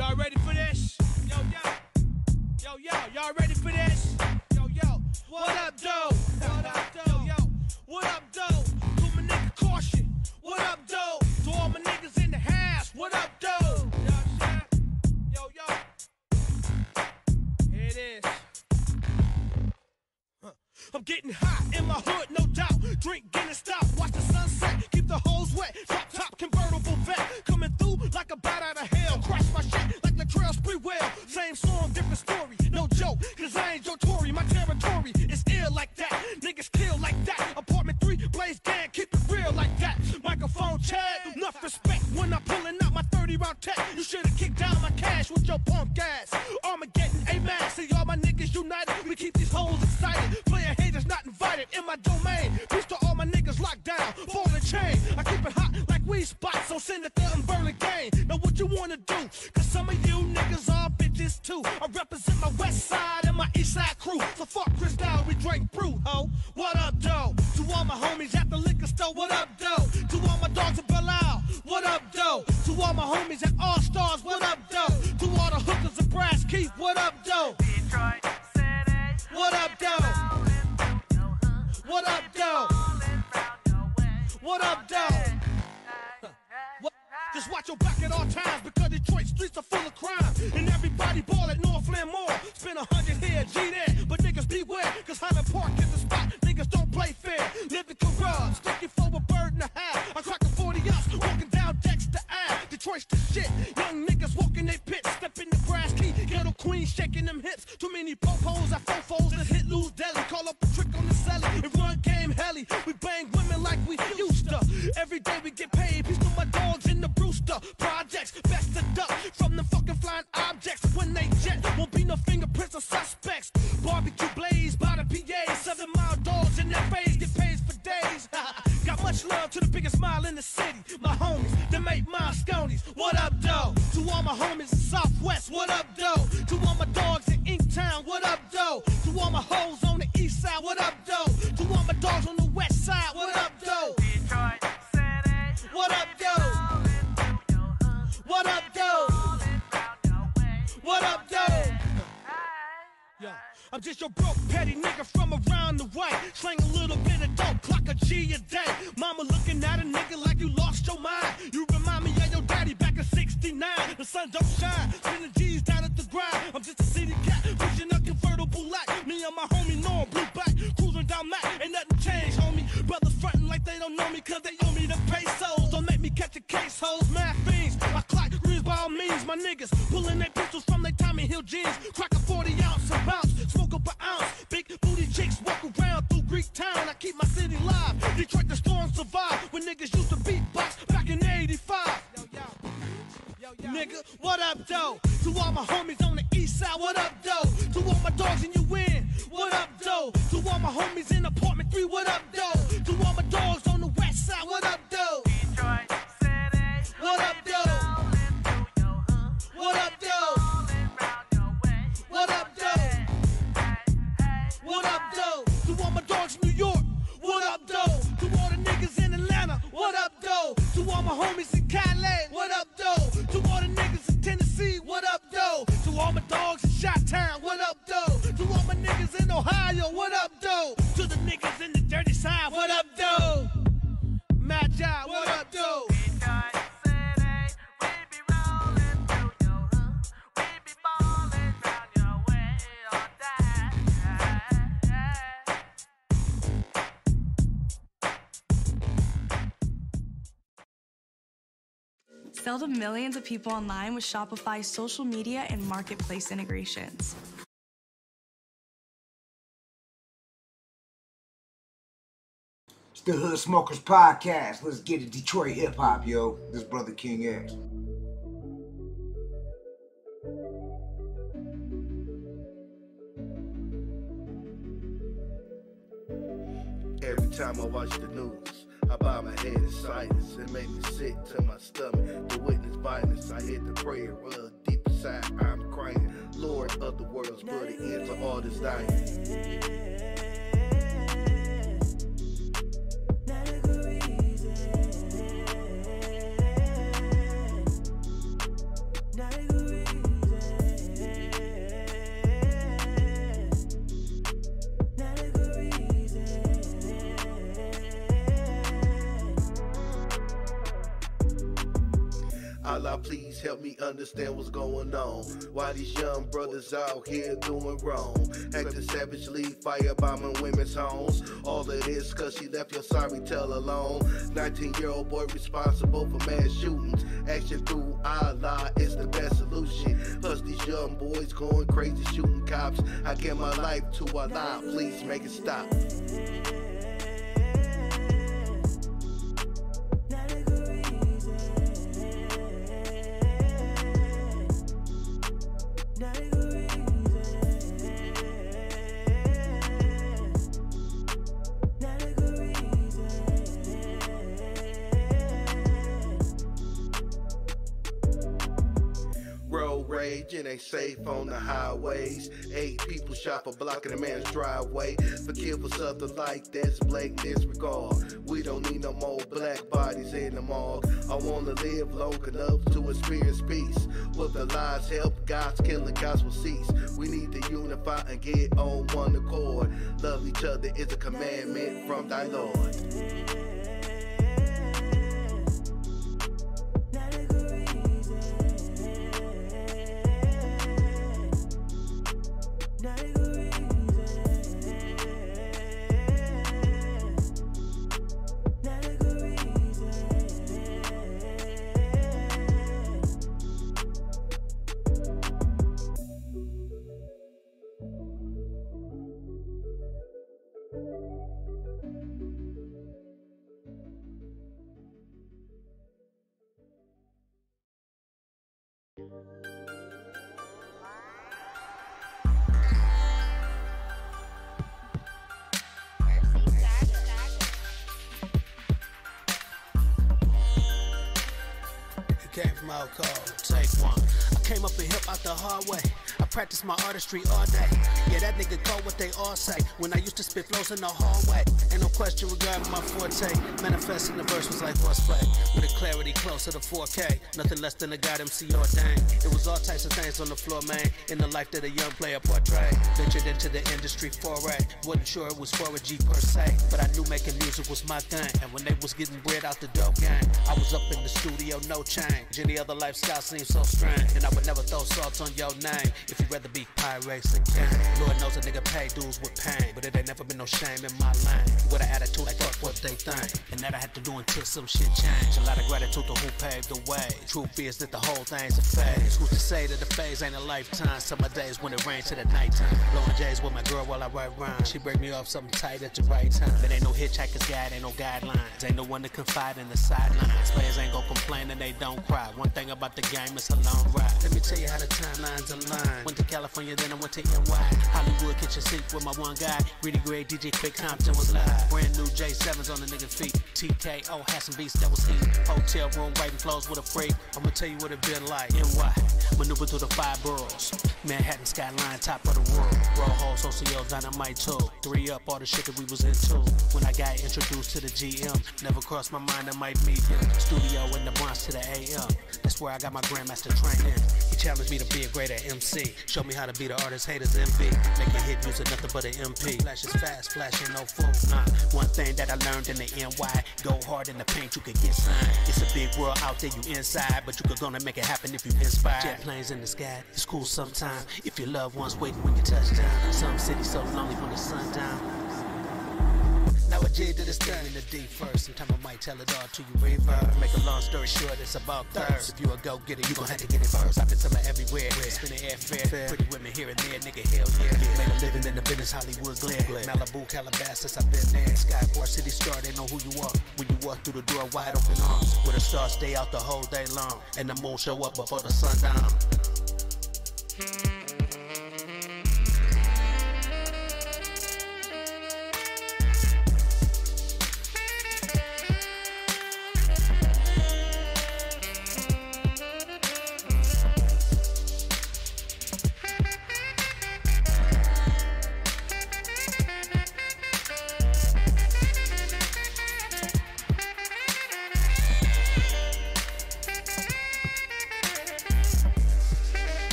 Y'all ready for this? Yo, yo. Yo, yo, y'all ready for this? Yo, yo. What up, though? What up, though? Yo, yo. What up, though? To my nigga caution. What up, though? To all my niggas in the house. What up, though? Yo, yo. Here it is. I'm getting hot in my hood, no doubt. Drink Guinness stop, watch the sunset, keep the hoes wet. Drop top convertible vet, coming through like a bat out Same song, different story, no joke. Cause I ain't Joe Tory, my territory is ill like that. Niggas kill like that. Apartment 3, blaze gang, keep it real like that. Microphone check, enough respect when I'm pulling out my 30 round tech. You should've kicked down my cash with your punk ass. Armageddon, amen. See all my niggas united, we keep these hoes excited. Player haters not invited in my domain. Peace to all my niggas locked down, ball and chain. I keep it hot like we spots, so send it and burn again. Now what you wanna do? Too. I represent my west side and my east side crew. So fuck Cristal, we drink brew, ho. What up, though? To all my homies at the liquor store, what up, though? To all my dogs at Isle, what up, though? To all my homies at All Stars, what up, though? To all the hookers at Brass Keith, what up, though? What up, though? What up, though? What up, though? Just watch your back at all times because Detroit streets are full of crime. And everybody ball at Northland Mall. Spend a hundred here, G there. But niggas beware, cause Highland Park is the spot. Niggas don't play fair. Living garage, sticky for a bird and a half. I crack a 40 ounce, walking down Dexter Ave. Detroit's the shit. Young niggas walking they pits, stepping the brass key. Ghetto queen shaking them hips. Too many popos at fofos that hit lose deli. Call up a trick on the celly and run game heli. We bang women like we used to. Every day we get paid. Projects. Best to duck from the fucking flying objects. When they jet, won't be no fingerprints or suspects. Barbecue blaze by the PA. Seven mile dogs in their face get paid for days. Got much love to the biggest smile in the city. My homies, they make my sconies. What up, though? To all my homies in Southwest, what up, though? To all my dogs in Inktown, what up, though? To all my hoes on the east side, what up, though? To all my dogs on the west side, what up, though? What up, though? What up, though? What up, though? Yo, I'm just your broke petty nigga from around the way. Slang a little bit of dope, clock a G a day. Mama looking at a nigga like you lost your mind. You remind me of your daddy back in 69. The sun don't shine, spinning G's down at the grind. I'm just a city cat, pushing a convertible light. Me and my homie Norm, blue back, cruising down Mac. Ain't nothing changed, homie. Brothers frontin' like they don't know me, cause they owe me the pesos. Don't make me catch a case, hoes, mad fiends. By all means, my niggas pulling their pistols from their Tommy Hill jeans. Crack a 40 ounce and bounce, smoke up an ounce. Big booty chicks walk around through Greek town. I keep my city live. Detroit, the storm survive when niggas used to beatbox back in 85. Nigga, what up, though? To all my homies on the east side, what up, though? To all my dogs in you win, what up, though? To all my homies in apartment 3, what up, though? To all my dogs on the west side, what up, though? What up, though? What up, though? What up? What up, though? To all my dogs in New York, what up, though? To all the niggas in Atlanta, what up? To all my homies in what up? To all the niggas in Tennessee, what up? To all my dogs in what up? To all my niggas in Ohio, what up? To the niggas in the dirty side, what up, what up? Sell to millions of people online with Shopify's social media and marketplace integrations. It's the Hood Smokers Podcast. Let's get it Detroit hip hop, yo. This brother King X. Every time I watch the news, I bow my head in silence. It made me sick to my stomach to witness violence. I hit the prayer rug deep inside. I'm crying. Lord of the worlds, put an end to all this dying. Help me understand what's going on. Why these young brothers out here doing wrong? Acting savagely, firebombing women's homes. All of this cause she left your sorry tell alone. 19 year old boy responsible for mass shootings. Action through Allah is the best solution. Plus these young boys going crazy shooting cops. I give my life to Allah, please make it stop. And ain't safe on the highways. Eight people shot for blocking a man's driveway. Forgive for something like this, blatant disregard. We don't need no more black bodies in the morgue. I wanna live long enough to experience peace. With the lies help, God's killing gospel cease. We need to unify and get on one accord. Love each other is a commandment from thy Lord. Practice my artistry all day. Yeah, that nigga call what they all say. When I used to spit flows in the hallway. Ain't no question regarding my forte. Manifesting the verse was like horseplay. With a clarity closer to 4K. Nothing less than a god MC ordained. It was all types of things on the floor, man. In the life that a young player portrayed. Ventured into the industry foray. Wasn't sure it was for a G per se. But I knew making music was my thing. And when they was getting bread out the dope game, I was up in the studio, no change. Any other lifestyle seems so strange. And I would never throw salt on your name. If you rather be pirates than king. Lord knows a nigga pay dues with pain. But it ain't never been no shame in my lane. With an attitude like fuck what they think. And that I had to do until some shit change. A lot of gratitude to who paved the way. Truth is that the whole thing's a phase. Who's to say that the phase ain't a lifetime? Of days when it rains to the nighttime. Blowing J's with my girl while I write rhymes. She break me off something tight at the right time. There ain't no hitchhiker's guide, ain't no guidelines. Ain't no one to confide in the sidelines. Players ain't gon' complain and they don't cry. One thing about the game, it's a long ride. Let me tell you how the timelines align. Went to California, then I went to NY. Hollywood kitchen sink with my one guy. Really great DJ Quik Compton was live. Brand new J7s on the nigga feet. TKO had some beats that was heat. Hotel room writing flows with a freak. I'ma tell you what it been like. NY. Maneuver through the five boroughs. Manhattan skyline, top of the world. Roll hole, socio, dynamite too. Three up, all the shit that we was into. When I got introduced to the GM, never crossed my mind I might meet him. Studio in the Bronx to the AM. That's where I got my grandmaster training. He challenged me to be a greater MC. Showed me how to be the artist haters envy. Make a hit using nothing but an MP. Flash is fast, flashing no fool. Nah. One thing that I learned in the NY, go hard in the paint, you could get signed. It's a big world out there, you inside, but you could gonna make it happen if you inspired. Jet planes in the sky, it's cool sometime. If your loved ones waiting when you touch down. Some cities so lonely when the sun down. Now a J to the stern in the D first. Sometimes I might tell it all to you reverse. Make a long story short, it's about thirst. If you a go getter, you gon' have to get it first. I've been summer everywhere, spinning airfare. Pretty women here and there, nigga, hell yeah. Made a living in the business, Hollywood glare. Malibu, Calabasas, I've been there. Skyport City Star, they know who you are. When you walk through the door, wide open arms. Where the stars stay out the whole day long. And the moon show up before the sun down.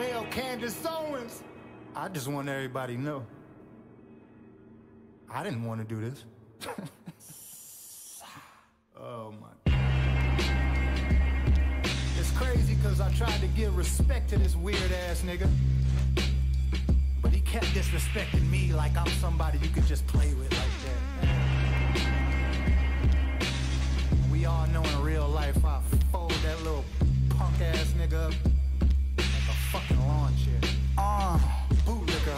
Male Candace Owens. I just want everybody to know. I didn't want to do this. oh my. It's crazy because I tried to give respect to this weird ass nigga. But he kept disrespecting me like I'm somebody you could just play with like that. We all know in real life I fold that little punk ass nigga up fucking lawn chair.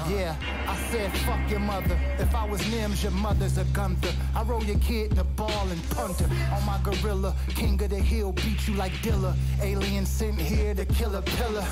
Yeah, I said fuck your mother. If I was Nims, your mother's a gunther. I roll your kid in the ball and punter. On my gorilla, king of the hill, beat you like Dilla. Alien sent here to kill a pillar.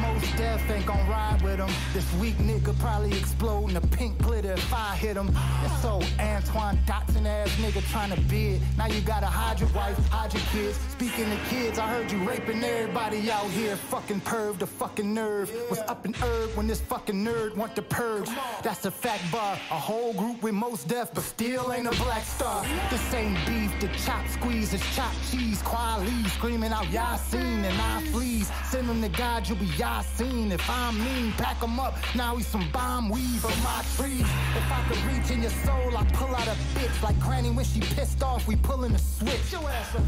Mos Def ain't gon' ride with him. This weak nigga probably explode in a pink glitter if I hit him. This so Antoine Dodson ass nigga trying to bid. Now you gotta hide your wife, hide your kids. Speaking to kids, I heard you raping everybody out here. Fucking perv, the fucking nerve. Was up in herb when this fucking nerd want to purge. That's a fact bar. A whole group with Mos Def, but still ain't a black star. This ain't beef, the chop squeeze is chopped cheese. Kweli screaming out Yasin and I fleas. Send them to God, you'll be Yasin. If I'm mean, pack 'em up. Now we some bomb weed for my trees. If I could reach in your soul, I pull out a bitch like Granny when she pissed off. We pulling a switch.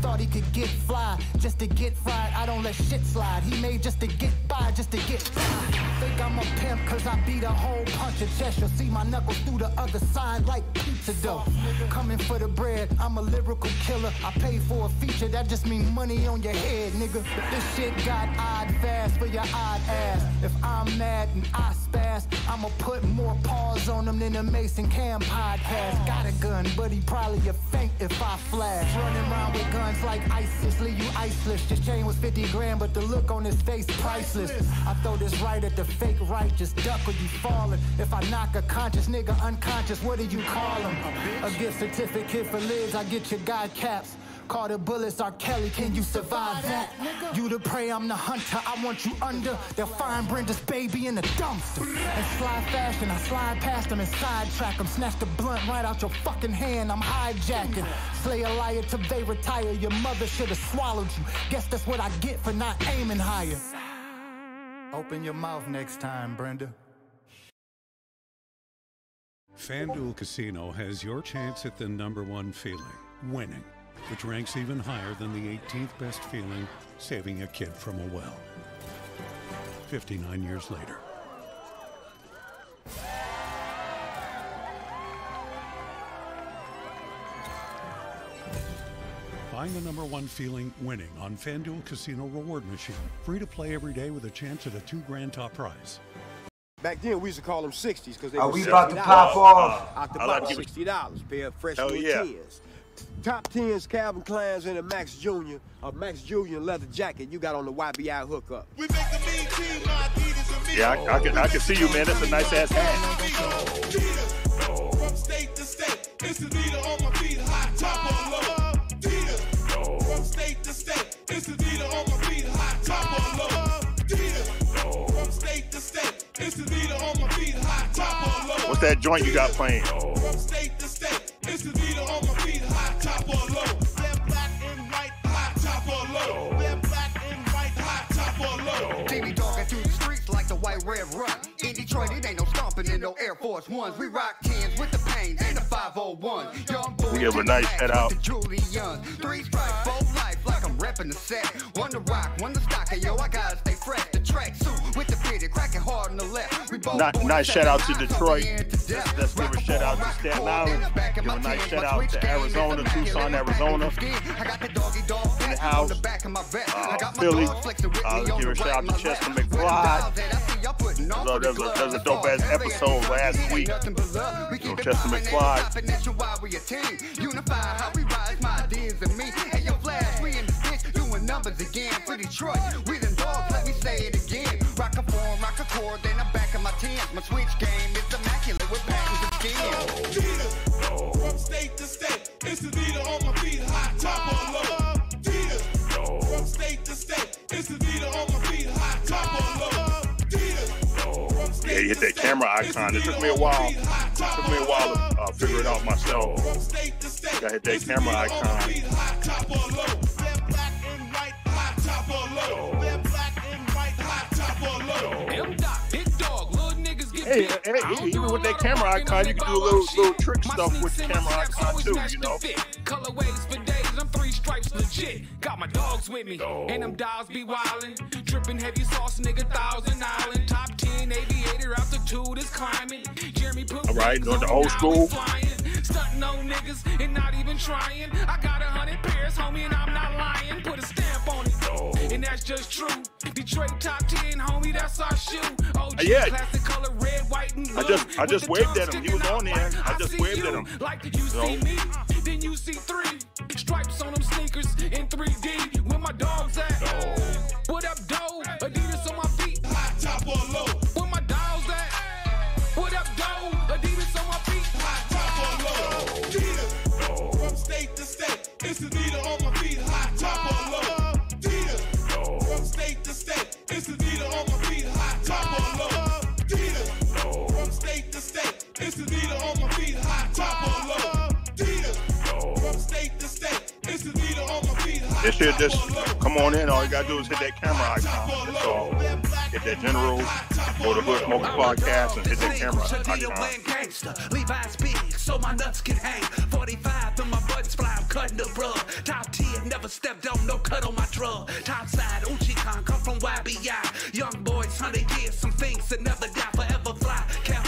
Thought he could get fly just to get fried. I don't let shit slide. He made just to get by, just to get fried. Think I'm a pimp cause I beat a whole punch of chest. You'll see my knuckles through the other side like pizza dough. Coming for the bread, I'm a lyrical killer. I pay for a feature, that just mean money on your head, nigga. This shit got odd fast for your odd ass. If I'm mad and I spaz, I'ma put more paws on them than the Mason Cam podcast. Got a gun, but he probably a faint if I flash. Running around with guns like ISIS, leave you iceless. This chain was 50 grand, but the look on his face priceless. I throw this right at the fake right, just duck or you falling. If I knock a conscious nigga unconscious, what do you call him? A gift certificate for lids, I get your guy caps. Call the bullets, R. Kelly, can you survive that? You the prey, I'm the hunter, I want you under. They'll find Brenda's baby in the dumpster. And slide fashion, I slide past them and sidetrack them. Snatch the blunt right out your fucking hand, I'm hijacking. Slay a liar till they retire, your mother should have swallowed you. Guess that's what I get for not aiming higher. Open your mouth next time, Brenda. FanDuel Casino has your chance at the number one feeling, winning, which ranks even higher than the 18th best feeling, saving a kid from a well. 59 years later. Find the number one feeling winning on FanDuel Casino Reward Machine. Free to play every day with a chance at a two grand top prize. Back then, we used to call them 60s because they Are were we about to pop off? Out the box, $60. Pair of fresh new yeah. 10s. Top 10s, Calvin Klein's and a Max Jr. A Max Jr. leather jacket you got on the YBI hookup. We make a mean team, my Adidas and me. Yeah, I, I can I can see you, man. That's a nice ass hat. Adidas. From state to state, it's Adidas on my feet, high top or low. From state to state, it's Adidas on my feet, high top or low. From state to state, it's Adidas on my feet, high top or low. What's that joint you got playing? From state to state, it's Adidas on my feet, high top or low. Wear black and white, high top or low. Wear black and white, high top or low. See me talking through the streets like the white red run. In Detroit, it ain't no stomping in no Air Force Ones. We rock tens with the pain and the 501. Young boys We give a nice the back shout with out. Three strikes, four life like I'm repping the set. One to rock, one to stock, and yo, I gotta stay fresh. The track suit with the fitted, cracking hard on the left. We both Ni- nice shout out to Detroit. so we in to death. Let's- let's give a shout out to Staten Island. Give a nice shout out to Arizona. Tucson, Arizona. I got the doggy dog In the house. the back of my vest. Uh, I got Philly. dog flexing with Uh, give a shout out to Chester McBride. balls at? I see y'all putting on That was a- was a dope-ass episode last week. nothing but love. We keep Yo, Chester McBride. ain't stoppin', nationwide, we a team. Unified, how we rise, my and me. Numbers again. For Detroit, we them dogs, let me say it again. Rock a form, rock a chord, then I'm back in my tens. My switch game is immaculate with patterns of skin. Adidas. From state to state, it's Adidas on my feet, high top or low. Adidas. From state to state, it's Adidas on my feet, high top or low. Adidas. Yeah, you hit that camera icon. It took me a while. feet, high top Took me a while to uh, figure it out myself. From state to state, Gotta hit that it's camera Adidas on my icon top or low. They're black and white, hot top or low. M dot, big dog, little niggas get hey, big. Hey, hey, even with that camera icon, you can do a little little trick My stuff with the camera icon too, you know. Colorways for days, I'm three stripes legit. Got my dogs with me, oh. and them dogs be wildin'. Drippin' heavy sauce, nigga, thousand island. Top 10 aviator altitude is climbing. Jeremy Poop, All right, doing the old school. Stuntin' on niggas and not even trying. I got a hundred pairs, homie, and I'm not lying. Put a stamp on and that's just true. Detroit top 10, homie, that's our shoe. OG Yeah. classic color, red, white, and I just I just waved at him. He was on there. I just see waved you. at him. Like you see me, then you see three stripes on them sneakers in 3D. Where my dogs at? What up, doe? Adidas on my feet. Hot top or low? Where my dogs at? What up, doe? Adidas on my feet. Hot top or low? Adidas. From state to state, it's Adidas on my feet, to state, it's Adidas on my feet, hot top or low. Adidas. From state to state, it's Adidas on my feet, hot This shit top just low. come on in. All you gotta do is hit that camera icon. That's all. Hit that general, go to Hood Smoker Podcast and hit that camera icon. Levi's big, so my nuts can hang. 45 and my buttons fly, I'm cutting the rug. Top 10, never stepped on, no cut on my drug. Top side, Uchikan, come from YBI. Young boys, 100 years, some things that never die, forever fly. Campaigning,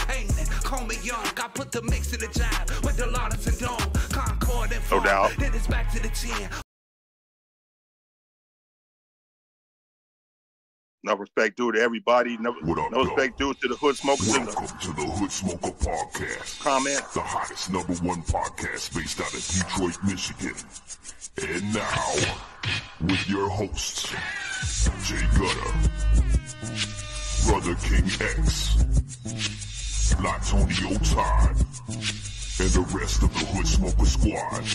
call me young, I put the mix in the jive. With the Lotus and Dome, Concord and No doubt. Then it's back to the 10. No respect due to everybody. No, no respect due to the Hood Smokers Welcome to the Hood Smoker Podcast. Comment. The hottest number one podcast based out of Detroit, Michigan. And now, with your hosts, J Gutta, Brother King X, Blatonio Todd, and the rest of the Hood Smoker Squad.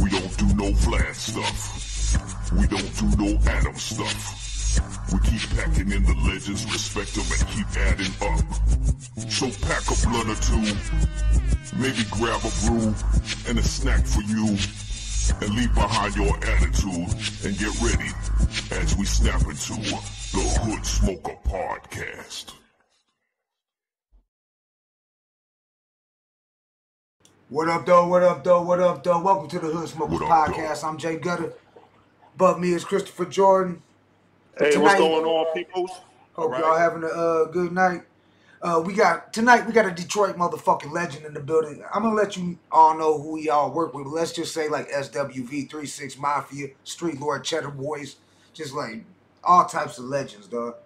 We don't do no Vlad stuff. We don't do no Adam stuff. We keep packing in the legends, respect them, and keep adding up. So pack a blunt or two, maybe grab a brew and a snack for you, and leave behind your attitude and get ready as we snap into the Hood Smoker Podcast. What up, though? What up, though? What up, though? Welcome to the Hood Smokers Podcast. I'm J Gutta. Above me is Christopher Jordan. Hey, what's going on, peoples? Hope right. y'all having a uh, good night. Uh, we got tonight. We got a Detroit motherfucking legend in the building. I'm gonna let you all know who y'all work with. But let's just say like SWV, 36 Mafia, Street Lord, Cheddar Boys, just like all types of legends, dog.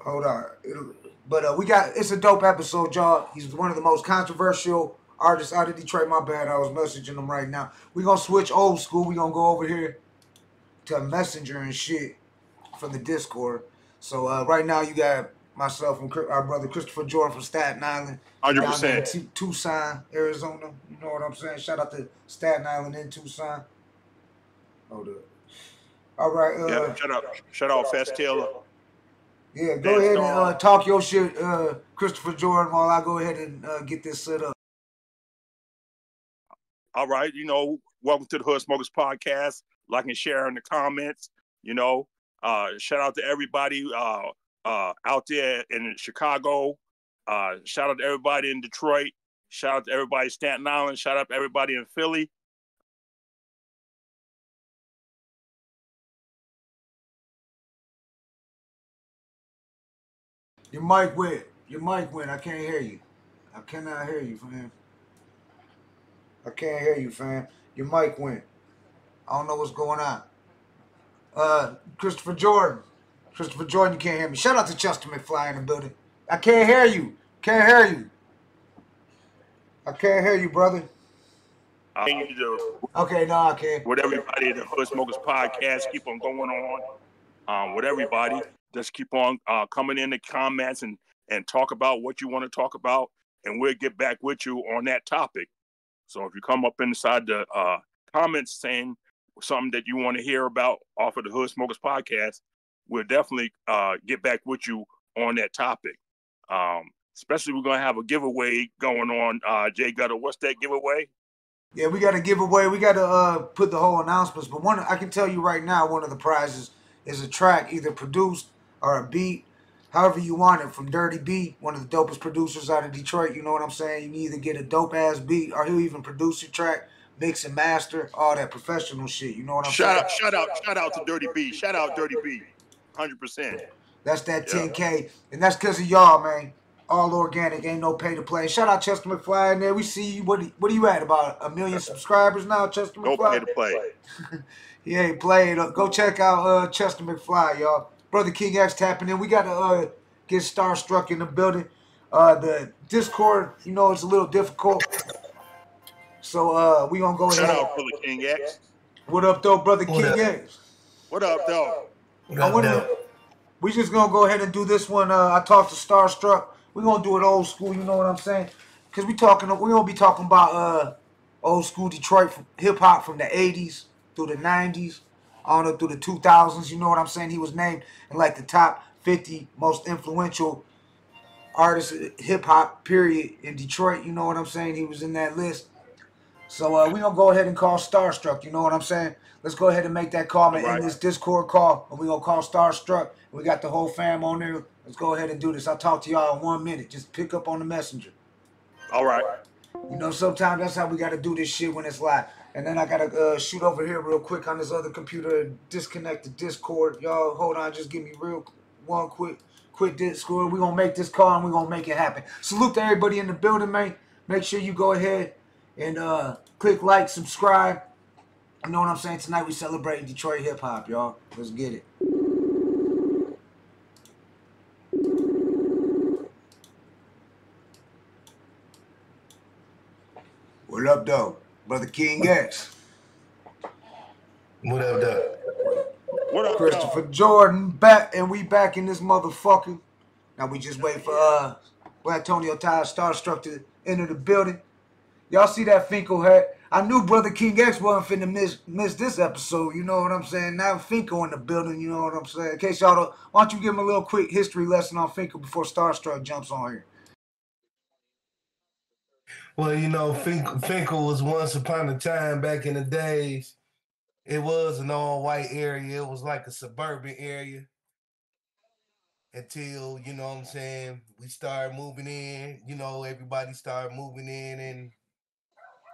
Hold on, It'll- but uh, we got it's a dope episode, y'all. He's one of the most controversial artists out of Detroit. My bad, I was messaging them right now. We gonna switch old school. We gonna go over here to Messenger and shit from the Discord. So uh, right now you got myself and our brother Christopher Jordan from Staten Island. 100%. down there in Tu- Tucson, Arizona. You know what I'm saying? Shout out to Staten Island and Tucson. Hold up. All right. Uh, Yeah, shut up. Shut off, Fast Taylor. yeah, go That's ahead and uh, talk your shit, uh, Christopher Jordan, while I go ahead and uh, get this set up. All right, you know, welcome to the Hood Smokers Podcast. Like and share in the comments. You know, uh, shout out to everybody uh, uh, out there in Chicago. Uh, shout out to everybody in Detroit. Shout out to everybody in Staten Island. Shout out to everybody in Philly. Your mic went. Your mic went. I can't hear you. I cannot hear you, fam. I can't hear you, fam. Your mic went. I don't know what's going on. Uh, Christopher Jordan. Christopher Jordan, you can't hear me. Shout out to Chester McFly in the building. I can't hear you. Can't hear you. I can't hear you, brother. To Okay, no, I can't. with everybody in the Hood Smokers Podcast. Keep on going on um, with everybody. Just keep on uh, coming in the comments and and talk about what you want to talk about, and we'll get back with you on that topic. So if you come up inside the uh, comments saying something that you want to hear about off of the Hood Smokers Podcast, we'll definitely uh, get back with you on that topic. Um, especially we're gonna have a giveaway going on. Uh, J Gutta, what's that giveaway? Yeah, we got a giveaway. We got to uh, put the whole announcements. But one, I can tell you right now, one of the prizes is a track either produced or a beat however you want it. From Dirty B, one of the dopest producers out of Detroit. You know what I'm saying? You can either get a dope ass beat, or he'll even produce your track, mix and master, all that professional shit. You know what I'm Shout saying? out, shout out, shout out to Dirty B. Shout out Dirty B. Hundred percent. That's that Yeah. 10K. And that's because of y'all, man. All organic, ain't no pay to play. Shout out Chester McFly in there. We see you. What, what are you at? About a million subscribers now, Chester No McFly? pay to play. He ain't played. Uh, Go check out uh, Chester McFly, y'all. Brother King X tapping in. We got to uh, get StarStrukk in the building. Uh, the Discord, you know, it's a little difficult. So uh, we gonna go Shout ahead. out Brother King X. What up, though, brother What King up? X? What up, though? I wanna, we just gonna go ahead and do this one. Uh, I talked to StarStrukk. We're gonna do it old school. You know what I'm saying? Cause we talking. We gonna be talking about uh, old school Detroit hip hop from the '80s through the '90s, on up through the 2000s. You know what I'm saying? He was named in like the top 50 most influential artists hip hop period in Detroit. You know what I'm saying? He was in that list. So uh, we gonna go ahead and call StarStrukk. You know what I'm saying? Let's go ahead and make that call and end this Discord call. And we gonna call StarStrukk. We got the whole fam on there. Let's go ahead and do this. I'll talk to y'all in one minute. Just pick up on the messenger. All right. You know, sometimes that's how we gotta do this shit when it's live. And then I gotta uh, shoot over here real quick on this other computer disconnect the Discord. Y'all, hold on, just give me real one quick, quick Discord. We gonna make this call and we gonna make it happen. Salute to everybody in the building, man. Make sure you go ahead and uh, click like, subscribe. You know what I'm saying? Tonight we celebrating Detroit hip hop, y'all. Let's get it. What up, though? Brother King X. What up, though? What up, Christopher Jordan back, and we back in this motherfucker. Now we just wait for uh Blatonio Ty StarStrukk to enter the building. Y'all see that Fenkell hat? I knew Brother King X wasn't finna miss miss this episode. You know what I'm saying? Now Fenkell in the building. You know what I'm saying? In case y'all don't, why don't you give him a little quick history lesson on Fenkell before StarStrukk jumps on here? Well, you know, Fenkell, Fenkell was once upon a time back in the days. It was an all-white area. It was like a suburban area. Until, you know what I'm saying, we started moving in, you know, everybody started moving in and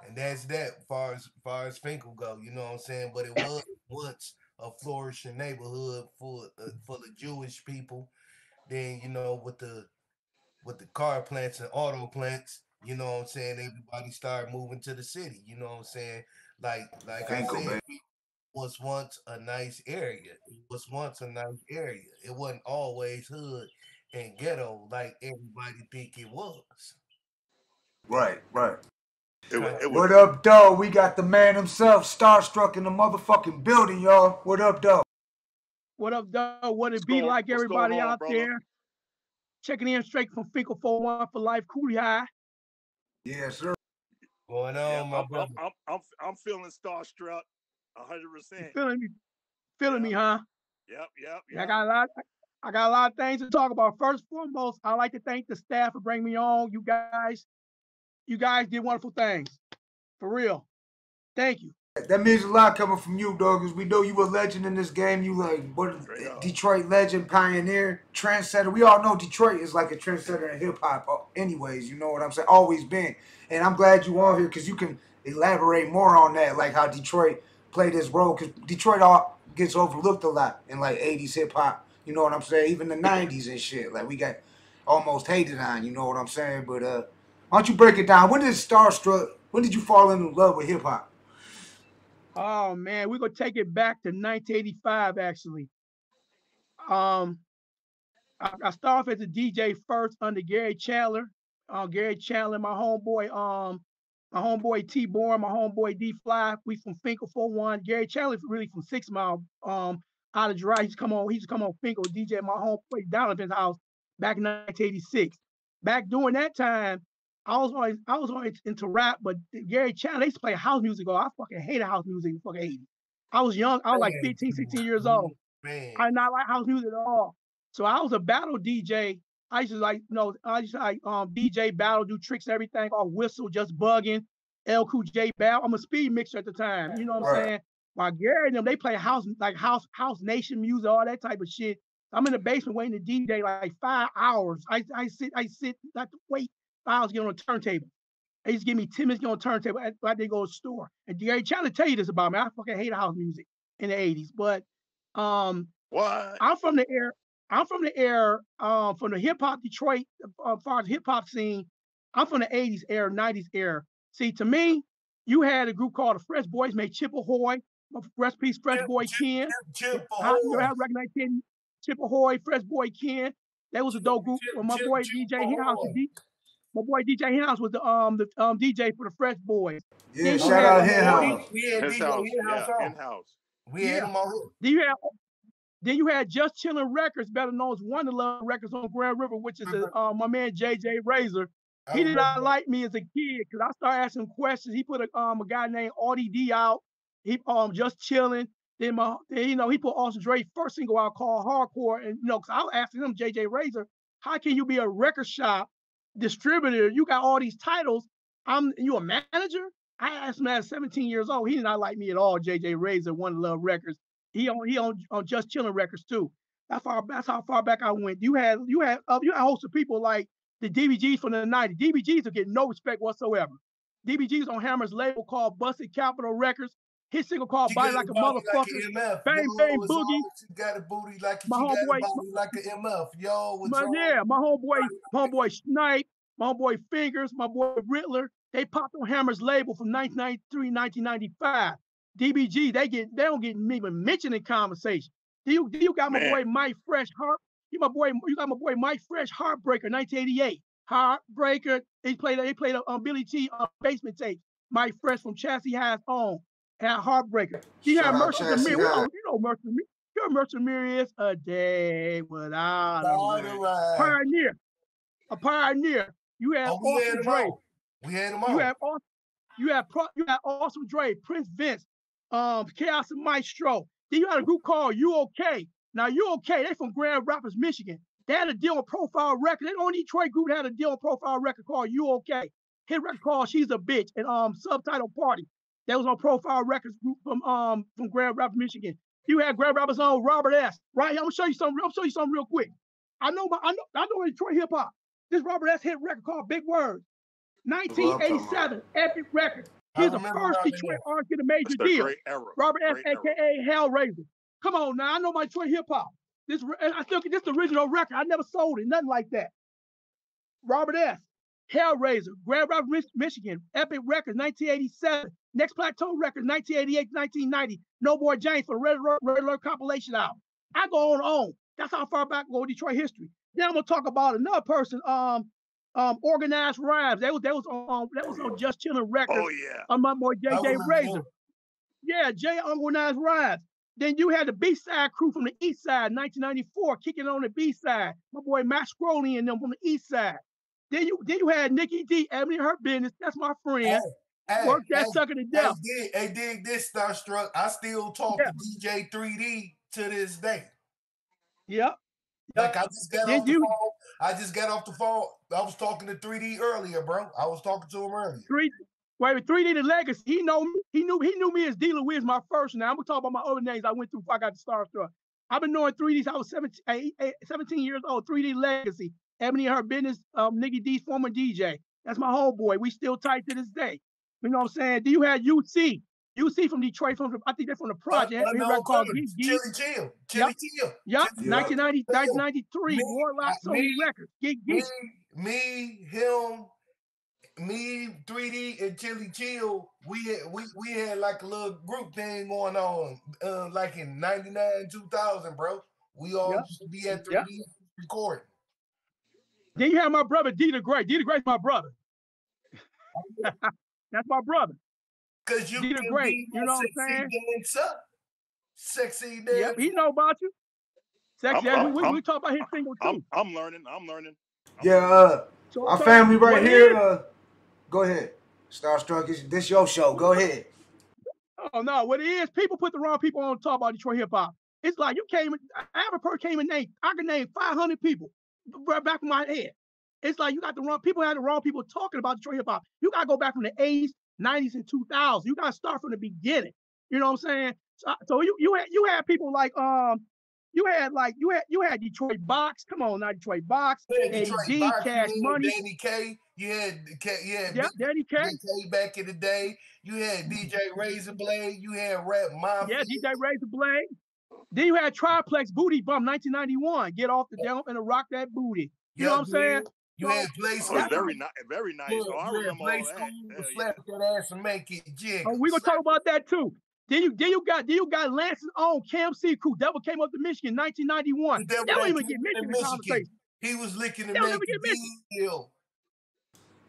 and that's that far as far as Fenkell go, you know what I'm saying? But it was once a flourishing neighborhood full uh, full of Jewish people. Then, you know, with the with the car plants and auto plants, you know what I'm saying? Everybody started moving to the city, you know what I'm saying? Like like Fenkell, I said, baby. it was once a nice area. It was once a nice area. It wasn't always hood and ghetto like everybody think it was. Right, right. It, wa- it was What up, though? We got the man himself, StarStrukk, in the motherfucking building, y'all. What up, though? What up, though? What it be going- like, everybody on, out brother? there? Checking in straight from Fenkell 41 for Life Coolie High. Yes, sir. Going Yeah, on, my I'm, brother. I'm, I'm, I'm, I'm feeling starstruck. hundred percent. Feeling me, feeling me, huh? Yep, yep, Yeah, I got a lot. I got a lot of things to talk about. First and foremost, I like to thank the staff for bringing me on. You guys, you guys did wonderful things, for real. Thank you. That means a lot coming from you, dog, because we know you a legend in this game. You like what Detroit legend, pioneer, trendsetter. We all know Detroit is like a trendsetter in hip hop, uh, anyways. You know what I'm saying? Always been. And I'm glad you on here because you can elaborate more on that, like how Detroit played this role. Because Detroit all gets overlooked a lot in like 80s hip hop. You know what I'm saying? Even the 90s and shit. Like we got almost hated on. You know what I'm saying? But uh, why don't you break it down? When did StarStrukk? When did you fall in love with hip hop? Oh man, we're gonna take it back to 1985 actually. Um, I, I started off as a DJ first under Gary Chandler. Uh, Gary Chandler, my homeboy, um, my homeboy T Born, my homeboy D Fly. We from Fenkell 41. Gary Chandler really from Six Mile. Um, out of July. He's come on. He's come on Fenkell DJ my homeboy Donovan's house back in 1986. Back during that time, I was always I was always into rap, but Gary Chandler they used to play house music. Oh, I fucking hated house music in fucking 80s. I was young, I was like 15, 16 years old. Man. I did not like house music at all. So I was a battle DJ. I used to like, you know, I used to like um DJ battle, do tricks and everything, or whistle, just bugging. L Cool J battle. I'm a speed mixer at the time. You know what I'm saying? While Gary and them, they play house like house house nation music, all that type of shit. I'm in the basement waiting to DJ like five hours. I I sit I sit have to wait hours to get on a turntable. They just give me 10 minutes to get on a turntable after they go to the store. And Gary trying to tell you this about me. I fucking hate house music in the 80s. But um what I'm from the air. I'm from the air, um, from the hip hop Detroit, uh, as far as hip hop scene. I'm from the 80s era, 90s era. See, to me, you had a group called the Fresh Boys, made Chip Ahoy, Rest Peace, Fresh Boy Ken. Chip I, you have recognize Ken, Chip Ahoy, Fresh Boy Ken. That was a dope group. Well, my boy DJ D- my boy DJ Henhouse was the um the um DJ for the Fresh Boys. Yeah, Then shout had- out Henhouse. We had His DJ house, yeah, on. in-house. We had Yeah. him on here. Then you had then you had Just Chilling Records, better known as Wonder Love Records on Grand River, which is a, uh, my man JJ Razor. He did not like me as a kid because I started asking questions. He put a um a guy named Audie D out. He um just chilling. Then my then, you know he put Awesome Dre first single out called Hardcore, and you know because I was asking him JJ Razor, how can you be a record shop distributor? You got all these titles. I'm you a manager? I asked him at 17 years old. He did not like me at all. JJ Ray's Razor, One Love Records. He on he on, on Just Chilling Records too. That's far that's how far back I went. You had you had uh, you had a host of people like the DBGs from the 90s. DBGs are getting no respect whatsoever. DBGs on Hammer's label called Busted Capital Records. His single called She Body Like a a Motherfucker. like an Bang Yo, Bang Boogie. on, She got a booty like My a homeboy- like an MF. Yo, what's My, wrong? yeah, my homeboy, my homeboy Snipe, my homeboy Fingers, my boy Riddler, they popped on Hammer's label from 1993, 1995. DBG, they get they don't get even mentioned in conversation. Do you do you got my Man. boy Mike Fresh Heart? You my boy, you got my boy Mike Fresh Heartbreaker, 1988. Heartbreaker. They played they played on Billy T uh, basement tape. Mike Fresh from Chassis High's home had Heartbreaker. You Shout had out Mercer Chassis Ramirez. You know, you know Mercer Ramirez. You is a day without a All ride. Pioneer. A pioneer. You had Oh, had Dre. We had him You on. have awesome, you have pro, you have Awesome Dre, Prince Vince, um, Chaos and Maestro. Then you had a group called You OK. Now You OK, they from Grand Rapids, Michigan. They had a deal on Profile Record. They the only Detroit group that had a deal on Profile Record called You OK. Hit record called She's a Bitch and um subtitle Party. That was on Profile Records group from um from Grand Rapids, Michigan. You had Grand Rapids on Robert S. Right here, I'm gonna show you something. I'm gonna show you something real quick. I know my I know I know Detroit hip hop. This Robert S. hit record called Big Words. 1987, Epic Record. He's the first Detroit artist to get a major deal. era. Robert S. Great era. aka Hellraiser. Come on now, I know my Detroit hip hop. This I still get this the original record. I never sold it, nothing like that. Robert S. Hellraiser, Grand Rapids, Michigan, Epic Records, 1987. Next Plateau Records, 1988 1990. No Boy James for Red Alert, Red Alert compilation album. I go on and on. That's how far back go Detroit history. Then I'm gonna talk about another person, um, um, Organized Rhymes. That was that was on that was on Just Chillin' Records. Oh yeah. On my boy JJ Razor. Yeah, J Organized Rhymes. Then you had the B side crew from the East Side, 1994, kicking on the B side. My boy Matt Scrolly and them from the East Side. Then you then you had Nikki D, Ebony Her Business. That's my friend. Hey, Work that hey, sucker to death. dig, hey, dig this StarStrukk. I still talk Yeah. to DJ 3D to this day. Yep. Like I just got Did off the you- phone. I just got off the phone. I was talking to 3D earlier, bro. I was talking to him earlier. 3D, wait, 3D the legacy. He know me. He knew he knew me as D Louis my first. Now I'm gonna talk about my other names I went through before I got the StarStrukk. I've been knowing 3D since I was 17, eight- eight- 17 years old. 3D legacy. Ebony and her business, um, Nikki D's former DJ. That's my homeboy. We still tight to this day. You know what I'm saying? Do you had UC. UC from Detroit, from I think they're from the project. Uh, called Chili, Geek Geek. Chili Chill. Chili Yep. Chill. Yep, Chili- 1990, 1993, Me, Warlock Sony me, Records. Geek Me, Geek. me, him, me, 3D, and Chili Chill. We had, we we had like a little group thing going on, uh, like in '99, 2000, bro. We all Yep. used to be at 3D Yep. recording. Then you have my brother D the Great. D the Great's my brother. That's my brother. Cause you D the can Great. You know what I'm saying? dancer, sexy Yep, dancer. he know about you. Sexy. I'm- we, we, I'm- we talk about his single too. I'm I'm learning. I'm learning. Yeah, uh, So- our family right what it here. is- Uh, go ahead. StarStrukk, is this your show? Go ahead. Oh no, what it is, people put the wrong people on to talk about Detroit hip hop. It's like you came, average person came and named, I can name 500 people right back in my head. It's like you got the wrong people had the wrong people talking about Detroit hip hop. You gotta go back from the 80s, 90s, and 2000s. You gotta start from the beginning. You know what I'm saying? So, so you you had you had people like um you had like you had you had Detroit Box. Come on, not Detroit Box. Eddie Detroit D, Box, Cash Money. Danny K. You had K. You had Yep, Big- Danny K. K back in the day. You had DJ Razorblade. You had Rap Mafia. Yeah, DJ Razor Blade. Then you had Triplex Booty Bump 1991. Get off the down and rock that booty. You know what I'm saying? You So, had Play Oh, School. very nice, very nice. Yeah, oh, I yeah, remember Play all that. School, Hell yeah. slap that ass and make it jig. Oh, we gonna talk about that too. Then you then you got then you got Lance's own oh, Cam C crew. Devil came up to Michigan 1991. Devil They don't even get in mentioned in Michigan. conversation. He was licking the They don't make ever get it.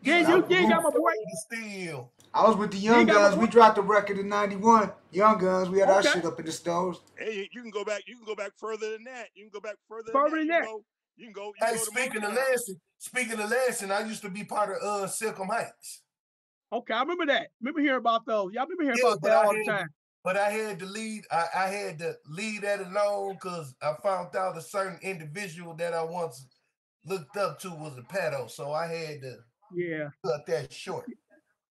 Then you then you got my boy. Steel. I was with the Young got my Guns. We dropped the record in '91. Young Guns. We had our shit up in the stores. Hey, you- you can go back. You can go back further than that. You can go back further. Further than than that. That. You can go. You can go. You Hey, go to speaking of Motown. Lansing, speaking of Lansing, I used to be part of uh Silcom Heights. Okay, I remember that. Remember hearing about those. Y'all remember hearing Yeah, about that I all the time. But I had to lead. I, I had to leave that alone because I found out a certain individual that I once looked up to was a pedo, so I had to Yeah. cut that short.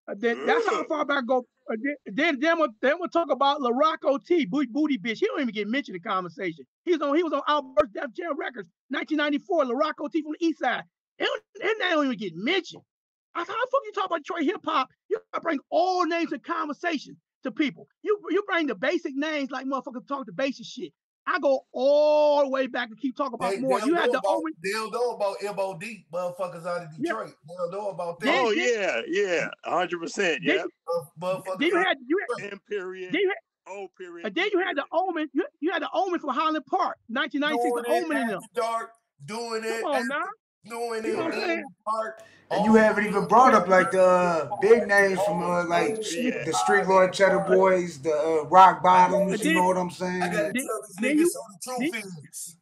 Uh, then, that's how far back I go. Uh, then, then, we'll, then we'll talk about LaRocco T, booty, booty bitch. He don't even get mentioned in conversation. He was on he was on Outburst Def Jam Records, 1994. LaRocco T from the East Side. And, that don't even get mentioned. I said, how the fuck you talk about Detroit hip hop? You gotta bring all names in conversation to people. You you bring the basic names like motherfuckers talk the basic shit. I go all the way back and keep talking about They, more. You had know the about, Owen. they'll know about MOD, motherfuckers out of Yeah. Detroit. They'll know about that. Oh yeah, yeah, hundred percent. Yeah. Motherfuckers Then you had you had, M period. then you had O period. And then you had the Omen. You, you had the Omen from Highland Park, 1996. doing The it Omen in them. dark, doing it, Come on now. Doing it know what I'm in saying? the park. And you haven't even brought up like the uh, big names from uh, like the Street Lord Cheddar Boys, the uh, Rock Bottoms. You know what I'm saying? I gotta Then- tell then you- some the true feelings.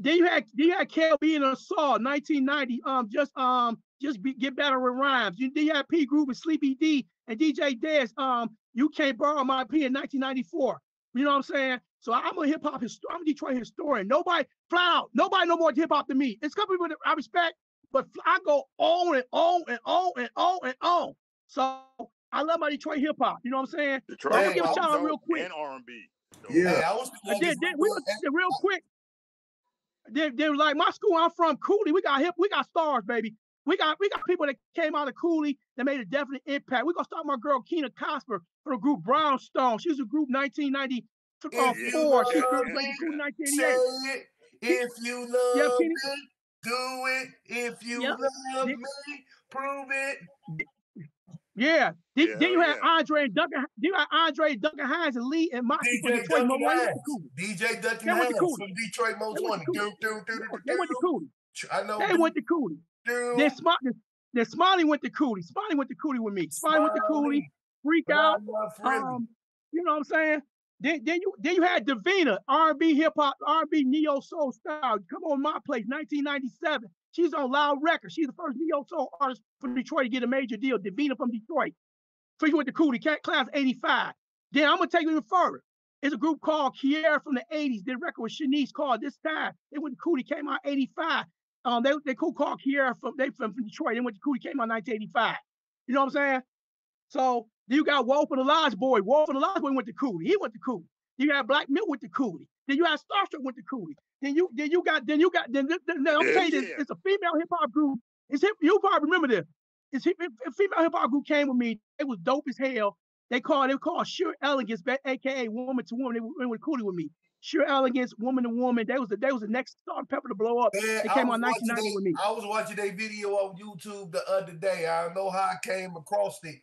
Then you had then you had KLB and Assault, 1990. Um, just um, just be, get better with rhymes. You then you had P Group and Sleepy D and DJ Dez. Um, you can't borrow my P in 1994. You know what I'm saying? So I'm a hip hop hist- I'm a Detroit historian. Nobody flat out, nobody know more hip hop than me. It's a couple people that I respect, but I go on and on and on and on and on. So I love my Detroit hip hop. You know what I'm saying? Detroit I'm gonna hip give a hop shout out real quick. and R and B. Yeah. Hey, I was the then, then we one- was, then real quick. Then, then like my school, I'm from Cooley. We got hip, we got stars, baby. We got we got people that came out of Cooley that made a definite impact. We gonna start my girl Kina Cosper from the group Brownstone. She was a group 1994. If you She love graduated me, Cooley Say 1988. it. If you Yeah, love Kenny. me, do it. If you Yeah. love me, prove it. Yeah. Then, Yeah, then you hell had Andre and Duncan. You had Andre Duncan Hines and Lee and Moxie from Detroit. Mo- Mo-. Cooley. DJ Duncan Hines from Detroit Most They went to Do, Cooley. do, do, do, They went to. Cooley. I know. They went to Cooley. Then Smart. Then Smiley went to Cooley. Smiley went to Cooley with me. Smiley went to Cooley. Smiley. Freak out. Um, you know what I'm saying? Then, then you then you had Davina, R&B hip hop, R&B neo soul style. Come on, my place, 1997. She's on Loud Records. She's the first neo soul artist from Detroit to get a major deal. Davina from Detroit. First you went to ca- class 85. Then I'm gonna take you even further. It's a group called Kiara from the 80s. Did a record with Shanice called This Time. They went to Cooley, came out 85. Um, they they cool called Kiara from they from, from Detroit. They went to Cooley, came out 1985. You know what I'm saying? So then you got Wolf and the Lodge Boy. Wolf and the Lodge Boy went to Cooley. He went to Cooley. You got Black Milk went to Cooley. Then you had StarStrukk went to Cooley. Then you then you got then you got then, then, then I'm Yeah, saying this, yeah. it's a female hip hop group. It's hip, you probably remember this. It's hip, a female hip hop group came with me. It was dope as hell. They called they called Sure Elegance, aka Woman to Woman. They went with Cooley with me. Sure Elegance, Woman to Woman. They was the they was the next star Pepper to blow up. Man, They came out 1990 they- with me. I was watching their video on YouTube the other day. I don't know how I came across it.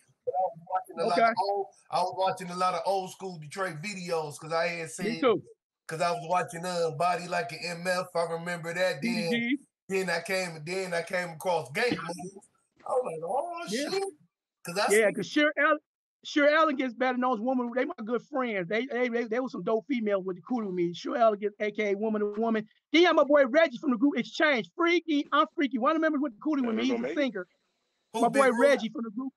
But I was watching a lot of old, I was watching a lot of old school Detroit videos because I had Me seen too. because I was watching uh Body Like an MF. I remember that. Then DVD. then I came then I came across Gang Moves. I was like, oh Yeah. shit. Cause I Yeah, see- because sure, El- sure gets better known as woman. They my good friends. They they they, they were some dope females with the Cooley with me. Sure gets aka woman to woman. Then you have my boy Reggie from the group Exchange. Freaky, I'm freaky. One of the members with the Cooley with me. He's a singer. who My boy Reggie from the group.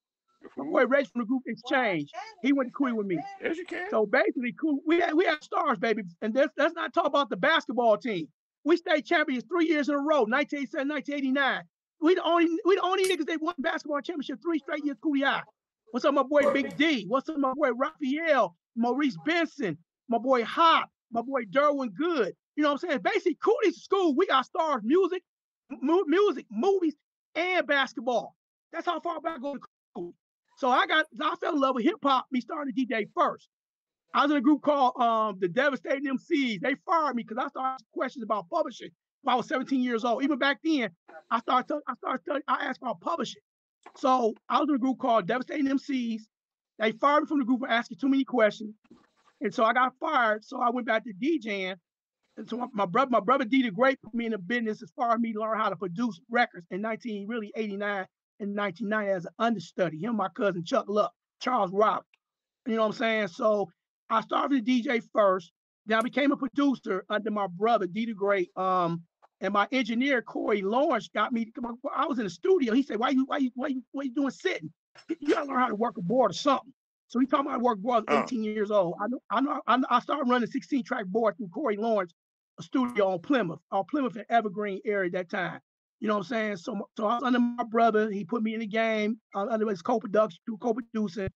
My boy Reggie from the group Exchange. He went to Cooley with me. Yes, you can. So basically, cool. We had we had stars, baby. And let's, let's not talk about the basketball team. We stayed champions three years in a row, 1987, 1989. We the only we the only niggas that won basketball championship three straight years. Cooley High. What's up, my boy Big D? What's up, my boy Raphael, Maurice Benson, my boy Hop, my boy Derwin Good. You know what I'm saying? Basically, Cooley's school, we got stars, music, mu- music, movies, and basketball. That's how far back I go to school. So I got I fell in love with hip hop. Me starting to DJ first. I was in a group called um, the Devastating MCs. They fired me because I started asking questions about publishing when I was 17 years old. Even back then, I started to, I started studying, I asked about publishing. So I was in a group called Devastating MCs. They fired me from the group for asking too many questions. And so I got fired. So I went back to DJing. And so my, my brother, my brother D the Great put me in the business as far as me learn how to produce records in 19, really 89 and 1990 as an understudy. Him, my cousin Chuck Luck, Charles Rock. You know what I'm saying? So I started to DJ first. Then I became a producer under my brother D the Great. Um, and my engineer Corey Lawrence got me. I was in the studio. He said, "Why you, why you, why you, what you doing sitting? You gotta learn how to work a board or something." So he taught me how to work board. I was 18 years old. I know, I know, I, know- I started running 16 track board through Corey Lawrence, a studio on Plymouth, on Plymouth and Evergreen area at that time. You know what I'm saying? So, so I was under my brother. He put me in the game uh, under his co-production, co-producing.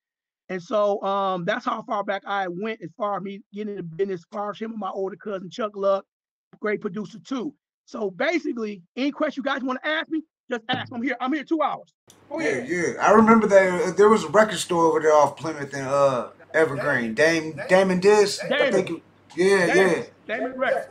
And so um, that's how far back I went as far as me getting in the business, as far as him and my older cousin Chuck Luck, great producer too. So basically, any question you guys want to ask me, just ask. I'm here. I'm here two hours. Oh yeah, yeah. I remember that uh, there was a record store over there off Plymouth and uh Evergreen. Dame Damon Dis. I Damon. think. it- Yeah, yeah. Damon Records.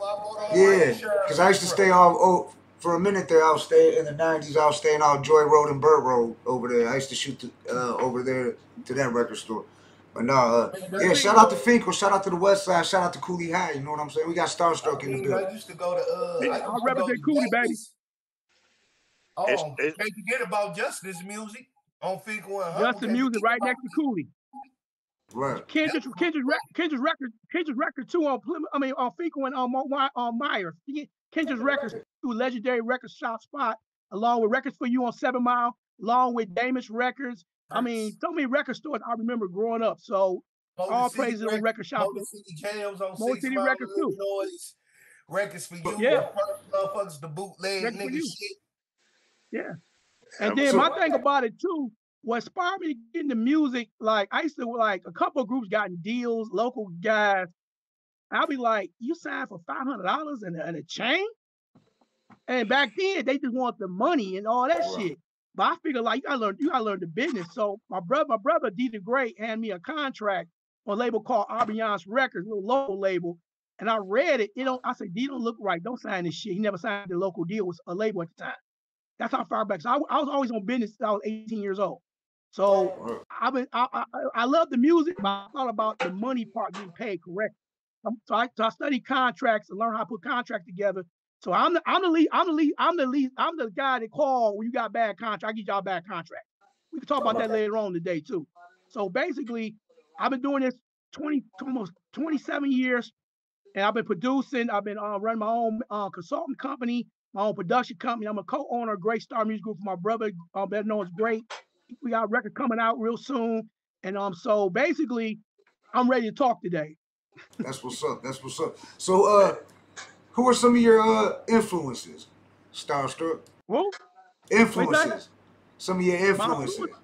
Yeah, because I used to stay off. Oh, for a minute there, I was staying in the '90s. I was staying off Joy Road and Bird Road over there. I used to shoot to, uh, over there to that record store. But no, uh, yeah. Shout out to Fenkell. Shout out to the West Side. Shout out to Cooley High. You know what I'm saying? We got StarStrukk in the building. I used to go to uh I, used I to represent to Cooley, baby. Oh, It's- it's- can't forget about Justice music on Fenkell and Humble. Just the Can't music right next to Cooley. Right. Kendrick, Kendrick, Rec- Kendrick record, Kendrick record too on Plymouth. I mean on Fenkell and on um, on Myers. You get Kendrick records through legendary record shop spot, along with records for you on Seven Mile, along with Damish Records. I mean, so many record stores I remember growing up. So Motor all City praises on Rec- record shop. Motor City Jams on Motor Six City Mile, Records too. Illinois. Records for you, Yeah. motherfuckers, the bootleg Records nigga shit. Yeah. And then So- my thing about it too, what inspired me to get into music, like I used to like a couple of groups gotten deals, local guys. I'll be like, you signed for five hundred dollars and, a- and a chain? And back then they just want the money and all that Right. shit. But I figured like you gotta learn, you gotta learn the business. So my brother, my brother D the Great handed me a contract on a label called Ambiance Records, a little local label. And I read it. You know, I said, D don't look right. Don't sign this shit. He never signed the local deal with a label at the time. That's how far back. So I, I was always on business. since I was 18 years old. So. I've been, I, I, I love the music, but I thought about the money part getting paid correct. Um, so I, so I studied contracts and learn how to put contracts together. So I'm the, I'm the lead, I'm the lead, I'm the lead, I'm the guy that call when you got bad contract. I get y'all bad contract. We can talk about that later on today too. So basically, I've been doing this 20, almost 27 years, and I've been producing. I've been uh, running my own uh, consulting company, my own production company. I'm a co-owner of Great Star Music Group for my brother, uh, better known as Great. We got a record coming out real soon, and um, so basically, I'm ready to talk today. That's what's up. That's what's up. So, uh, who are some of your uh influences? Starstruck. Who? Influences. Some of your influences. influence-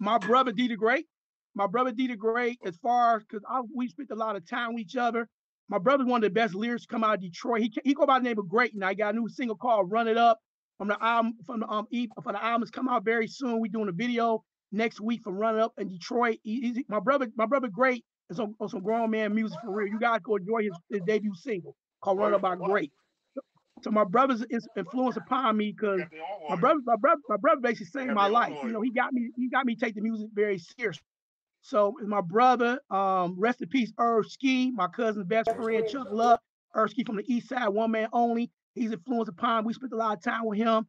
my brother D the Great. My brother D the Great, as far as because we spent a lot of time with each other. My brother's one of the best lyrics to come out of Detroit. He he go by the name of Great, and I got a new single called "Run It Up" from the album from the um E from the album is come out very soon. We doing a video next week from Run It Up in Detroit. He- he's- my brother, my brother Great is on, on some grown man music for real. You guys go enjoy his, his debut single called "Run It by Great. So my brother's influence upon me because my brother, my brother, my brother basically saved my life. You know, he got me, he got me take the music very serious. So my brother, um, rest in peace, Irv Ski, my cousin's best friend, Chuck Luck, Irv Ski from the East Side, one man only. He's influenced upon. We spent a lot of time with him.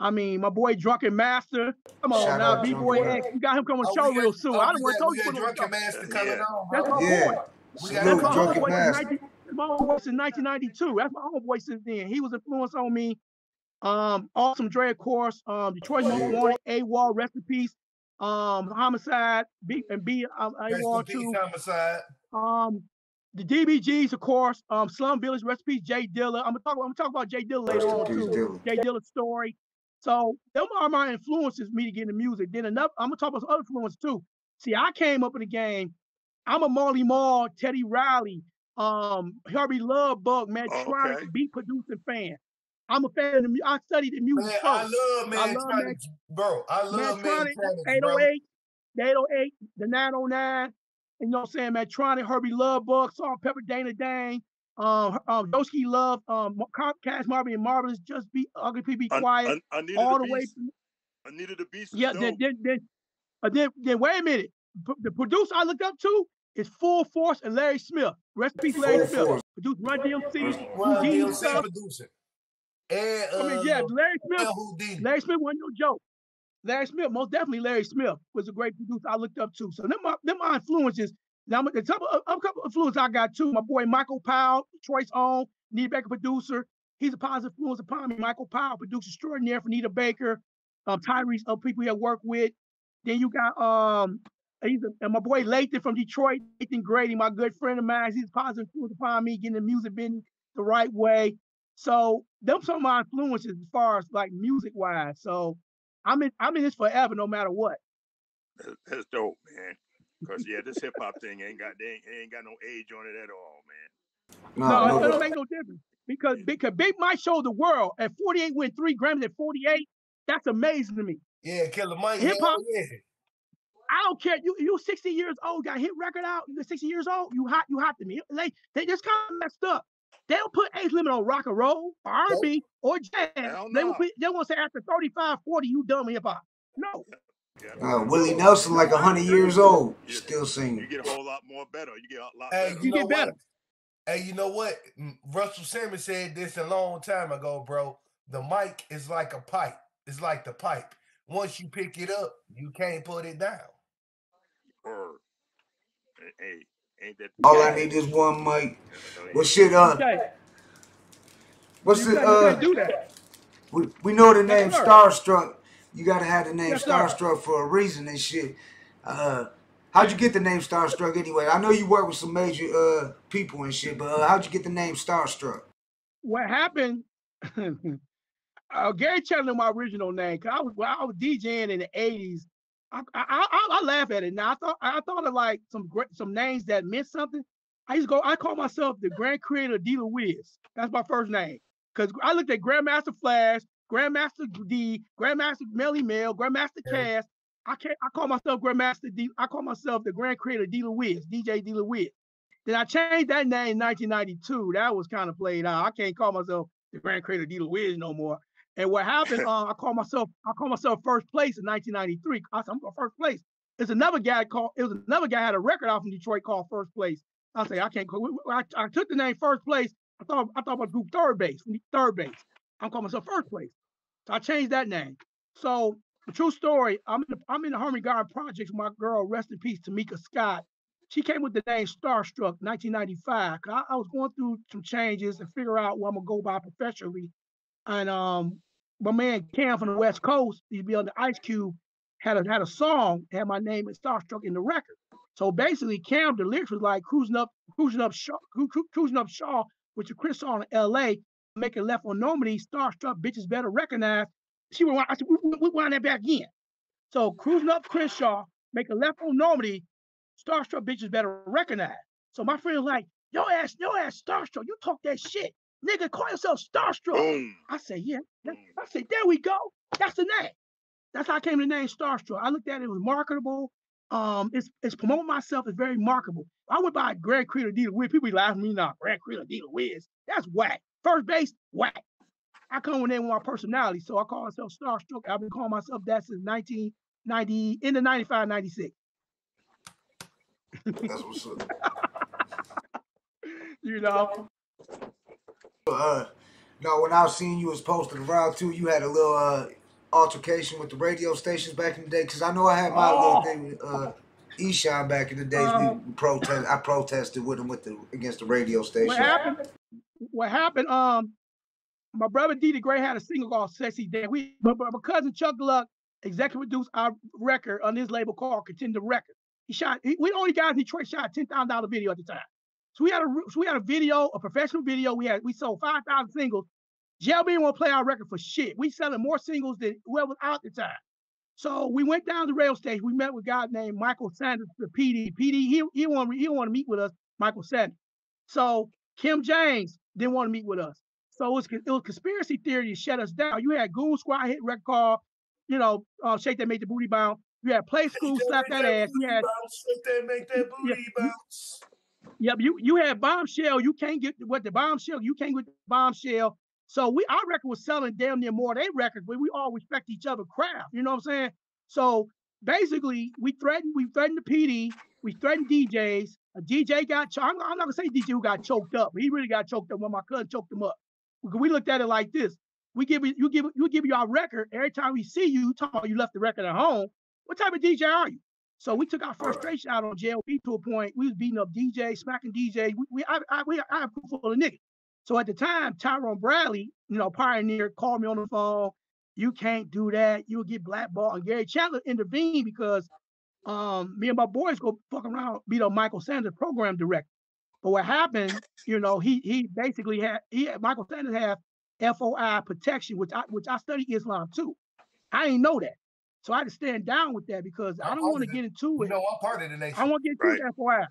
I mean, my boy Drunken Master. Come on Shout now, B Boy X. You got him coming on Oh, show got- real soon. oh, I we don't want to got- tell you got put him on the Drunken show. Master coming Yeah. on. That's my. Yeah. boy. We got That's my Drunken homeboy since Master. 19, my homeboy since 1992. That's my homeboy since then. He was influenced on me. Um, Awesome Dre, of course. Um, Detroit Most. Wanted, AWOL, rest in peace. Um, Homicide, B and B, um, Rest AWOL too. homicide. Um, the DBGs, of course. Um, Slum Village, rest in peace, J Dilla. I'm gonna talk. I'm gonna talk about J Dilla later on too. Dilla. J Dilla's story. So them are my influences me to get into music. Then enough. I'm gonna talk about some other influences too. See, I came up in the game. I'm a Marley Marl, Teddy Riley, um Hurby Luv Bug, man, trying Okay. to beat producing fan. I'm a fan of the I studied the music Man, I love man, I love Tronics, man, bro. I love Mantronix, bro. 808, the 808, the 909, and you know what I'm saying, Mantronic, Hurby Luv Bug, Salt Pepper, Dana Dane, um, um, Yoski Love, um, Comcast, Marvin and Marvelous, Just Be Ugly P Be Quiet, An- Anita all the the way from Anita the Beast. yeah, then then then, uh, then then wait a minute. P- The producer I looked up to is Full Force and Larry Smith. Peace, Larry. Force. Produced Run DMC, DLC stuff. producer. And uh, I mean, yeah, Larry Smith. Larry Smith wasn't no joke. Larry Smith, most definitely Larry Smith was a great producer I looked up to. So them my, them my influences. Now the couple of a couple of influences I got too. My boy Michael Powell, Detroit's own, Nita Baker producer. He's a positive influence upon me. Michael Powell, producer extraordinaire for Nita Baker. Um, Tyrese, other people he had worked with. Then you got um, he's a, and my boy Lathan from Detroit, Lathan Grady, my good friend of mine. He's a positive influence upon me, getting the music business the right way. So them some of my influences as far as like music wise. So I'm in I'm in this forever, no matter what. That's, that's dope, man. Cause yeah, this hip hop thing ain't got they ain't, ain't got no age on it at all, man. No, No, no, it, it no. don't make no difference because because Big Mike showed the world at 48 win three Grammys at 48. That's amazing to me. Yeah, Killer Mike. Hip hop. yeah. I don't care. You you 60 years old, got hit record out. You're 60 years old. You hot. You hot to me. They they just kind of messed up. They don't put age limit on rock and roll, or R&B, or jazz. Hell They will no. put, they want to say after 35, 40, you dumb hip hop. No. Uh, Willie Nelson, like hundred years old, still singing. You get a whole lot more better. You get a lot Hey, better. you, know what? Hey, you know what? Russell Simmons said this a long time ago, bro. The mic is like a pipe. It's like the pipe. Once you pick it up, you can't put it down. Or hey, ain't that All I need is one mic. Well, shit, uh, what's You the can't, uh? do that. We, we know the name Yes. StarStrukk. You gotta have the name Yes. StarStrukk for a reason and shit. Uh, how'd you get the name StarStrukk anyway? I know you work with some major uh people and shit, but uh, how'd you get the name StarStrukk? what happened? uh, Gary Chandler, my original name, 'cause I was when I was DJing in the '80s. I, I, I, I laugh at it now. I thought I thought of like some great some names that meant something. I used to go. I call myself the Grand Creator D. Wiz. That's my first name because I looked at Grandmaster Flash, Grandmaster D, Grandmaster Melle Mel, Grandmaster Caz. I can't. I call myself Grandmaster D. I call myself the Grand Creator D. Wiz, DJ D. Wiz. Then I changed that name in 1992. That was kind of played out. I can't call myself the Grand Creator D. Wiz no more. And what happened? uh, I call myself. I call myself first place in 1993. I said I'm first place. There's another guy called. It was another guy had a record out from Detroit called First Place. I say I can't. I, I took the name First Place. I thought I thought about group Third Base. Third Base. I'm calling myself First Place. So I changed that name. So the true story. I'm in the, I'm in the Harmony Garden Projects. with My girl, rest in peace, Tamika Scott. She came with the name StarStrukk 1995. 'cause I, I was going through some changes and figure out what I'm gonna go by professionally. And um, my man Kam from the West Coast, he used to be on the Ice Cube, had a had a song, had my name and StarStrukk in the record. So basically, Kam, the lyrics was like cruising up, cruising up Shaw, cru- cru- cruising up Shaw, which is Crenshaw in L.A. Making left on Normandy, Starstruck bitches better recognize. She would. I said, we, we, wind that back in. So cruising up Crenshaw, making left on Normandy, starstruck bitches better recognize. So my friend was like, yo ass, yo ass starstruck, you talk that shit. Nigga, call yourself starstruck. Boom. I said, yeah. I said, there we go. That's the name. That's how I came to the name StarStrukk. I looked at it, it was marketable. Um, it's it's promoting myself, it's very marketable. I went by Grand Creator D Wiz. People be laughing at me now. Grand Creator D Wiz. That's whack. First base, whack. I come with name with my personality, so I call myself StarStrukk. I've been calling myself that since 1990, in the 95, 96. That's what's up. You know, Uh, no, when I was seeing you was posted around too, you had a little uh altercation with the radio stations back in the day. Cause I know I had my Oh. little thing with uh Esham back in the days. Um, we protest. I protested with him with the against the radio station. what happened? What happened? Um, my brother D the Great had a single called "Sexy Day." We, but my, my cousin Chuck Luck executive produced our record on his label called Contender Records. He shot. He, we the only guys in Detroit shot a ten thousand dollar video at the time. So we had a so we had a video, a professional video. We had we sold five thousand singles. JLB to play our record for shit. We selling more singles than whoever was out at the time. So we went down to the rail station. We met with a guy named Michael Sanders, the PD. PD, he he want he want to meet with us, Michael Sanders. So Kim James didn't want to meet with us. So it was, it was conspiracy theory to shut us down. You had Goon Squad hit record call, you know, uh, Shake That Make the Booty Bounce. You had Play School slap that ass. You had Shake that, make that booty bounce. Yep, you you had bombshell. You can't get what the bombshell. You can't get the bombshell. So we our record was selling damn near more than records, but we all respect each other craft. You know what I'm saying? So basically, we threatened we threatened the PD. We threatened DJs. A DJ got. Cho- I'm, I'm not gonna say DJ who got choked up. but He really got choked up when my cousin choked him up. We looked at it like this. We give you you give you give you our record every time we see you. You talk about you left the record at home. What type of DJ are you? So we took our frustration out on JLB to a point. We was beating up DJ, smacking DJ. We, we I, I, we, I have proof of the nigga. So at the time, Tyrone Bradley, you know, pioneer, called me on the phone. You can't do that. You'll get blackballed. And Gary Chandler intervened because um, me and my boys go fuck around, beat up Michael Sanders, program director. But what happened, you know, he he basically had he had, Michael Sanders have FOI protection, which I which I study Islam too. I didn't know that. So I had to stand down with that because I don't want to get into it. You it. know, I'm part of the nation. I want to get into Right. FOI.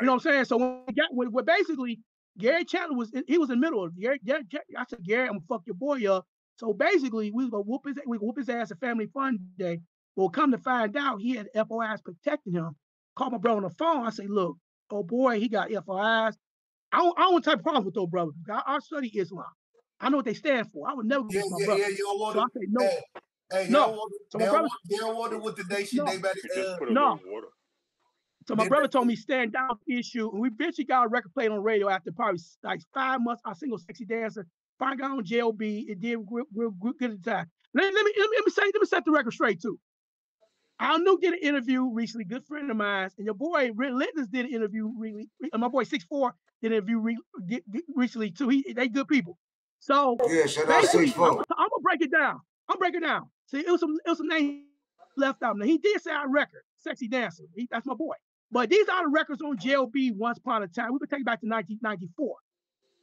You know what I'm saying? So when we got when, when basically Gary Chandler was he was in the middle of Gary, Gary, Gary- I said, Gary, I'm gonna fuck your boy up. So basically we was gonna whoop his we whoop his ass at family fun day. Well, come to find out he had FOIs protecting him. Called my brother on the phone. I say, look, oh boy, he got FOIs. I don't, I don't want type problems with those brothers. I, I study Islam. I know what they stand for. I would never Yeah, get my yeah, brother. yeah. You don't want so I say no. Hey, hey, you no. don't want, So they, my don't brother, they don't want it with the nation. No. They better. Uh, no. So my brother told me stand down issue, and we eventually got a record played on radio after probably like five months. Our single "Sexy Dancer" finally got on JLB. It did real, real, real good at the time. Let, let me let me let me say let me set the record straight too. Al New did an interview recently, good friend of mine, and your boy Relentless did an interview. Really, and my boy Six Four did an interview re, di- di- recently too. He they good people. So Yeah, shout out basically, 6'4". I'm, I'm gonna break it down. I'm breaking down. See, it was some it was some names left out. Now he did say our record, "Sexy Dancer." He, that's my boy. But these are the records on JLB once upon a time. We could take it back to 1994.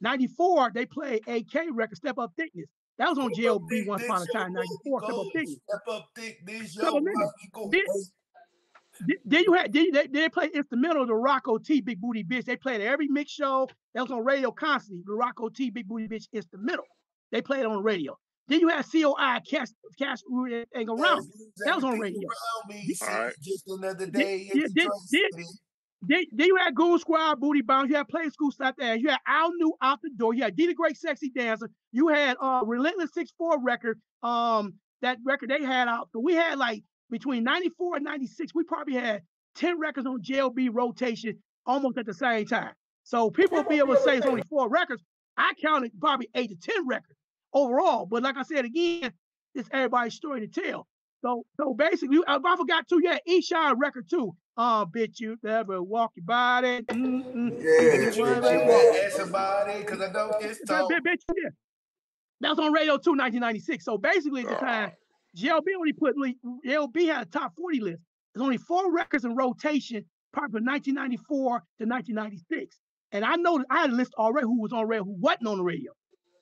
94, they played AK record, Step Up Thickness. That was on JLB once upon a time, 94, Step Up Thickness. Step up thick, this Step Up Thickness. you. Then, you had then they, they play instrumental the Rocco T Big Booty Bitch. They played every mix show that was on radio constantly. The Rocco T Big Booty Bitch instrumental. They played on the radio. Then you had COI Cash Cash Root and around. That was on radio. All right. Just another day. Yeah, in then, Detroit then, then, then you had Goon Squad, Booty Bounce. You had Play School Slap Ass. You had Al New Out the Door. You had D the Great Sexy Dancer. You had uh Relentless 6-4 record. Um, that record they had out. So we had like between 94 and 96, we probably had 10 records on JLB rotation almost at the same time. So people will be able to say it's only four records. I counted probably eight to 10 records overall. But like I said again, it's everybody's story to tell. So so basically, uh, I forgot too. Yeah, E-Shine record too. Uh, bitch, you never walk your body. Mm-mm. Bitch, you Bitch, better walk. ask somebody, 'cause I don't get talk. bitch, yeah. That was on radio too, 1996. So basically, at the time, JLB only put JLB had a top 40 list. There's only four records in rotation, probably from 1994 to 1996. And I know that I had a list already who was on radio, who wasn't on the radio.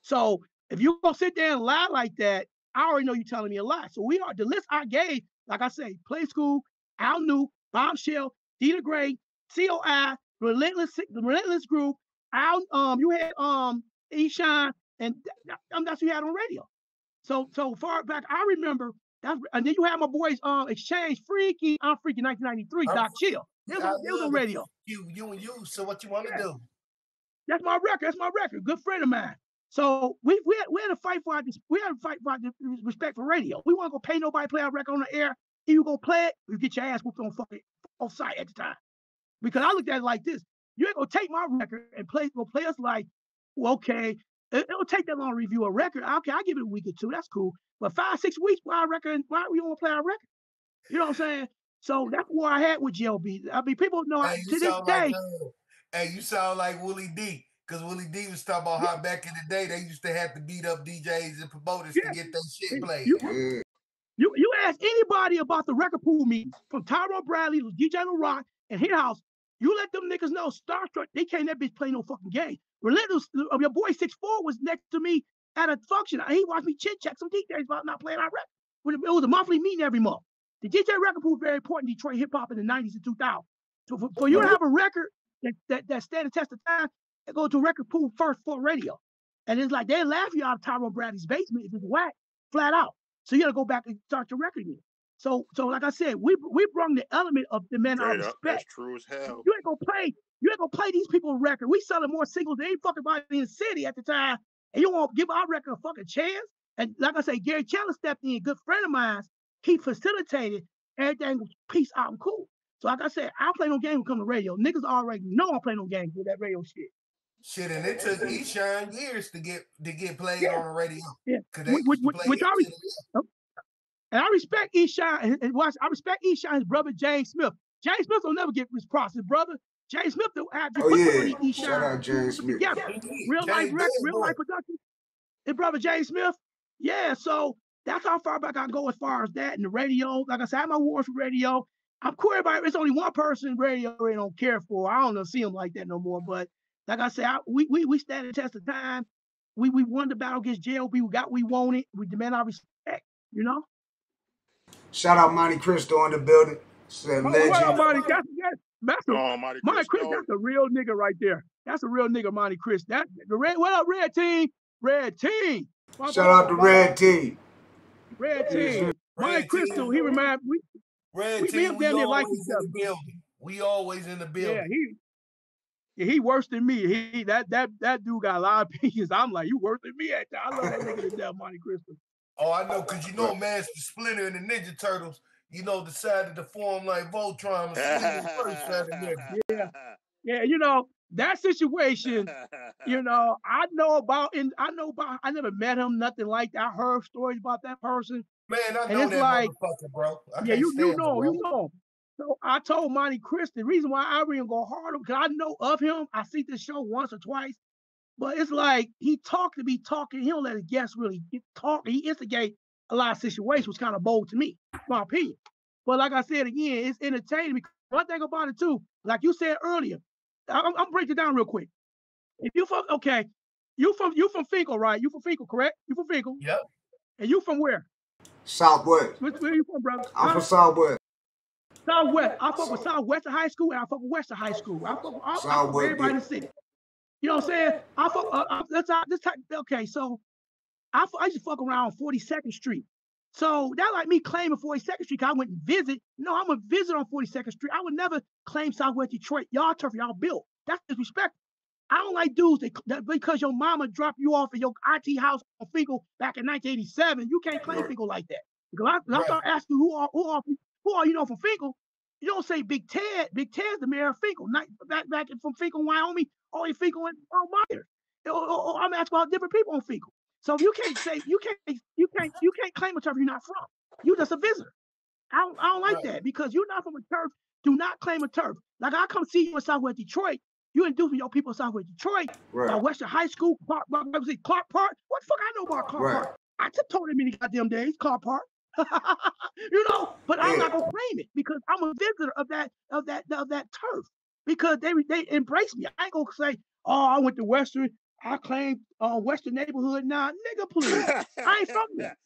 So if you gonna sit there and lie like that, I already know you're telling me a lie. So we are the list I gave, like I say, Play School, Al New, Bombshell, D the Great, COI, Relentless, the Relentless Group, Al, um, you had um E-Shine, and um, that's you had on radio. So so far back, I remember that's and then you had my boys um exchange freaky, I'm freaky 1993, I'm Doc Chill. It was, I on- it was on radio. You, you and you. So what you want to do? That's my record. That's my record. Good friend of mine. So we we had, we had to fight for our we had to fight for our respect for radio. We weren't gonna pay nobody to play our record on the air. If you gonna play it, you get your ass whooped on fucking off site at the time. Because I looked at it like this: you ain't gonna take my record and play go play us like, well, okay, it, will take that long to review a record. Okay, I give it a week or two. That's cool. But five six weeks, why our record? Why we want to play our record? You know what I'm saying? So that's where I had with JLB. I mean, people know Hey, to this day. like hey, you sound like Willie D. Cause Willie D was talking about how back in the day they used to have to beat up DJs and promoters to get their shit played. You, you you ask anybody about the record pool meetings from Tyrone Bradley to DJ LaRock and Hit House, you let them niggas know StarStrukk, they can't that bitch play no fucking game. Relentless, uh, your boy 6'4 was next to me at a function. He watched me chit chat some DJs about not playing our record. When It was a monthly meeting every month. The DJ record pool was very important in Detroit hip hop in the 90s and 2000. So for, for you to have a record that, that, that stand the test of time, go to record pool first for radio. And it's like they laugh you out of Tyrone Bradley's basement if it's whack, flat out. So you gotta go back and start your record again. So, so like I said, we we brought the element of the man I Straight up, respect. that's true as hell. You ain't gonna play. You ain't gonna play these people record. We selling more singles than any fucking body in the city at the time, and you won't give our record a fucking chance. And like I say, Gary Chandler stepped in, a good friend of mine. He facilitated everything was peace out and cool. So like I said, I play no game when it come to radio. Niggas already know I play no games with that radio shit. Shit, and it took Esham years to get to get played Yeah. on the radio. Yeah, 'Cause they which, which, which, I, re- and I respect Esham and, and watch. I respect Esham's brother James Smith. James Smith will never get his props. His brother James Smith will have Oh yeah, Esham shout out James Smith. together. Real life James record, real life production. His brother James Smith. Yeah, so that's how far back I go as far as that and the radio. Like I said, I have my wars for radio. I'm cool about it's only one person radio I don't care for. I don't know see him like that no more. But like I said, I, we we we stand the test of time. We we won the battle against JLB. We got we wanted. We demand our respect. You know. Shout out Monte Cristo in the building. Said Oh, what up, legend. Monty? That's, that's, that's a, Oh, Monte Monty Chris, Cristo. that's a real nigga right there. That's a real nigga, Monty Chris. That the red. What up, red team? Red team. My Shout out fault, the red team. Red team. Monty Red Crystal. team. He remind we. Red we, team, we damn near like always each in other. the building. We always in the building. Yeah, he worse than me. He that that that dude got a lot of opinions. I'm like, you worse than me at that. I love that nigga to death, Monty Cristo. Oh, I know, cause you know, man, Splinter and the Ninja Turtles, you know, decided to form like Voltron and Splinter first out of there. Yeah, yeah. You know that situation. You know, I know about and I know about. I never met him, nothing like that. I heard stories about that person. Man, I And know it's that like- motherfucker, bro. I yeah, you you stand him, know, bro. you know. So I told Monty Chris the reason why I really go hard on because I know of him. I see this show once or twice, but it's like he talked to be talking. He don't let his guests really get talk. He instigate a lot of situations, which kind of bold to me, my opinion. But like I said again, it's entertaining. Because one thing about it too, like you said earlier, I- I'm, I'm breaking it down real quick. If you from okay, you from you from Fenkell, right? You from Fenkell, correct? You from Fenkell. Yep. And you from where? Southwest. Where, where you from, brother? I'm Huh? from Southwest. Southwest. I fuck with Southwestern High School and I fuck with Western High School. I fuck with, I, I fuck with Southwest, everybody in the city. You know what I'm saying? I fuck. Uh, uh, that's how this type. Okay, so I I used to fuck around 42nd Street. So that like me claiming 42nd Street. I went and visit. No, I'm a visit on 42nd Street. I would never claim Southwest Detroit. Y'all turf, y'all built. That's disrespect. I don't like dudes that, that because your mama dropped you off at your IT house on Fenkell back in 1987. You can't claim Fenkell like that. Because I, when I Right. start asking who are who are who are you know from Fenkell, you don't say Big Ted. Big Ted's the mayor of Fenkell. Not back back from Fenkell, Wyoming, in Fenkell and Earl Myers. Or- or- or I'm asking about different people on Fenkell. So you can't say you can't you can't you can't claim a turf you're not from. You just a visitor. I don't, I don't like Right. that because you're not from a turf. Do not claim a turf. Like I come see you in Southwest Detroit. You me to your people in Southwest Detroit. Right. Uh, Western High School, Clark, Clark, Clark Park. What the fuck I know about Clark Right. Park? I tiptoed him many goddamn days, Clark Park. you know, but I'm not gonna claim it because I'm a visitor of that of that of that turf because they they embrace me. I ain't gonna say, oh, I went to Western, I claim uh, Western neighborhood. Nah, nigga, please. I ain't from there.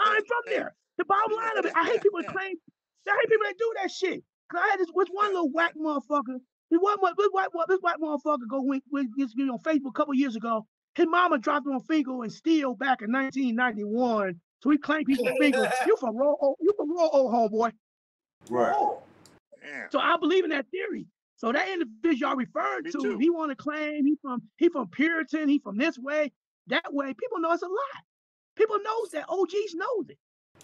I ain't from there. The bottom line of it, I hate people that claim. I hate people that do that shit. Cause I had this with one little whack motherfucker. This one, this white, this white motherfucker go went with this video on Facebook a couple years ago. His mama dropped him on Fenkell and Steel back in 1991. So he claimed people from Fenkell. You from raw, old, you from raw old homeboy. Right. Oh. So I believe in that theory. So that individual y'all referred Me to, too. he want to claim he from he from Puritan, he from this way, that way. People know it's a lie. People knows that. OGs knows it.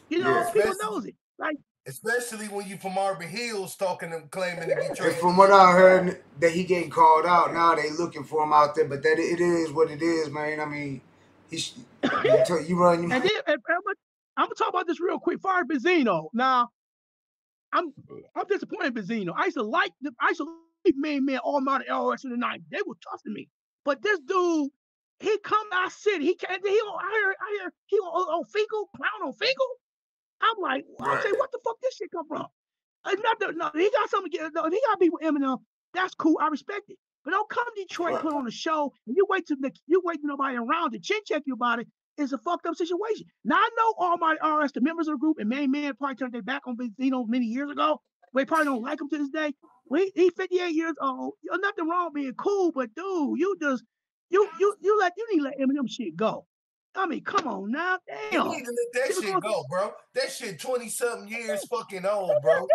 You know, Yeah. people knows it. Like Especially when you from Auburn Hills talking and claiming to be And Detroit. from what I heard, that he getting called out now, they looking for him out there. But that it is what it is, man. I mean, you, run. And then and, I'm, gonna, I'm gonna talk about this real quick. Fire Benzino. Now, I'm I'm disappointed in Benzino. I used to like the I used to like main man all night LOS in the night. They were tough to me. But this dude, he come to our city. He can't he on I hear I hear he on, on Fenkell, clown on Fenkell. I'm like, I say, what the fuck this shit come from? That no, he got something to get no, he gotta be with Eminem. That's cool. I respect it. But don't come to Detroit, put on a show, and you wait till the, you wait till nobody around to chin check you about it. It's a fucked up situation. Now I know Almighty RS, the members of the group, and Main Man probably turned their back on Benzino many years ago. They probably don't like him to this day. we he 58 years old. There's nothing wrong being cool, but dude, you just you you you let you need to let Eminem shit go. I mean, come on now, damn. You need to let that shit go, bro. That shit 20 something years fucking old, bro.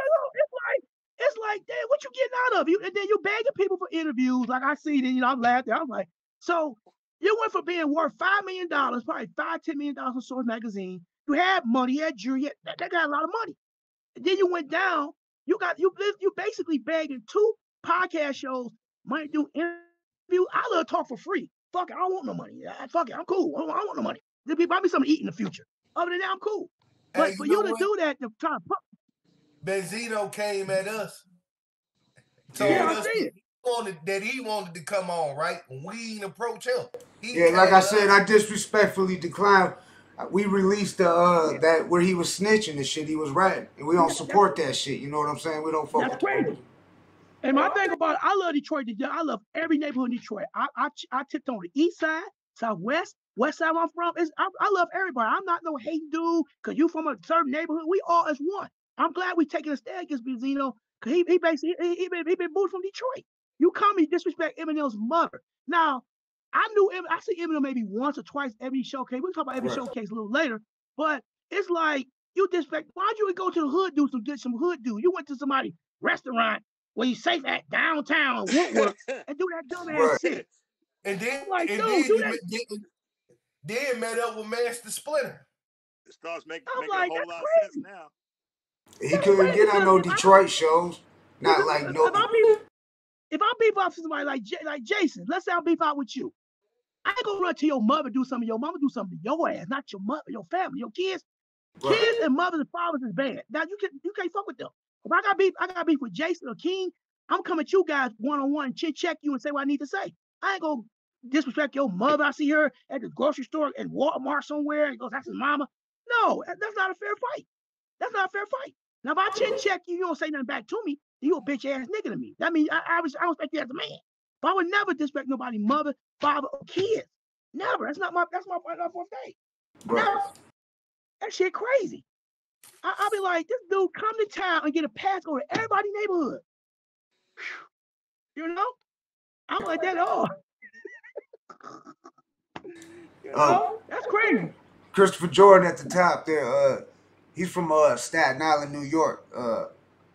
It's like, damn, what you getting out of you? And then you begging people for interviews. Like I see, then you know, I'm laughing. I'm like, so you went from being worth five million dollars, probably five, ten million dollars for Source Magazine. You had money, you had jury, had- that, that got a lot of money. And then you went down. You got you you basically begging two podcast shows, might do interview. I love to talk for free. Fuck it, I don't want no money. I, fuck it, I'm cool. I don't, I don't want no money. There be buy me something to eat in the future. Other than that, I'm cool. But Hey, for you you to what? do that, to try to put Benzino came at us. Told Yeah, us that he, wanted, that he wanted to come on, right? We didn't approach him. He Yeah, like I at said, us. I disrespectfully declined. Uh, We released the uh that where he was snitching the shit. He was ratting, and we don't support that shit. You know what I'm saying? We don't fuck That's with the crazy. And my thing about it, I love Detroit. I love every neighborhood in Detroit. I I, I tipped on the east side, southwest, west side where I'm from. I, I love everybody. I'm not no hate dude because you from a certain neighborhood. We all as one. I'm glad we taking a stand against Benzino because he, he basically he, he been he been booed from Detroit. You come and disrespect Eminem's mother. Now, I knew Em- I see Eminem maybe once or twice every showcase. We'll talk about every Right. showcase a little later. But it's like you disrespect. Why'd you go to the hood do some get some hood do? You went to somebody restaurant where you safe at downtown Woodward and do that dumbass Right. shit. And then, Like, and dude, then, do that- met- then, then met up with Master Splinter. It starts make, I'm making like, a whole that's lot of sense now. He couldn't get on no Detroit shows. Not like no. If I beef, if I beef off somebody like J- like Jason, let's say I beef out with you. I ain't gonna run to your mother, do something. Your mama do something to your ass, not your mother, your family, your kids. Right. Kids and mothers and fathers is bad. Now you can you can't fuck with them. If I got beef, I got beef with Jason or King. I'm coming at you guys one on one, chin check you and say what I need to say. I ain't gonna disrespect your mother. I see her at the grocery store and Walmart somewhere and goes, that's his mama. No, that's not a fair fight. That's not a fair fight. Now if I chin check you, you don't say nothing back to me. You a bitch ass nigga to me. That means I, I, was, I respect you as a man. But I would never disrespect nobody, mother, father, or kids. Never. That's not my that's my that's my thing. Never. That shit crazy. I, I'll be like, this dude come to town and get a pass over everybody neighborhood. You know? I don't like that at all. you know? Oh. That's crazy. Christopher Jordan at the top there. Uh, he's from uh Staten Island, New York. Uh,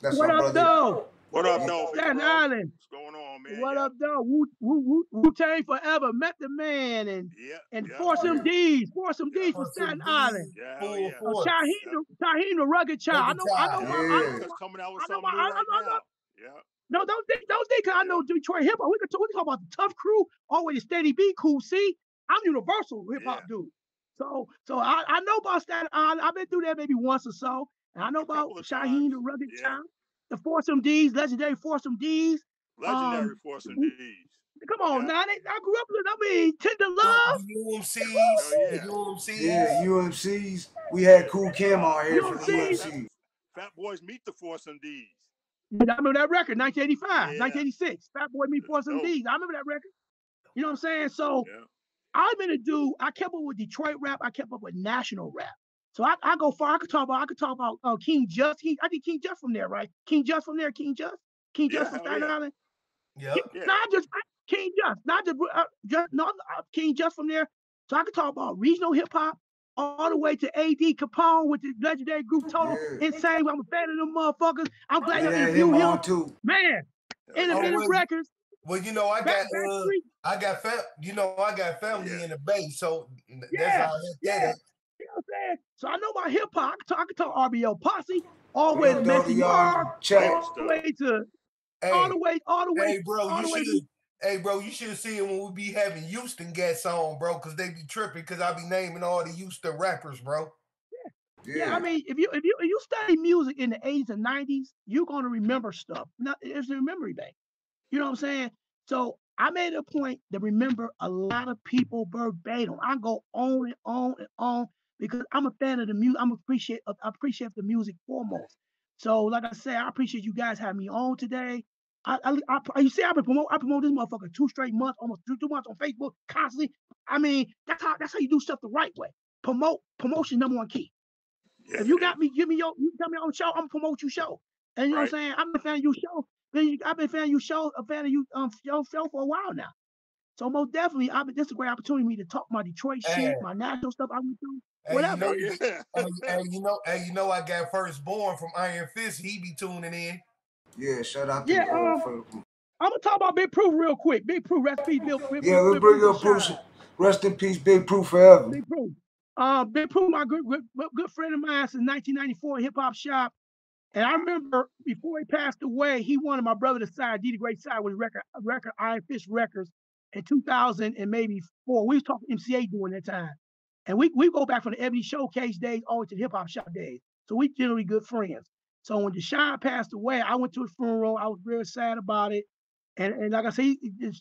that's what my up, brother. though? What up, though? Staten Island. What's going on, man? What up, though? Wu Wu Wu Wu Tang forever. Met the man and and Force MDs. Force MDs from Staten Island. Yeah, Full yeah. Oh, force. Shyheim, the, Shyheim, the rugged child. I know, I know, my, I know, coming out with I know, something my, new I, right I, I, now. Yeah. No, don't think, don't think 'cause I know Detroit hip hop. We can talk, we can talk about the tough crew, always steady be cool. See, I'm universal hip hop dude. So, so I, I know about Staten Island. I've been through there maybe once or so, and I know about Shyheim, the rugged child, the Force MD's, legendary Force MD's. Legendary um, Force MD's. Come on, now they, I grew up with. I mean, Tender Love. UMCs, Oh, yeah. UMCs. Yeah, UMCs. We had Kool Kim on here from the UMCs. UMCs. Fat Boys meet the Force MD's. I remember that record, 1985, Yeah. 1986. Fat Boy Meet Force dope. D's. I remember that record. You know what I'm saying? So Yeah. I've been a dude. I kept up with Detroit rap. I kept up with national rap. So I, I go far. I could talk about. I could talk about uh, King Just. King, I think King Just from there, right? King Just from there. King Just. King Yeah, Just from hell Staten yeah. Island. Yep. Yeah. Not just King Just. Not just, uh, just not uh, King Just from there. So I could talk about regional hip hop all the way to AD Capone with the legendary group Total Yeah. Insane. I'm a fan of them motherfuckers. I'm glad Yeah, interviewed him him. too. Man, Oh, Independent Records. Well, you know, I got uh, I got fam- you know, I got family Yeah. in the Bay, so that's how I hit yeah. You know what I'm saying? So I know about hip hop. I can talk, RBL Posse all the way to Messy Yard, all the way to Hey, all the way, all the way, hey, bro, all you should. to Hey, bro, you should have seen when we be having Houston guests on, bro, because they be tripping because I be naming all the Houston rappers, bro. Yeah, yeah. I mean, if you if you if you study music in the 80s and 90s, you're gonna remember stuff. Not it's a memory bank. You know what I'm saying? So I made a point to remember a lot of people verbatim. I go on and on and on because I'm a fan of the music. I'm appreciate I appreciate the music foremost. So, like I said, I appreciate you guys having me on today. I, I, I you see, I've been promote, I promote this motherfucker two straight months, almost two, two months on Facebook constantly. I mean, that's how that's how you do stuff the right way. Promote promotion number one key. If you got me, give me your, you tell me on show, I'm gonna promote your show. And you know what I'm saying? I'm a fan of your show. Been I've been a fan of you show a fan of you um show, show for a while now. So most definitely, I this is a great opportunity for me to talk my Detroit Hey. shit, my national stuff I went through, Hey, you whatever. know, hey, hey, you know, hey, you know, I got firstborn from Iron Fist. He be tuning in. Yeah, shout out to Yeah, uh, um, for, I'm gonna talk about Big Proof real quick. Big Proof, recipe, Bill. Big yeah. Proof, Let's bring Proof, up shine. Proof. Rest in peace, Big Proof forever. Big Proof. Um, Big Proof, my good, good, good friend of mine since 1994, hip hop shop. And I remember before he passed away, he wanted my brother to sign D the Great side with record, record Iron Fist Records in 2000 and maybe four. We was talking MCA during that time. And we, we go back from the Ebony Showcase days all to the hip hop shop days. So we generally good friends. So when Deshaun passed away, I went to his funeral. I was very sad about it. And, and like I say,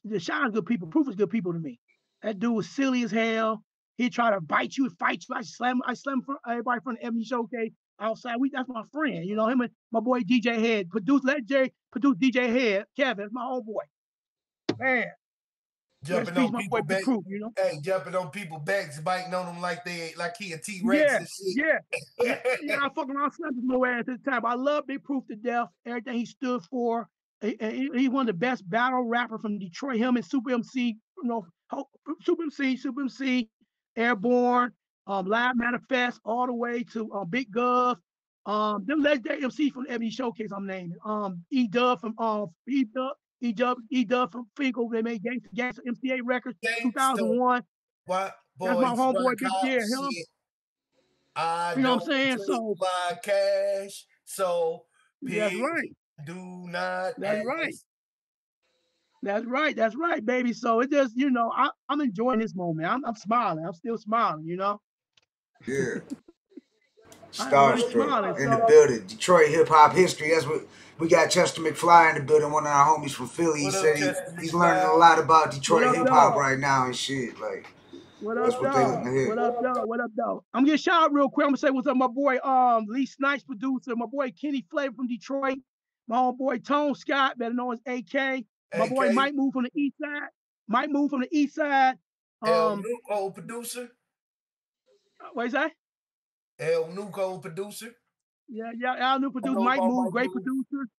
Deshaun's good people. Proof is good people to me. That dude was silly as hell. He'd try to bite you fight you. I slam, I slam for everybody from the Ebony Showcase outside. We that's my friend. You know, him and my boy DJ Head. Produce let Jay produce DJ Head. Kevin, my homeboy. Man. Jumping on my people back, Proof, you know. hey, jumping on people backs, biting on them like they like he a T Rex Yeah, and shit. yeah. yeah, I fucking around slapped little ass at the time. I love Big Proof to death. Everything he stood for. He, he- he's one of the best battle rapper from Detroit. Him and Super MC, you know, Super MC, Super MC, Airborne, um, Live Manifest, all the way to um, Big Gov. Um, them legendary MC from Ebony Showcase. I'm naming. Um, E Dub from um E Dub, E Dub, E Dub from Fenkell. They made Gangsta Gangsta MCA records, 2001. What That's my homeboy Big Yeah, him. I You know what I'm saying? So- my cash, so That's right. do not. That's ask. right. That's right. That's right, baby. So it just, you know, I, I'm enjoying this moment. I'm, I'm smiling. I'm still smiling, you know. Yeah. StarStrukk in the building. Detroit hip hop history. That's what we got. Chester McFly in the building. One of our homies from Philly. He said he, he's learning a lot about Detroit hip hop right now and shit. Like what up, what they dog? looking to hear. What up, dog? What up, dog? I'm gonna shout out real quick. I'm gonna say what's up, my boy um Lee Snipes producer, my boy Kenny Flavor from Detroit, my own boy Tone Scott, better known as AK, my boy Mike Move from the east side, Mike Move from the east side. El Um Nuco producer. What is that? El Nuco producer. Yeah, yeah, Al new producer, know Mike about Move, Mike great Move. producer.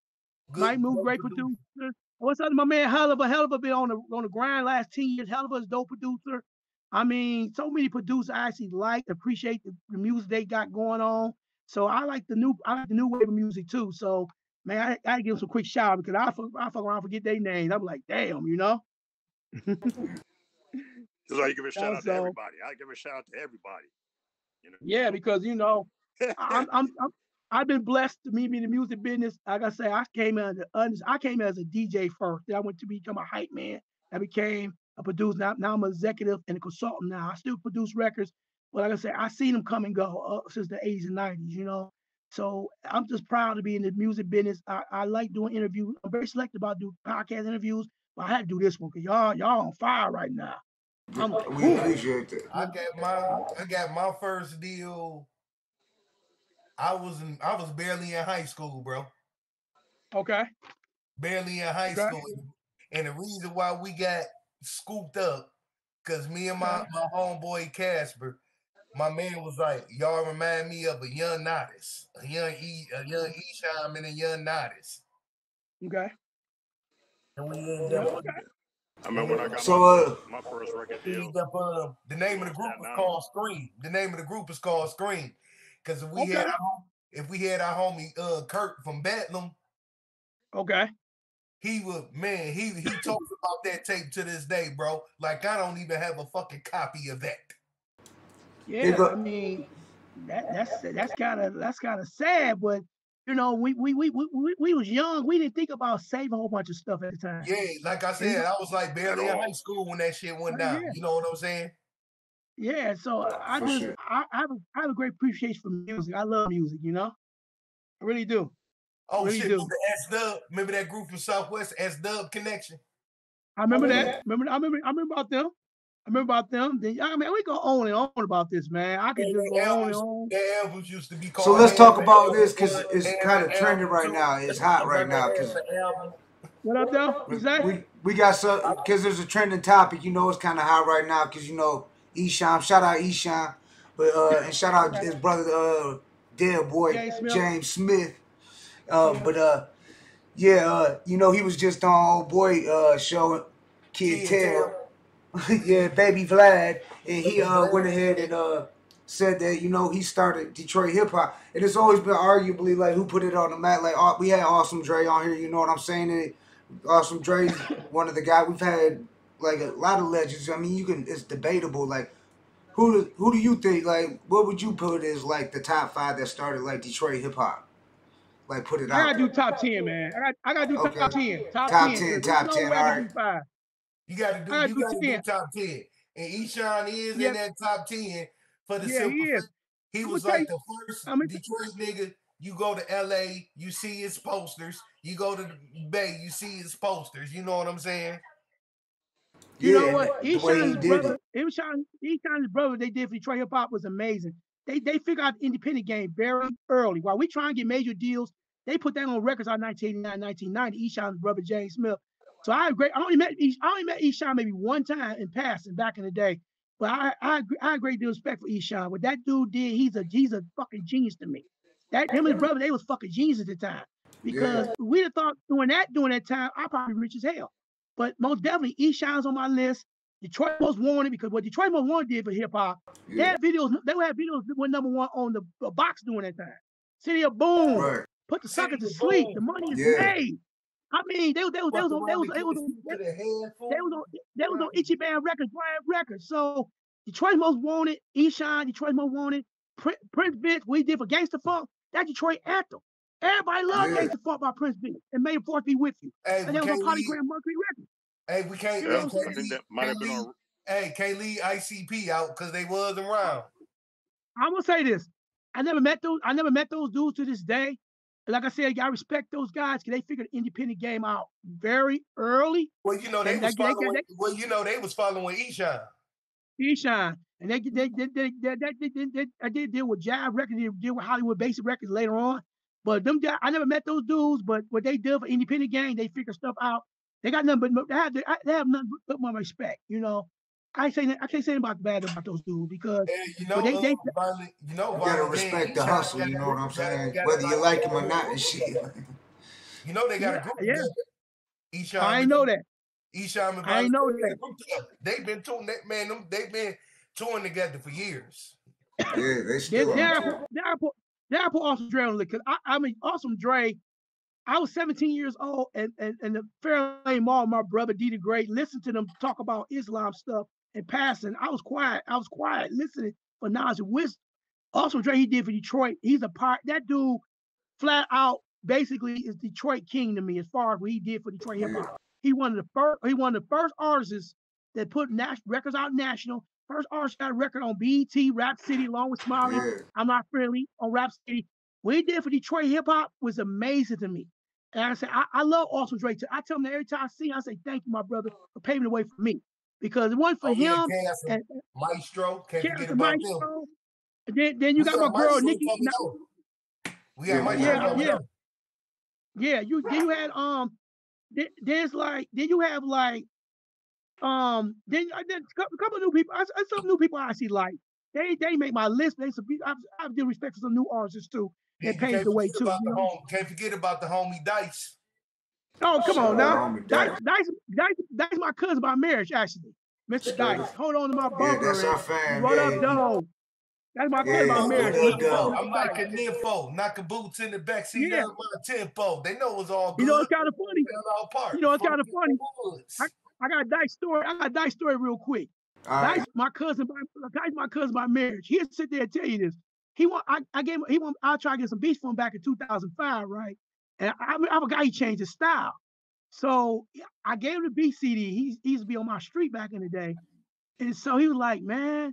Good, Mike Move, good great producer. producer. Oh, what's up, my man Helluva? Helluva been on the on the grind last 10 years. Helluva's dope producer. I mean, so many producers I actually like, appreciate the, the music they got going on. So I like the new I like the new wave of music too. So man, I, I gotta give them some quick shout out because I fuck, I fuck around forget their names. I'm like, damn, you know. Just like you give a shout out to everybody. I give a shout out to everybody. You know. Yeah, because you know, I'm, I'm, I'm I've been blessed to me be in the music business. Like I say, I came as a uns- I came as a DJ first. Then I went to become a hype man. I became a producer. Now, now I'm an executive and a consultant. Now I still produce records, but like I said, I seen them come and go uh, since the 80s and 90s. You know, so I'm just proud to be in the music business. I, I like doing interviews. I'm very selective about doing podcast interviews, but I had to do this one because y'all y'all on fire right now. I'm like, We "Ooh." appreciate that. I got my I got my first deal. I was in, I was barely in high school, bro. Okay. Barely in high Okay. school. And the reason why we got scooped up, because me and my, my homeboy Casper, my man was like, y'all remind me of a young Nodis, a young E, a young Esham and a young Nodis. Okay. And we ended up, okay. I remember when I got So, my, uh, first, my first record deal. ended up uh, the name of the group was called Scream. The name of the group is called Scream. Because if we had Okay. our, if we had our homie uh Kurt from Bedlam, Okay. he would man, he he talks about that tape to this day, bro. Like I don't even have a fucking copy of that. Yeah, go- I mean that that's that's kind of that's kind of sad, but you know we we, we we we we was young. We didn't think about saving a whole bunch of stuff at the time. Yeah, like I said, I was like barely in high school when that shit went down. yeah. You know what I'm saying? Yeah, so uh, I just sure. I, I have a, I have a great appreciation for music. I love music, you know. I really do. Oh Really shit, do. remember S Dub? Remember that group from Southwest S Dub Connection? I remember that. Remember I remember I remember about them. I remember about them. Then, I mean, we go on and on about this, man. I can just their go on and albums, on. their albums used to be called. So let's talk about this because it's kind of trending right now. It's hot right now because. What up, though? You say? we we got so because there's a trending topic. You know, it's kind of hot right now because you know Esham. Shout out Esham, but uh, and shout out his brother, uh, dear boy James Smith. James Smith. Uh, but uh, Yeah, uh, you know he was just on old boy uh show, Kid Kid Tail. yeah, baby Vlad, and he uh went ahead and uh said that you know he started Detroit hip hop, and it's always been arguably like who put it on the map. Like we had Awesome Dre on here, you know what I'm saying? And Awesome Dre's one of the guys we've had like a lot of legends. I mean, you can it's debatable. Like who do, who do you think like what would you put as like the top five that started like Detroit hip hop? Like put it I out. gotta do top ten, man. I got I gotta do top ten. Top, Top 10. 10, top no 10, way to alright. five. You gotta do I gotta you do gotta do top ten. And Esham is Yeah. in that top ten for the Yeah, simple he is. he was like you- the first I'ma- Detroit nigga. You go to LA, you see his posters. You go to the Bay, you see his posters. You know what I'm saying? You know Yeah, what? he Esham's did brother, Esham, Esham's brother, they did for Detroit hip hop was amazing. They they figured out the independent game very early. While we try and get major deals, they put that on records out 1989, 1990. Esham's brother James Smith. So I agree. I only met Esh- I only met Esham maybe one time in passing back in the day. But I I agree- I have great deal of respect for Esham. What that dude did, he's a he's a fucking genius to me. That him and his brother, they was fucking genius at the time. Because we'd have thought doing that during that time, I probably rich as hell. But most definitely, Esham's on my list. Detroit Most Wanted because what Detroit Most Wanted did for hip hop, they had videos. They would have videos that went number one on the, the box during that time. City of Boom, Right. put the suckers to sleep. Boom. The money is Yeah. made. I mean, they was they was they was on they was they was on Put they was on they was on Itchy Band Records, Brian Records. So Detroit Most Wanted, Esham, Detroit Most Wanted, Prince, Prince Vince, we did for Gangsta Funk. That Detroit anthem. Everybody loved Yeah. Gangsta Funk by Prince Vince and May the Fourth be with you. Hey, And we that was on can't Polygram Mercury Records. Hey, we can't. You know hey, what I'm can't saying? I think that might have been on. Hey, can't leave ICP out because they wasn't around. I'm gonna say this. I never met those. I never met those dudes to this day. Like I said, I respect those guys because they figured the independent game out very early. Well, you know they was they- following. they- well, you know they was following Esham. Esham, and they they they they, they, they, they, they, I did deal with Jive Records, they deal with Hollywood Basic Records later on. But them guys, I never met those dudes. But what they did for independent game, they figure stuff out. They got nothing but they have they have nothing but my respect. You know, I say I can't say about bad about those dudes because And you know, but they they violent, you know, You gotta respect the hustle, got you know what I'm got- saying? got a Whether you like him or not and shit. You know they got a Yeah, group yeah. together. Esham, I and know that. Esham and I ain't know King got a that. They've been touring that man. Them, they've been touring together for years. Yeah, they still then, I on put, tour. then I put then I Awesome Dre on the because I, I mean Awesome Dre. I was 17 years old and and, and the Fairlane Mall, my brother D the Great, listened to them talk about Islam stuff and passing. I was quiet. I was quiet listening for knowledge and wisdom. Awesome Dre he did for Detroit. He's a part that dude flat out basically is Detroit king to me as far as what he did for Detroit hip hop. He one of the first he one of the first artists that put nas- records out national. First artist got a record on BET, Rap City, along with Smiley. Yeah. I'm not friendly on Rap City. What he did for Detroit hip hop was amazing to me. And I say, I, I love Dre. too. I tell him that every time I see him, I say, thank you, my brother, for paving the way for me. Because it wasn't for Oh, yeah, him. And Maestro, can't forget about. Maestro. and then, then you got my girl, Nikki. We got Yeah, Maestro yeah, coming yeah. Yeah, you then you had um then, there's like then you have like um then I then a couple, new people I, I some new people I see like they they make my list. They some I, I due respect for some new artists too. Yeah, That you paves the way too. You the home. Can't forget about the homie Dice. Oh come Shout on now, homie Dice, Dice. Dice, Dice, Dice, my cousin by marriage actually, Mr. Straight Dice. Hold on to my Yeah, bumper. that's our and fan, What yeah. up, dog? That's my cousin Yeah, by marriage. up, I'm like a Dice. nympho, knocking boots in the backseat Yeah. of my tempo. They know it's all good. You know it's kind of funny. Fell all apart. You know it's kind of funny. I, I got a Dice story. I got a Dice story real quick. All right. Dice, my cousin, by Dice, my cousin by marriage. He'll sit there and tell you this. He want, I, I gave him, he want, I tried to get some beats for him back in 2005, right? And I, I, I forgot he changed his style. So I gave him the beat CD. He, he used to be on my street back in the day. And so he was like, man,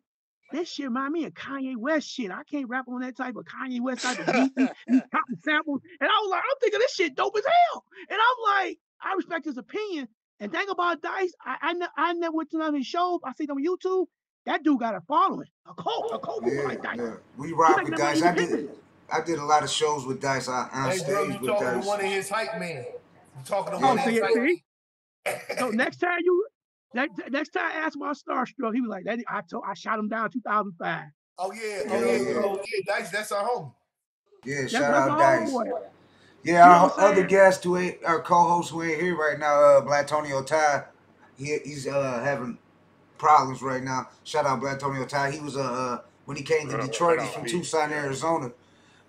this shit remind me of Kanye West shit. I can't rap on that type of Kanye West type of beat. These cotton samples. And I was like, I'm thinking this shit dope as hell. And I'm like, I respect his opinion. And thing about Dice, I I, ne- I never went to none of his shows. I see them on YouTube. That dude got a following, a cult, a cult Yeah, like Dice. yeah. We rock like with Dice. I did. I did a lot of shows with Dice on, on Hey, bro, you stage with talking to one of his hype men. You talking to Oh, one of see, his hype see? So next time you, next, next time I ask about StarStrukk, he was like, that, I told, I shot him down 2005. Oh yeah, oh Yeah, yeah, yeah. oh yeah, Dice, that's our homie. Yeah, That's, shout out Dice. homeboy. Yeah, You our other saying? guest who ain't our co-host who ain't here right now, uh, Black Tony Ty. He, he's uh having problems right now. Shout out Blatonio Todd. He was uh, uh when he came to Detroit, he's from Tucson, Arizona.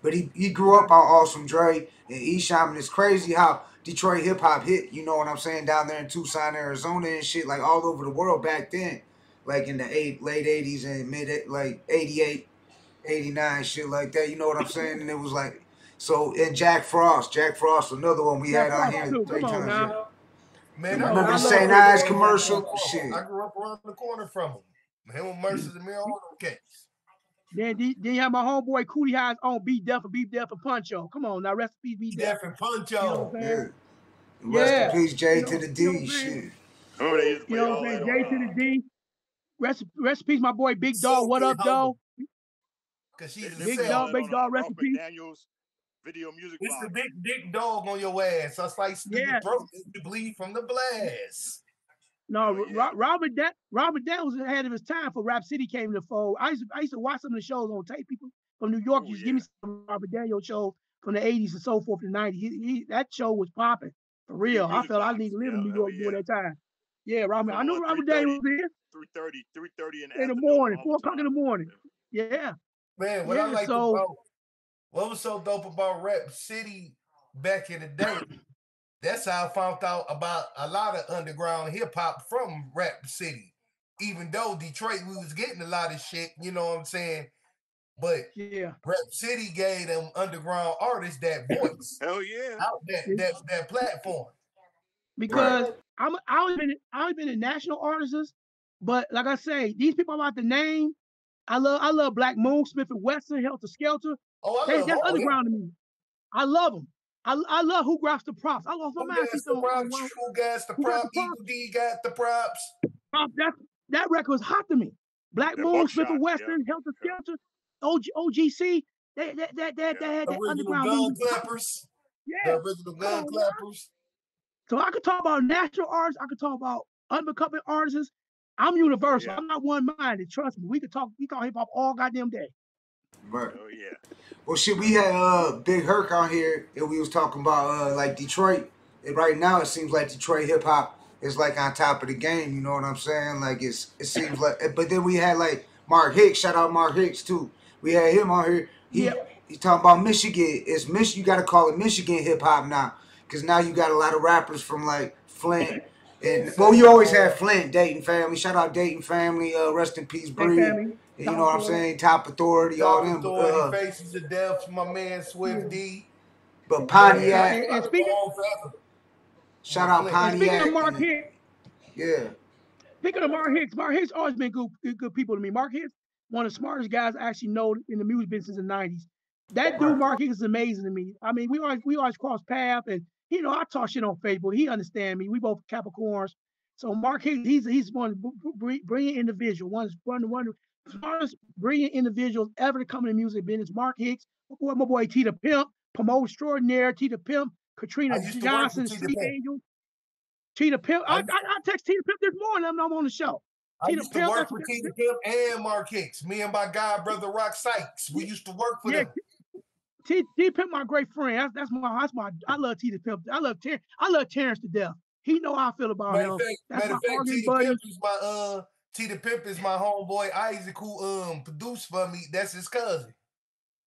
But he, he grew up on Awesome Dre and Esham, and it's crazy how Detroit hip hop hit. You know what I'm saying? Down there in Tucson, Arizona, and shit, like all over the world back then, like in the eight late '80s and mid like '88, '89, shit like that. You know what I'm saying? And it was like so. And Jack Frost, Jack Frost, another one we Jack had on Frost, here three on times. now. yeah. Man, You I remember the St. Mercer Ives commercial? Shit. I grew up around the corner from him. Him and Mercer's and Miracle case. Then, then then you have my homeboy Cootie High's on Beat Death and Beat Death and Puncho. Come on now, rest in peace, Beat Death. Death and You know what Puncho. I'm Yeah. Rest Yeah. in peace, J You know- to the you know D. what I'm? Shit. Remember they You know all what I'm saying? J to the D. Rest, rest in peace, my boy Big Dog. So What up, humble. dog? Cause they she's used a to Big play self. all Dog, Big on Dog, rest in peace. McDaniels video music It's the box. big dick dog on your ass. I slice through Yeah. your throat you bleed from the blast. No, Hell yeah. Ro- Robert that Robert that was ahead of his time for Rap City came to the fold. I used to, I used to watch some of the shows on tape. People from New York Oh, used to yeah. give me some Robert Daniel shows from the 80s and so forth, the 90s. He, he, that show was popping for real. I felt I box. didn't live Yeah, in New York during yeah. that time. Yeah, Robert. I Come knew on, Robert Daniel 3:30, was here 3:30, 3:30 in the in the morning, four o'clock in the morning. Yeah, Man, what I yeah. So about what was so dope about Rap City back in the day, that's how I found out about a lot of underground hip hop from Rap City. Even though Detroit, we was getting a lot of shit, you know what I'm saying? But yeah, Rap City gave them underground artists that voice Hell yeah. out that that, that platform. because I'm I was been I was been in national artists, but like I say, these people I'm about to name, I love I love Black Moon, Smith and Wesson, Helter Skelter. Oh, I They, love that's all them. underground to me. I love them. I, I love who grabs the props. I lost my Who mind. got the props? Who got the props? the Eagle D got the props. Prop, that that record was hot to me. Black That Moon, Smith buckshot, and yeah. Western, Helter Skelter, OG, OGC. They, that that that that had that Original underground gun clappers. Yeah. The original Come gun on, man. clappers. So I could talk about national artists. I could talk about undercover artists. I'm universal. yeah. I'm not one minded. Trust me. We could talk. We talk hip hop all goddamn day. Right. Oh yeah. Well, shit, we had uh Big Herc on here, and we was talking about uh like Detroit. And right now, it seems like Detroit hip hop is like on top of the game. You know what I'm saying? Like it's it seems like. But then we had like Mark Hicks. Shout out Mark Hicks too. We had him on here. He Yep. he talking about Michigan. It's Mich. You got to call it Michigan hip hop now, because now you got a lot of rappers from like Flint. And well, you always had Flint, Dayton family. Shout out Dayton family. Uh, rest in peace, Thank Bree. Family. You know what I'm saying? Top Authority, all them. Authority, Uh, Faces of Death, my man Swift D. but And, Pontiac. and speaking Shout out and speaking of Mark and- Hicks, yeah. speaking of Mark Hicks, Mark Hicks always been good, good, good people to me. Mark Hicks, one of the smartest guys I actually know in the music business in the '90s. That dude, Mark Hicks, is amazing to me. I mean, we always we always cross paths, and you know, I talk shit on Facebook. He understand me. We both Capricorns. So Mark Hicks, he's he's one br- br- brilliant individual. One one one of the smartest, brilliant individuals ever to come in the music business. Mark Hicks, my boy, my boy Tita Pimp, Promote Extraordinaire, Tita Pimp, Katrina I used to work Johnson, Tita Pimp. Angel. Tita Pimp. I, I, I text Tita Pimp this morning. I'm, I'm on the show. I Tita used to Pimp, work with Tita Pimp and Mark Hicks. Me and my guy brother Rock Sykes. We used to work for Yeah, them. T, T Pimp, my great friend. That's, that's my that's my. I love T Pimp. I love Ter- I love Terrence to death. He know how I feel about Matter him. fact, That's matter of fact, buddy. Pimp is my uh Tita Pimp is my homeboy Isaac who um produced for me. That's his cousin.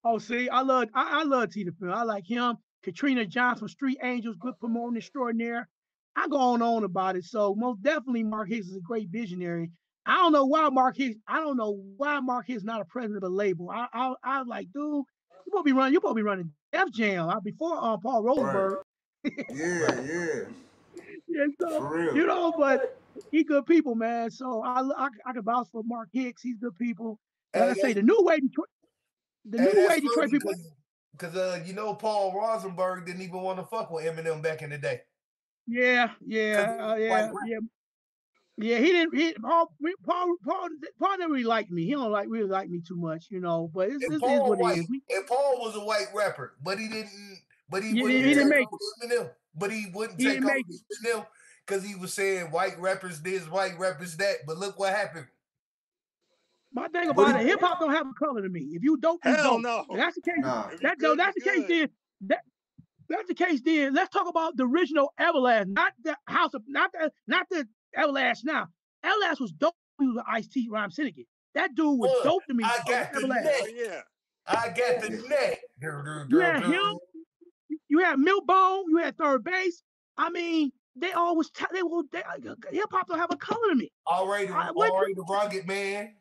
Oh, see, I love I, I love Tita Pimp. I like him. Katrina Johnson, Street Angels, good promoting extraordinaire. I go on and on about it. So most definitely, Mark Hicks is a great visionary. I don't know why Mark Hicks. I don't know why Mark Hicks not a president of a label. I I, I like, dude, you gonna be running. You gonna be running Def Jam uh, before uh, Paul Rosenberg. Yeah, yeah. Yeah, so, For real. you know, but he good people, man. So I I, I can vouch for Mark Hicks. He's good people. Like I say, the new way Detroit, the Hey, new way Detroit people. Because uh, you know, Paul Rosenberg didn't even want to fuck with Eminem back in the day. Yeah, yeah, uh, yeah, yeah. Yeah, he didn't. He, Paul, we- Paul, Paul, Paul never really liked me. He don't like really like me too much, you know. But it's, it's, it's Paul what it is. And Paul was a white rapper, but he didn't. But he He wouldn't didn't- he didn't make Eminem. But he wouldn't He take didn't over make Eminem because he was saying white rappers this, white rappers that. But look what happened. my thing about he- it, hip hop don't have a color to me. If you dope, you Hell dope. no. If that's the case. Nah. That good, that's the case. Then that that's the case, then let's talk about the original Everlast, not the House of, not the, not the Everlast now. Everlast was dope. He was an Ice T Rhyme Syndicate. That dude was Look, dope to me. I Oh, got the Everlast. neck. Oh, yeah. I got the neck. You had him. You had Milkbone. You had third base. I mean, they always t- they will. They, uh, hip hop don't have a color to me. Already, I- R.A. the Rugged Man.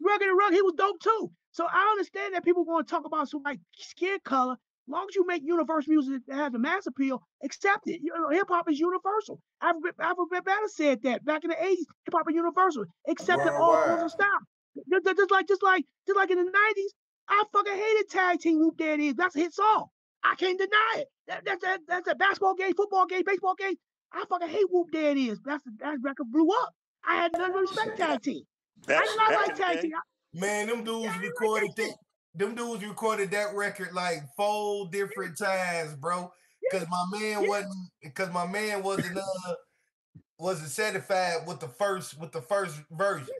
Rugged and Rug, he was dope too. So I understand that people want to talk about some like skin color. long as you make universal music that has a mass appeal, accept it. You know, hip hop is universal. Alphabet, Alphabet Battle said that back in the 80s. Hip hop is universal. Accept it all forms of style. Just, just- like just like just like in the 90s, I fucking hated tag team whoop that is. That's a hit song. I can't deny it. That, that's that, that's a basketball game, football game, baseball game. I fucking hate whoop that is. That's that record blew up. I had none respect tag team. I did not back like in tag team. Man, them dudes recorded that. Them dudes recorded that record like four different times, bro. Because my man wasn't. Because my man wasn't. Uh, wasn't satisfied with the first with the first versions.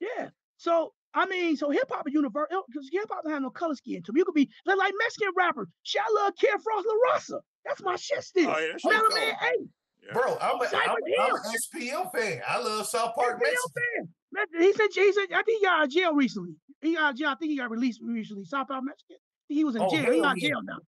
Yeah. So I mean, so hip hop is universal because uh, hip hop don't have no color scheme to me. You could be like, like Mexican rappers. Shit, I love Kid Frost La Raza. That's my shit still. Oh, yeah, that shit Mellow dope. Man eight. Bro, I'm a, Cypress I'm, a, I'm Hill. an SPM fan. I love South Park SPM Mexican. fan. He said he said I think he got out of jail recently. He got out of jail. I think he got released recently. South Park Mexican. He was in Oh, jail. He hell not yeah. jail now.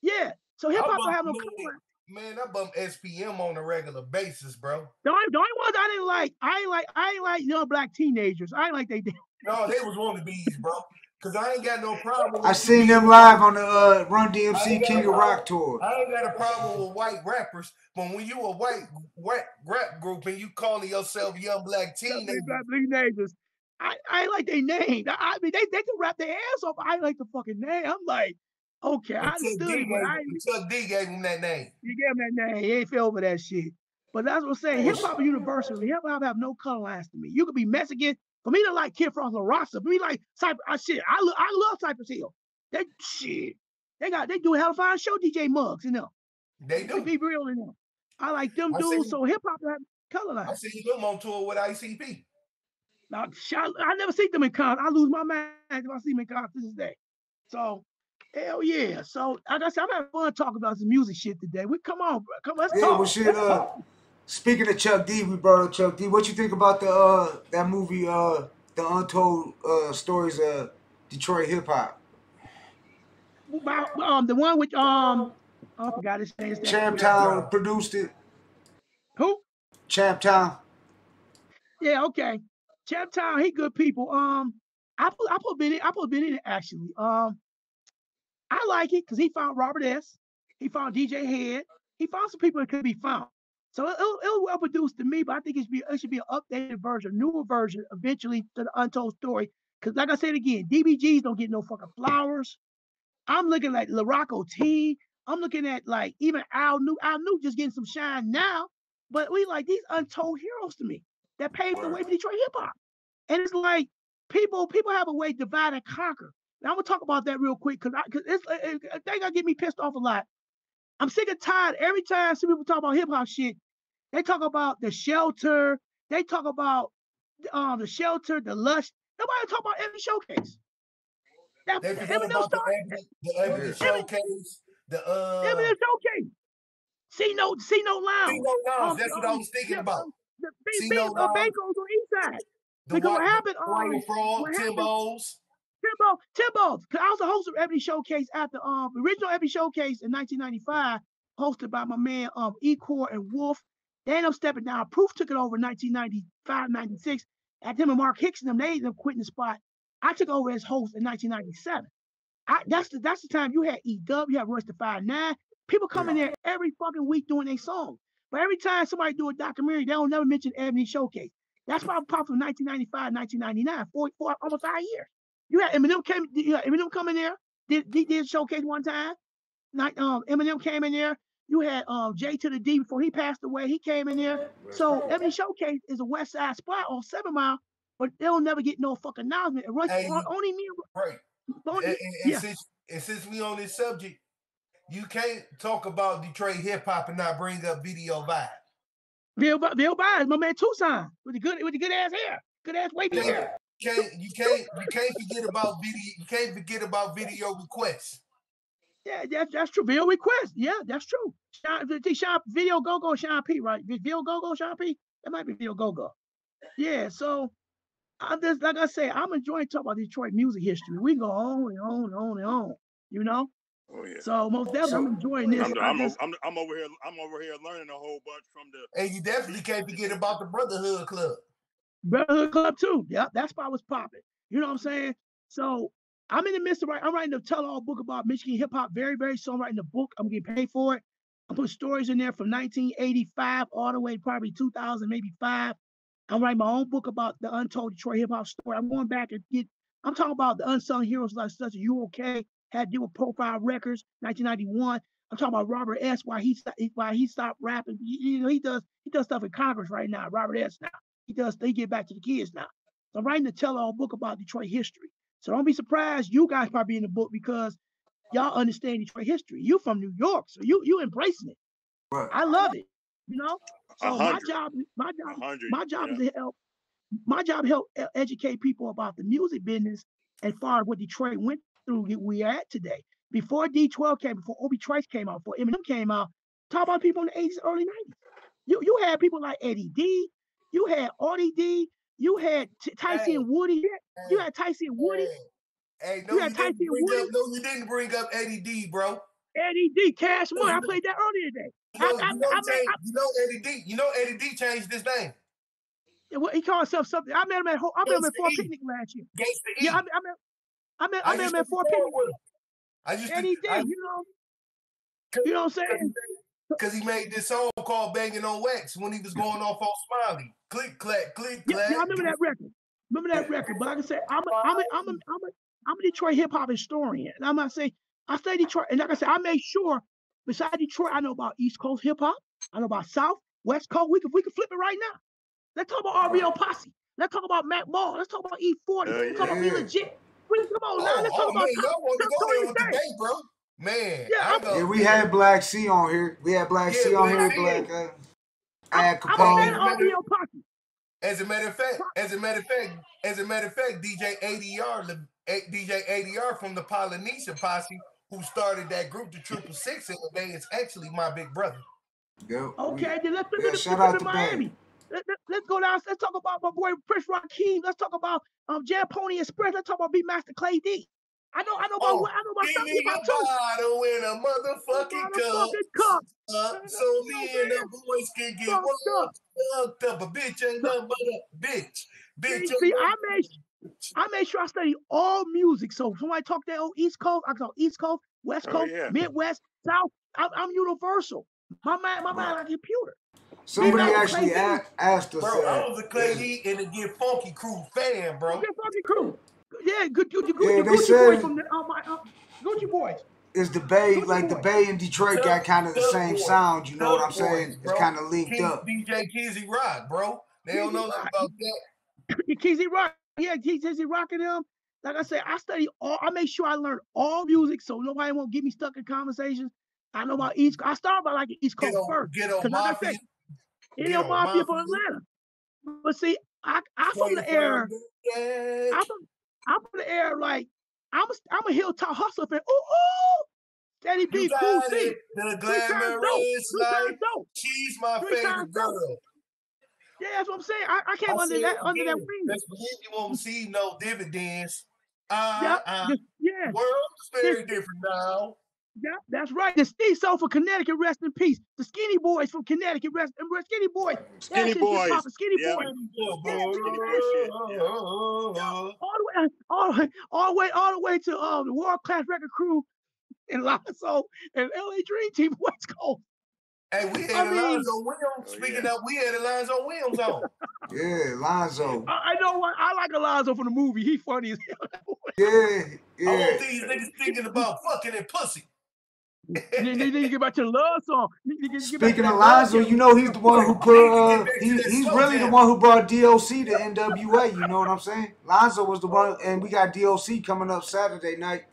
Yeah. So hip hop don't have no color. Man, I bump SPM on a regular basis, bro. The only, the only ones I didn't like, I ain't like, I ain't like young black teenagers. I ain't like they did. No, they was one of these, bro. Cause I ain't got no problem. I seen you them live on the uh, Run DMC King of Rock tour. I ain't got a problem with white rappers, but when you a white white rap group and you calling yourself young black Young teenagers. I, I ain't like they name. I, I mean, they, they can rap their ass off. I ain't like the fucking name. I'm like, okay, I Chuck D, understood it, but gave, I D gave him that name. you gave him that name. He ain't feel over that shit. But that's what I'm saying. Hip hop is universal. Hip hop have no color lines to me. You could be Mexican. For me to like Kid Frost La Raza, for me like Cypress, I shit. I, lo- I love Cypress Hill. They shit. They got they do a hell of a fine show. DJ Muggs, you know. They do. Be real in them. I like them I dudes. So hip hop have color lines. I seen them on tour with ICP. Now, I, I never see them in concert. I lose my mind if I see them in concert to this day. So, hell yeah. So, like I said, I'm having fun talking about some music shit today. We come on, bro. Come on, let's Yeah, talk. well, shit. Let's Uh, talk. speaking of Chuck D, we brought up Chuck D. What you think about the uh that movie, uh, the untold uh stories of Detroit hip hop? About, um, the one with um, oh, I forgot his name. Champ Town produced it. Who? Champ Town. Yeah, okay. Champ Town, he good people. Um, I put I put Ben in, I put Ben in it actually. Um, I like it because he found Robert S. He found DJ Head. He found some people that could be found. So it, it, it was well produced to me, but I think it should be it should be an updated version, newer version, eventually to the untold story. Because like I said again, DBGs don't get no fucking flowers. I'm looking at Larocco T. I'm looking at like even Al Nuke. Al Nuke just getting some shine now, but we like these untold heroes to me that paved the way for Detroit hip hop. And it's like people people have a way to divide and conquer. Now I'm gonna talk about that real quick because because it's it, it, they gonna get me pissed off a lot. I'm sick and tired. Every time I see people talk about hip hop shit, they talk about the shelter. They talk about um the shelter, the lush. Nobody talk about Ebony Showcase. That, They the Eminem the the showcase. The uh, Eminem showcase. See no, see no lounge. See No Lounge, Um, that's what I was thinking yeah, about. um, The See big, No big, uh, Lounge. Banco's on East Side. the Because what happened? Um, what happened- Timbos. Timbo, Timbo. Cause I was the host of Ebony Showcase at the um original Ebony Showcase in 1995, hosted by my man um Ecor and Wolf. They ended up stepping down. Proof took it over in 1995, 96. At them and Mark Hicks and them, they ended up quitting the spot. I took over as host in 1997. I, that's the that's the time you had E Dub, you had Royce the Five Nine. People coming there every fucking week doing their song. But every time somebody do a documentary, they don't never mention Ebony Showcase. That's why I'm popped from 1995, 1999, four, four, almost five years. You had Eminem came, you had Eminem come in there, did did, did showcase one time. Like um Eminem came in there. You had um J to the D before he passed away. He came in there. So Ebony Showcase is a West Side spot on Seven Mile, but they'll never get no fucking announcement. And Royce, Hey, only me. Right. Only, And, and- and yeah. since and since we on this subject, you can't talk about Detroit hip hop and not bring up video vibe. Bill, Bill Byers, my man Tucson, with the good with the good ass hair, good ass wavy hair. Can't you can't you can't forget about video you can't forget about video requests. Yeah, that's that's true. Video request. Yeah, that's true. Sean, Sean, video go go Sean P. Right? Video go go Sean P. That might be video go go. Yeah. So I'm just like I say, I'm enjoying talking about Detroit music history. We go on and on and on and on. You know. Oh yeah. So most oh, definitely, I'm enjoying this. I'm, I I'm, just- I'm, I'm over here. I'm over here learning a whole bunch from the. And you definitely can't forget about the Brotherhood Club. Brotherhood Club too. Yeah, that's why I was popping. You know what I'm saying? So I'm in the midst of writing. I'm writing a tell-all book about Michigan hip hop very, very soon. I'm writing a book. I'm getting paid for it. I put stories in there from 1985 all the way probably 2000, maybe five. I'm writing my own book about the untold Detroit hip hop story. I'm going back and get. I'm talking about the unsung heroes like such as You OK had to do with Profile Records, 1991. I'm talking about Robert S. Why he why he stopped rapping. You know he does he does stuff in Congress right now. Robert S. Now he does they get back to the kids now. So I'm writing a tell-all book about Detroit history. So don't be surprised you guys probably in the book because y'all understand Detroit history. You from New York, so you you embracing it. I love it. You know. So my job, my job, my job is to help. My job help educate people about the music business and far as what Detroit went through. We are at today. Before D12 came, before Obi Trice came out, before Eminem came out, talk about people in the 80s, early 90s. You you had people like Eddie D, you had Audie D, you had T- Tyson and Woody, you had Tyson Woody. Hey, no, You you, Tyson didn't bring Woody. up, no, you didn't bring up Eddie D, bro. Eddie D, Cash Money. I played that earlier today. You know, I, I, you, know, I, change- you know Eddie D. You know Eddie D changed his name. Yeah, well, he called himself something. I met him at Ho- I met him at E. Picnic last year. Yeah. I, met- I met I met I I met him at Fort record Picnic. I used And he to, did, I, you know. You know what I'm saying? Because he made this song called "Banging on Wax" when he was going off on Smiley. Click clack, click Yeah, clack. yeah, I remember that record. Remember that record. But like I said, I'm a, I'm a, I'm a, I'm a, I'm a Detroit hip hop historian. And I'm not saying I study Detroit, and like I said, I made sure besides Detroit, I know about East Coast hip hop. I know about South, West Coast. We can we can flip it right now. Let's talk about RBL Posse. Let's talk about Mac Mall. Let's talk about E40. Hell Let's talk about Be. Legit. We come on oh, now. Oh, Let's oh talk about y'all want to go there with the day, bro? Man, Yeah, I I'm- Yeah, we had Black C on here. We had Black Yeah, C on here. C. Black uh, Ad I'm a fan Capone. of As a matter of fact, as a matter of fact, as a matter of fact, DJ ADR, DJ ADR from the Polynesian Posse, who started that group, the Triple Six, in the day, is actually my big brother. Yeah, Okay, then let's flip yeah, it shout out to it Bang. Miami. Let, let, let's go down. Let's talk about my boy Prince Rakeem. Let's talk about um Jam Pony Express. Let's talk about Beat Master Clay D. I know, I know about, Oh, I know about give South me Hip a too. bottle and a motherfucking cup, Motherfucking cup. uh, so me and the boys can get Fucked fucked fucked up. A bitch ain't nothing but a bitch. Bitch See, see, I made I made sure I study all music. So if somebody talk that old East Coast, I talk East Coast, West Oh, Coast, yeah. Midwest, South. I'm, I'm universal. My mind, my mind like a computer. Somebody Beat actually Clay D. a- asked us. Bro, I was a Clay D and a Get Funky Crew fan, bro. Get Funky Crew. Yeah, good, good, good, Yeah, good they Gucci said- boys from the uh, my, uh, Gucci boys. is the Bay like the Bay and Detroit got kind of the same Boys, sound? You know what I'm Thug saying? Boys, It's kind of linked King- up. DJ Kizzy Rock, bro. They don't know nothing about that. Kizzy Rock. Yeah, Kizzy Rock and them. Like I said, I study all. I make sure I learn all music, so nobody won't get me stuck in conversations. I know about East. I start by like East Coast Ghetto- first. Ghetto 'cause like I Mafia. said, Ghetto Ghetto Mafia from Mafia. Atlanta. But see, I I from the era. I'm from, I'm from the air like I'm a, I'm a hilltop hustler fan. Ooh ooh, Steady B, cool C. The Three times dope. glamorous life. She's my Three favorite girl. Yeah, that's what I'm saying. I, I came I under that under that wing. Believe you won't see no dividends. Uh, Yeah, uh, yeah. world is very different now. Yeah, that's right. The Steve Soul from Connecticut, rest in peace. The Skinny Boys from Connecticut, rest and rest Skinny Boys. Skinny That's just hip-hop, Boys. Skinny Yeah. Boys. Boy. Yeah. All the way, all the way, all the way, all the way to uh, the world class record crew in Lonzo and LA Dream Team West Coast. Hey, we had I the mean- Lonzo Williams. Speaking of, we had the Lonzo Williams on. Yeah, Lonzo. I, I know what I like Alonzo from the movie. He funny as hell. Yeah, I yeah. want these niggas thinking about fucking and pussy. Then then- then you get back to the love song. You- you get- get back to Speaking of love Lonzo, you know he's the one who put uh he, he's really the one who brought DOC to NWA. You know what I'm saying? Lonzo was the one, and we got DOC coming up Saturday night.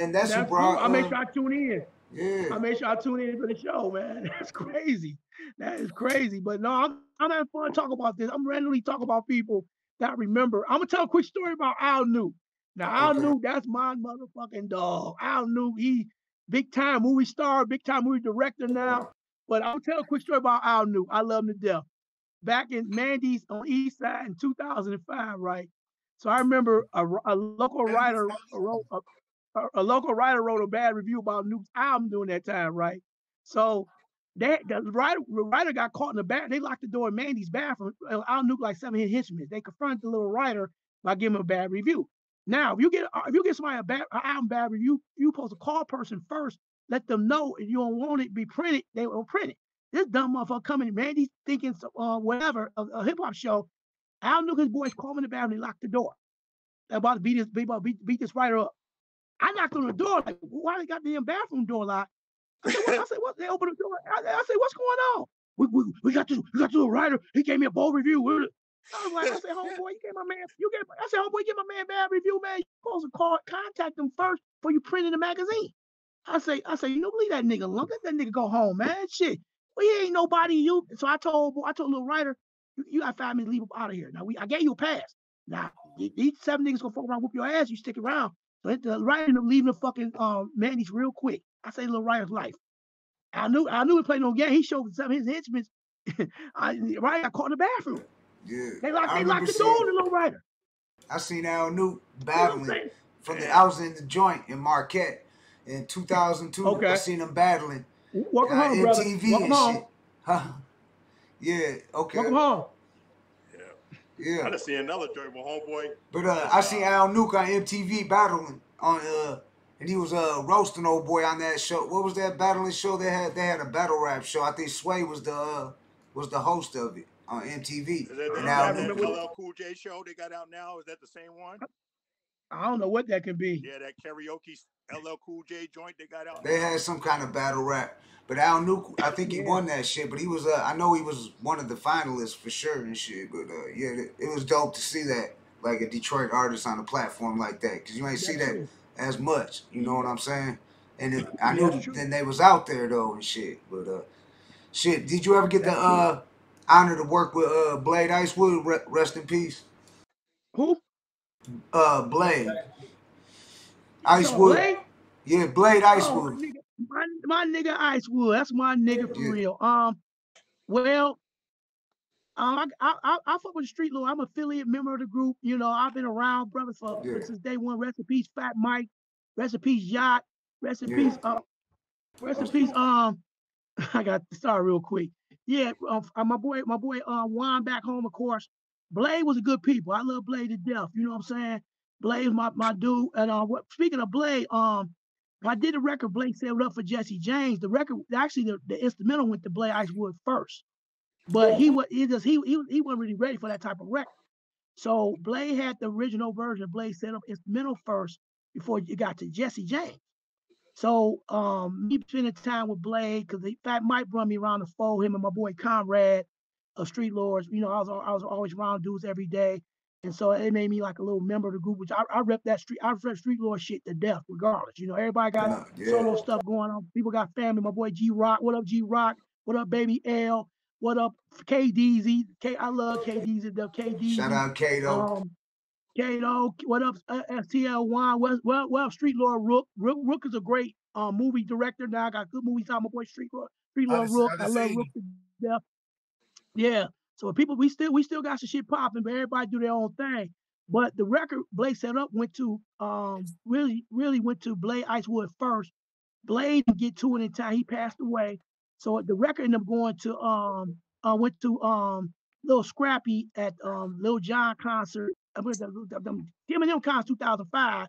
And that's, who That's cool. brought. I make uh, sure I tune in. Yeah. I make sure I tune in for the show, man. That's crazy. That is crazy. But no, I'm I'm having fun talking about this. I'm randomly talking about people that I remember. I'm gonna tell a quick story about Al Nuke. Now Al Okay. New, that's my motherfucking dog. Al Nuke, he big time movie star, big time movie director now. But I'll tell a quick story about Al Nuke. I love him to death. Back in Mandy's on East Side in 2005, right? So I remember a, a local writer wrote a, a, local writer wrote a bad review about Nuke's album during that time, right? So that the writer, the writer got caught in the back. They locked the door in Mandy's bathroom. Al Nuke like seven hit henchmen. They confronted the little writer by giving him a bad review. Now, if you get uh, if you get somebody a bad an album bad review, you supposed to call person first, let them know if you don't want it be printed, they will print it. This dumb motherfucker coming, Mandy's thinking uh, whatever a, a hip hop show. Al Nuke, his boys in the bathroom. They locked the door. They're about to beat this, beat, beat, beat this writer up. I knocked on the door, like, why they got the damn bathroom door locked? I said, what? I said, what? They opened the door. I, I said, what's going on? We, we, we got this, we got this writer. He gave me a bold review. I was like, I said, homeboy, you gave my man, you gave, I said, homeboy, gave my man bad review, man. You supposed to call, contact him first before you print in the magazine. I say, I say, you don't leave that nigga alone. Let that nigga go home, man. Shit. He ain't nobody you. So I told, I told little writer, you, you got five minutes leave up out of here. Now we, I gave you a pass. Now these- seven niggas gonna fuck around, whoop your ass. You stick around. So the writer leaving the fucking um Manny's real quick. I say little writer's life. I knew, I knew he played no game. He showed some of his instruments. I, right, I caught in the bathroom. Yeah. They locked, they locked remember the door seeing- on the little writer. I seen Al Nuke saying? battling from the. I was in the joint in Marquette in 2002. I seen him battling. Welcome uh, home, brother. MTV Welcome and home. shit. Huh. Yeah. Okay. Welcome home. Yeah. I just see another joint with homeboy. But uh, I seen Al Nuke on MTV battling on uh, and he was uh roasting old boy on that show. What was that battling show they had? They had a battle rap show. I think Sway was the uh, was the host of it on MTV. Is that, And that, Al that, Nuke- LL Cool J show they got out now? Is that the same one? I don't know what that could be. Yeah, that karaoke LL Cool J joint they got out. They now? had some kind of battle rap. But Al Nuke, I think he won that shit. But he was, uh, I know he was one of the finalists for sure and shit. But uh, yeah, it, it was dope to see that, like a Detroit artist on a platform like that, because you ain't see that as much. You know what I'm saying? And it, I knew That's true. then they was out there though and shit. But uh, shit, did you ever get the uh honor to work with uh Blade Icewood? Re- rest in peace. Who? Uh, Blade. Icewood. Blade? Yeah, Blade Oh, my Icewood. nigga, my, my nigga Icewood. That's my nigga for real. Um, well, um, I, I I I fuck with the Street Law. I'm affiliate member of the group. You know, I've been around, brothers, for Yeah. since day one. Rest in peace, Fat Mike. Rest in peace, Yacht. Rest in Yeah. peace. Uh, rest in peace. Um, I got to start real quick. Yeah, um, uh, my boy, my boy, uh, Juan back home, of course. Blade was a good people. I love Blade to death. You know what I'm saying? Blade my, my dude. And uh, what, speaking of Blade, um, I did a record. Blade set it up for Jesse James. The record, actually, the, the instrumental went to Blade Icewood first, but he was he just he he he wasn't really ready for that type of record. So Blade had the original version. Blade set up instrumental first before you got to Jesse James. So um, me spending time with Blade because Fat Mike brought me around the fold. Him and my boy Conrad of Street Lords. You know, I was I was always around dudes every day, and so it made me like a little member of the group. Which I, I rep that street. I rep Street Lord shit to death, regardless. You know, everybody got Yeah. solo stuff going on. People got family. My boy G Rock. What up, G Rock? What up, Baby L? What up, KDZ? K. I love KDZ. The KDZ. Shout out Kato. Um, Kato, what up, uh, STL One? Well, well, well, Street Lord Rook. Rook. Rook is a great um, movie director. Now I got good movies out. My boy Street Lord, Street Lord done- Rook. I I love Rook to death. Yeah. So people, we still we still got some shit popping, but everybody do their own thing. But the record Blade set up went to um really really went to Blade Icewood first. Blade didn't get to it in time. He passed away. So the record ended up going to um uh went to um Little Scrappy at um Lil Jon concert. I mean, the, the, the, concert 2005.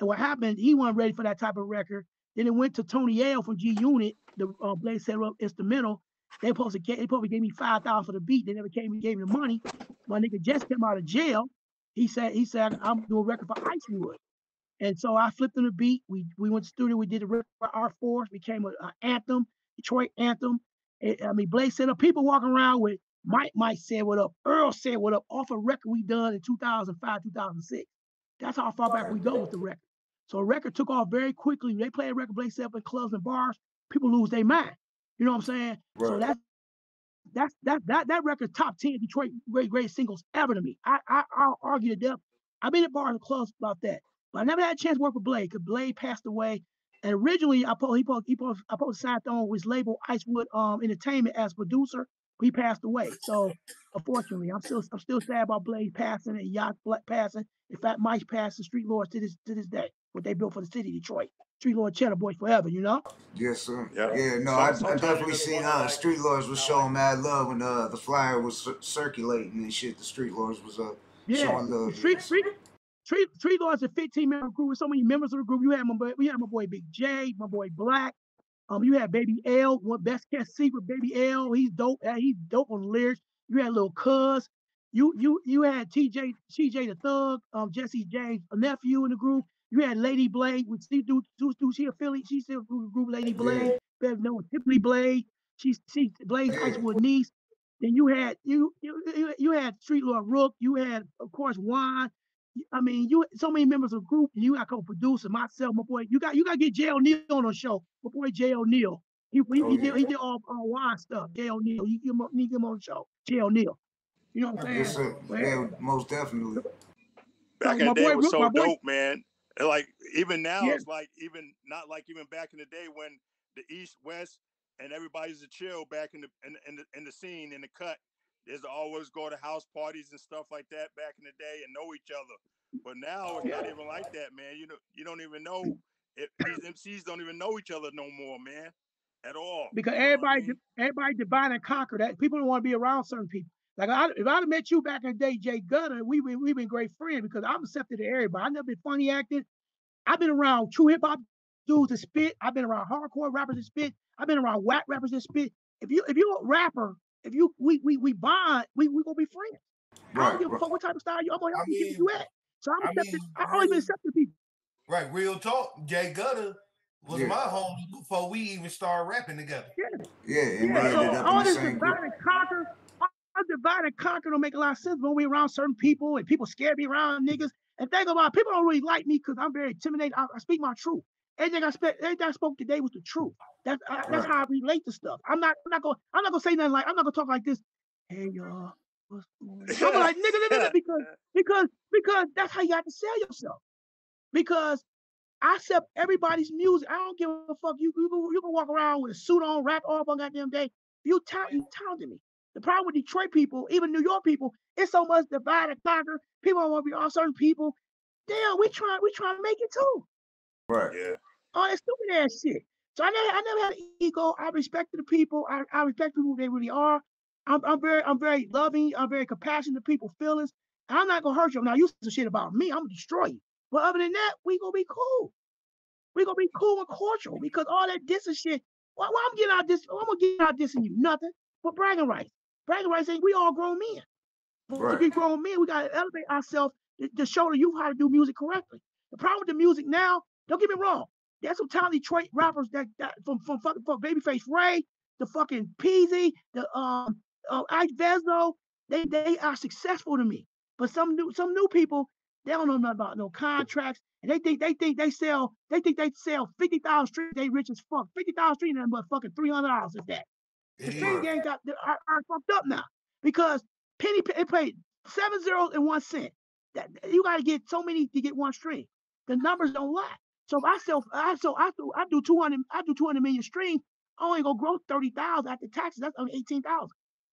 And what happened, he wasn't ready for that type of record. Then it went to Tony L from G Unit, the uh, Blade set up instrumental. They supposed to they probably gave me five thousand for the beat. They never came and gave me the money. My nigga just came out of jail. He said, he said, I'm doing a record for Icewood. And so I flipped him the beat. We we went to the studio. We did a record for R Force. Became a, a anthem, Detroit anthem. It- I mean, Blake said. People walking around with Mike. Mike said what up. Earl said what up. Off a record we done in 2005, 2006. That's how far back we go with the record. So a record took off very quickly. They play a record, said up in clubs and bars. People lose their mind. You know what I'm saying? So that's that's that that that record top 10 Detroit great great singles ever to me. I I I'll argue to death. I've been at bars and clubs about that. But I never had a chance to work with Blade because Blade passed away And originally, I put he put he put I put signed on with his label Icewood um Entertainment as producer. He passed away, so unfortunately, I'm still I'm still sad about Blaze passing and Yacht Black passing. In fact, Mike passing Street Lords to this to this day. What they built for the city of Detroit. Street Lord Cheddar Boys forever, you know. Yes, sir. Yeah. Yeah, no, Some- I, I sometimes definitely seen uh, Street Lords was showing mad love when uh, the flyer was circulating and shit. The Street Lords was uh, Yeah, showing love. Street Street Street Street Lords a 15 member group with so many members of the group. You had my boy, we had my boy Big J, my boy Black. Um, you had Baby L, one best kept secret. Baby L, he's dope. uh, He's dope on the lyrics. You had Lil Cuz. You you you had TJ TJ the Thug, um Jesse James, a nephew in the group. You had Lady Blade, which she do do, do she affiliate? She still do the group Lady Blade. Better known as Tiffany Blade. She's she Blade's Icewood niece. Then you had you you you, you had Street Lord Rook. You had of course Juan. I mean, you so many members of the group, and you got co-producer myself, my boy. You got you got to get Jay O'Neal on the show. My boy Jay O'Neal. He, he, Oh, he yeah. did he did all, all Juan stuff. Jay O'Neal. You get him, on- you get him on the show. Jay O'Neal. You know what I'm saying? Yes, sir. Well, Yeah, most definitely. Back So in my the day, boy it was so boy- dope, man. And like even now, Yeah. it's like even not like even back in the day when the East West and everybody's a chill back in the in, the- in the in the scene in the cut. There's always go to house parties and stuff like that back in the day and know each other. But now it's not even like that, man. You know, you don't even know if these MCs don't even know each other no more, man, at all. because everybody everybody divide and conquer that people don't want to be around certain people. Like I, if I'd have met you back in the day, J Gutta, we been we been great friends because I'm accepted to everybody. I've never been funny acting. I've been around true hip hop dudes that spit. I've been around hardcore rappers that spit. I've been around whack rappers that spit. If you if you're a rapper, if you we we we bond, we we gonna be friends. I Right, don't give a fuck what type of style you. I'm gonna I help you mean- get you at. So I'm I accepted. mean, I always been really- accepting people. Right, real talk. J Gutta was Yeah. my homie before we even started rapping together. Yeah, and Yeah, so ended up in all the this same divide group. and conquer, all divide and conquer don't make a lot of sense when we around certain people and people scared me around niggas. And think about it, people don't really like me because I'm very intimidated. I, I speak my truth. Everything I spoke, everything I spoke today was the truth. That's I, that's how I relate to stuff. I'm not I'm not gonna I'm not gonna say nothing like I'm not gonna talk like this. Hey y'all, what's going on? I'm like nigga, nigga, nigga, because because because that's how you have to sell yourself. Because I accept everybody's music. I don't give a fuck. You you can, you can walk around with a suit on, rap all on goddamn day. You talent, you talented me. The problem with Detroit people, even New York people, it's so much divide and conquer. People don't want to be on certain people. Damn, we trying we trying to make it too. Right. Yeah. All that stupid ass shit. So I never I never had an ego. I respected the people. I, I respect people who they really are. I'm, I'm very I'm very loving. I'm very compassionate to people's feelings. I'm not gonna hurt you. Now you say some shit about me, I'm gonna destroy you. But other than that, we gonna be cool. We gonna be cool and cordial because all that dissing shit. Why, why I'm getting out this? I'm gonna get out dissing you nothing but bragging rights. Bragging rights ain't we all grown men. But to be grown men, we gotta elevate ourselves to, to show the youth how to do music correctly. The problem with the music now, don't get me wrong. There's some talented Detroit rappers that, that from from fucking from Babyface Ray, the fucking Peezy, the um uh, Ike Vezzo, they they are successful to me. But some new some new people, they don't know nothing about no contracts, and they think they think they sell they think they sell fifty thousand streams. They rich as fuck. Fifty thousand streams, nothing but fucking three hundred dollars is that. The stream game got are, are fucked up now because penny it paid seven zeros and one cent. That you got to get so many to get one stream. The numbers don't lie. So if I sell, I so I do I do two hundred I do two hundred million streams. I only go grow thirty thousand after taxes. That's only eighteen thousand.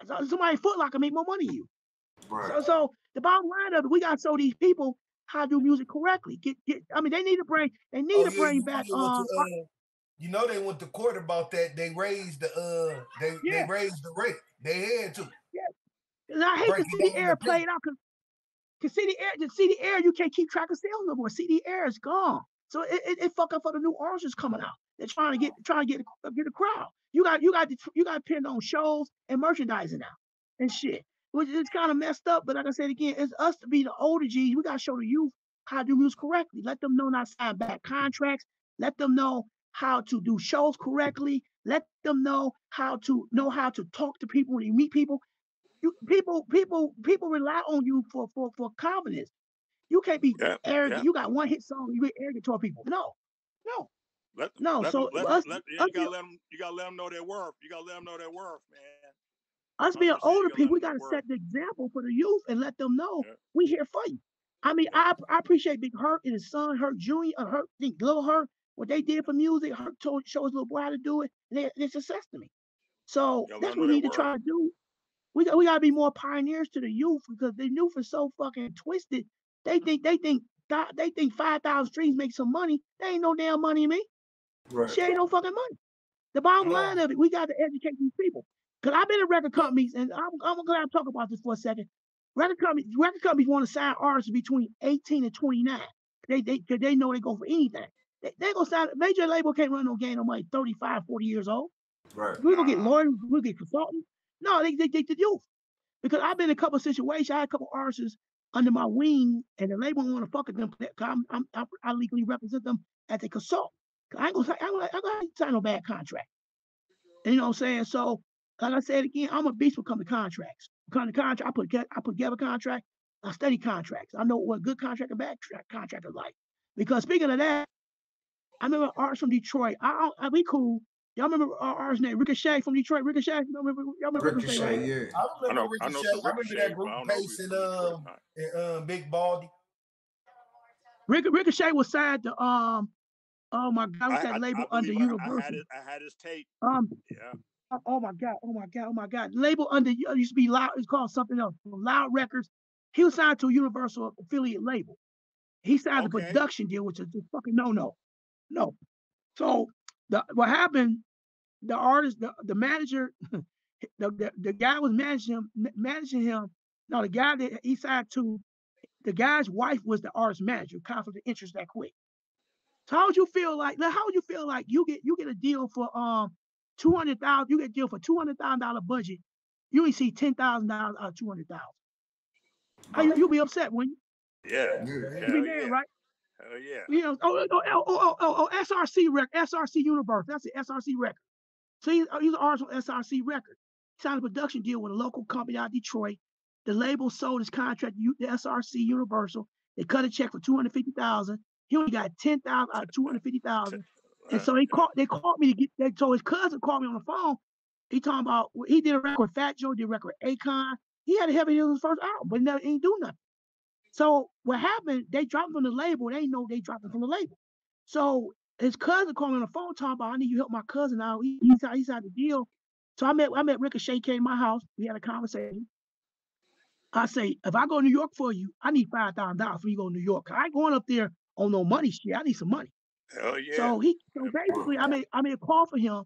So somebody Foot Locker make more money than you. Right. So, so the bottom line of it, we got to show these people how to do music correctly. Get, get. I mean, they need to bring, they need Oh, to yeah, bring back. Um, to, uh, you know they went to court about that. They raised the uh they Yeah. they raised the rate. They had to. and I hate to see the air played out because, cause CD air, the CD air, you can't keep track of sales no more. CD air is gone. So it, it, it fuck up for the new oranges coming out. They're trying to get trying to get get a crowd. You got you got you got depend on shows and merchandising now and shit, which is kind of messed up. But like I said again, it's us to be the older G's. We got to show the youth how to do music correctly. Let them know not sign bad contracts. Let them know how to do shows correctly. Let them know how to know how to talk to people when you meet people. You people people people rely on you for for for confidence. You can't be Yeah, arrogant. yeah. You got one hit song, you get arrogant toward people. No, no. Let, No, let, so let, us- let, us you gotta let them. You gotta let them know their worth. You gotta let them know their worth, man. Us being older gotta people, we got to set the example for the youth and let them know we here for you. I mean, I I appreciate Big Hurt and his son, Hurt Junior, uh, Hurt, think Little Hurt. what they did for music, Hurt told show his little boy how to do it, and they, they're success to me. So that's what we need to word. try to do. We got we gotta be more pioneers to the youth because the youth is so fucking twisted. They think they think they think five thousand streams make some money. They ain't no damn money in me. Right. She ain't no fucking money. The bottom line of it, we got to educate these people. Cause I've been in record companies, and I'm, I'm glad I'm talking about this for a second. Record companies, record companies want to sign artists between 18 and 29. They they cause they know they go for anything. They they gonna sign major label can't run no game no money 35, 40 years old. Right. We gonna get lawyers, we gonna get consultants. No, they they get the youth. Because I've been in a couple of situations. I had a couple of artists under my wing, and the label want to fuck with them. I'm, I'm, I, I legally represent them as a consultant. I ain't gonna, I ain't gonna, sign no bad contract. And you know what I'm saying? So, like I said again, I'm a beast when it comes to contracts. Come to contract, I put I put together contract. I study contracts. I know what good contract and bad tra- contract are like. Because speaking of that, I remember artists from Detroit. I, I, I we cool. Y'all remember our artist name Ricochet from Detroit? Ricochet. Y'all remember? Y'all remember Ricochet? right? yeah. I I know- remember I know Ricochet. I remember Ricochet, that group I don't know if Pace and from Detroit or um not. and, um Big Baldy. Ric- Ricochet was signed to um oh my god, what's that I, label I under believe I, I Universal? had it. I had his tape. Um Yeah. oh- my god, oh my god, oh my god. Label under uh, used to be loud, it's called something else. Loud Records. He was signed to a Universal affiliate label. He signed a production deal, which is just fucking no no. No. So the what happened, the artist, the, the manager, the, the, the guy was managing him, managing him. No, the guy that he signed to, the guy's wife was the artist manager, conflict of interest that quick. So how would you feel like how would you feel like you get you get a deal for um two hundred thousand, you get a deal for two hundred thousand dollar budget, you only see ten thousand dollars out of two hundred thousand. You you'll be upset when you Yeah. you be there, yeah. right? Hell yeah. You know, oh, oh, oh, oh, oh, oh, SRC record, SRC Universe. That's it, SRC record. So he's, uh, he's an artist on SRC record. He signed a production deal with a local company out of Detroit. The label sold his contract to SRC Universal. They cut a check for two hundred fifty thousand. He only got ten thousand out of two hundred fifty thousand. And so they called. They called me to get. They, so his cousin called me on the phone. He talking about he did a record with Fat Joe, did a record with Akon. He had a heavy hit on his first album, but he never ain't do nothing. So what happened? They dropped him from the label. They know they dropped him from the label. So his cousin called me on the phone talking about I need you help my cousin out. He, he's out, he's out the deal. So I met I met Ricochet came to my house. We had a conversation. I say, if I go to New York for you, I need five thousand dollars for you to go to New York. I ain't going up there on no money shit. I need some money. Hell yeah. So he so basically I made I made a call for him.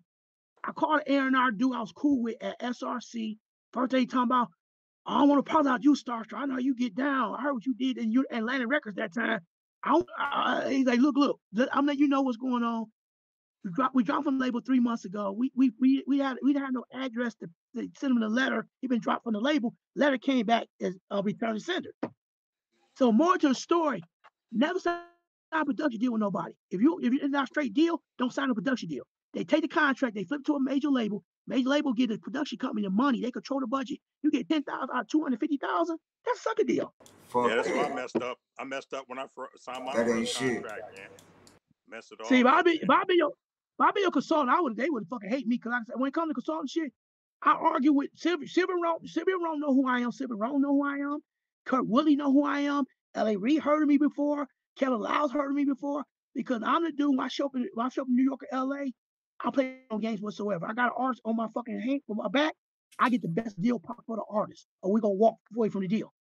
I called A&R dude I was cool with at SRC. First day talking about, I don't want to apologize you, StarStrukk. I know how you get down. I heard what you did in your Atlantic Records that time. I uh, he's like, look, look, I'm letting you know what's going on. We dropped we dropped from the label three months ago. We we we we had we didn't have no address to, to send him the letter. He been dropped from the label. Letter came back as a return sender. So more to the story. Never sign a production deal with nobody. If you if you're not a straight deal, don't sign a production deal. They take the contract, they flip to a major label. Major label give the production company the money. They control the budget. You get ten thousand out of two hundred fifty thousand. That's a sucker deal. yeah, that's why I messed up. I messed up when I fir- signed my That ain't first shit. contract, man. Messed it all See, if I up. be if I be your if I be your consultant, I would they would fucking hate me because I said, when it comes to consultant shit, I argue with Sylvia. Sylvia Rhone, Sylvia Rhone know who I am. Sylvia Rhone know who I am. Kurt Willie know who I am. L.A. Reid heard of me before. Kevin Liles heard of me before because I'm the dude. When I show up in when I show up in New York or L.A., I play no games whatsoever. I got an artist on my fucking hand on my back. I get the best deal for the artist, or we gonna walk away from the deal.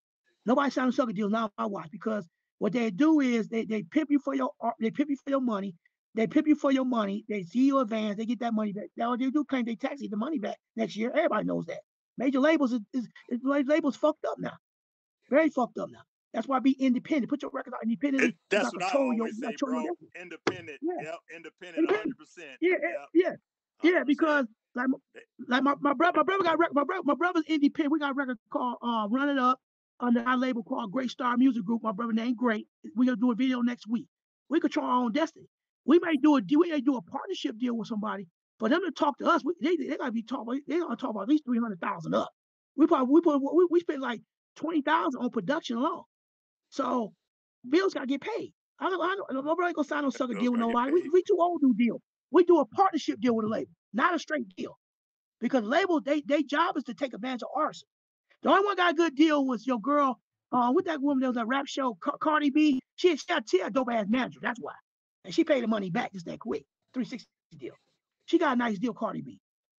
Nobody signing sucker deals now I watch because what they do is they they pimp you for your art, they pimp you for your money, they pimp you for your money, they see you advance, they get that money back. Now they do claim they tax you the money back next year. Everybody knows that. Major labels is, is, is labels fucked up now. Very fucked up now. That's why be independent. Put your records out independently. It, that's what I control your, always you say, your bro. destiny. Independent. Yeah. Yep. Independent. Hundred percent. Yeah, yeah, yeah, yeah. Because like, my- like my, my brother, my brother got rec- my brother, my brother's independent. We got a record called uh, "Run It Up" under our label called Great Star Music Group. My brother named Great. We're gonna do a video next week. We control our own destiny. We may do a deal. We may do a partnership deal with somebody. For them to talk to us, we, they they gotta be talking. They gotta talk about at least three hundred thousand up. We probably we put we, we spent like twenty thousand on production alone. So bills gotta get paid. I don't, I don't, nobody ain't gonna sign no sucker deal with nobody. We, we too old to do deal. We do a partnership deal with a label, not a straight deal. Because label, they they job is to take advantage of artists. The only one got a good deal was your girl, uh, with that woman that was a rap show, Car- Cardi B. She had, she had, she had a dope ass manager. That's why. and she paid the money back just that quick. 360 deal. She got a nice deal, Cardi B.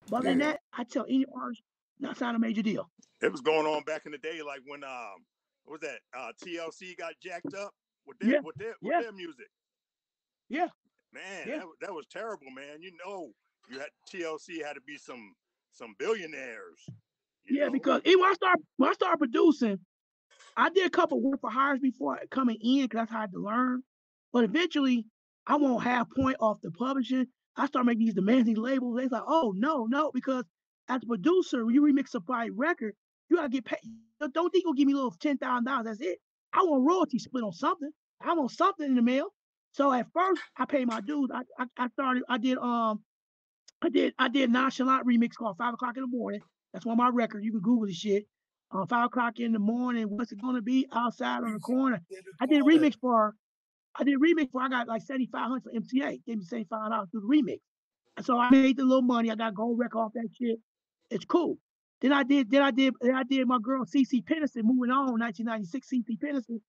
But other than that, I tell any artist not sign a major deal. It was going on back in the day, like when um, what was that? Uh, TLC got jacked up with their Yeah, with their with yeah. their music. Yeah. Man, Yeah. that, that was terrible, man. You know, you had TLC had to be some some billionaires. Yeah, because even when I started when I started producing, I did a couple work for hires before coming in because that's how I had to learn. But eventually, I won't have point off the publishing. I start making these demanding labels. They like, oh no, no, because as a producer, when you remix a fight record, you gotta get paid. Don't think you'll give me a little ten thousand dollars. That's it. I want royalty split on something. I want something in the mail. So at first, I paid my dues. I, I I started. I did um, I did I did nonchalant remix called Five O'clock in the Morning. That's one of my records. You can Google the shit. Uh, five o'clock in the morning. What's it gonna be outside on the corner? I did a remix for. I did a remix for. I got like seventy five hundred for MCA. Gave me seventy five dollars to the remix. And so I made the little money. I got gold record off that shit. It's cool. Then I did. Then I did. Then I did my girl CeCe Peniston. Moving on, 1996. CeCe Peniston.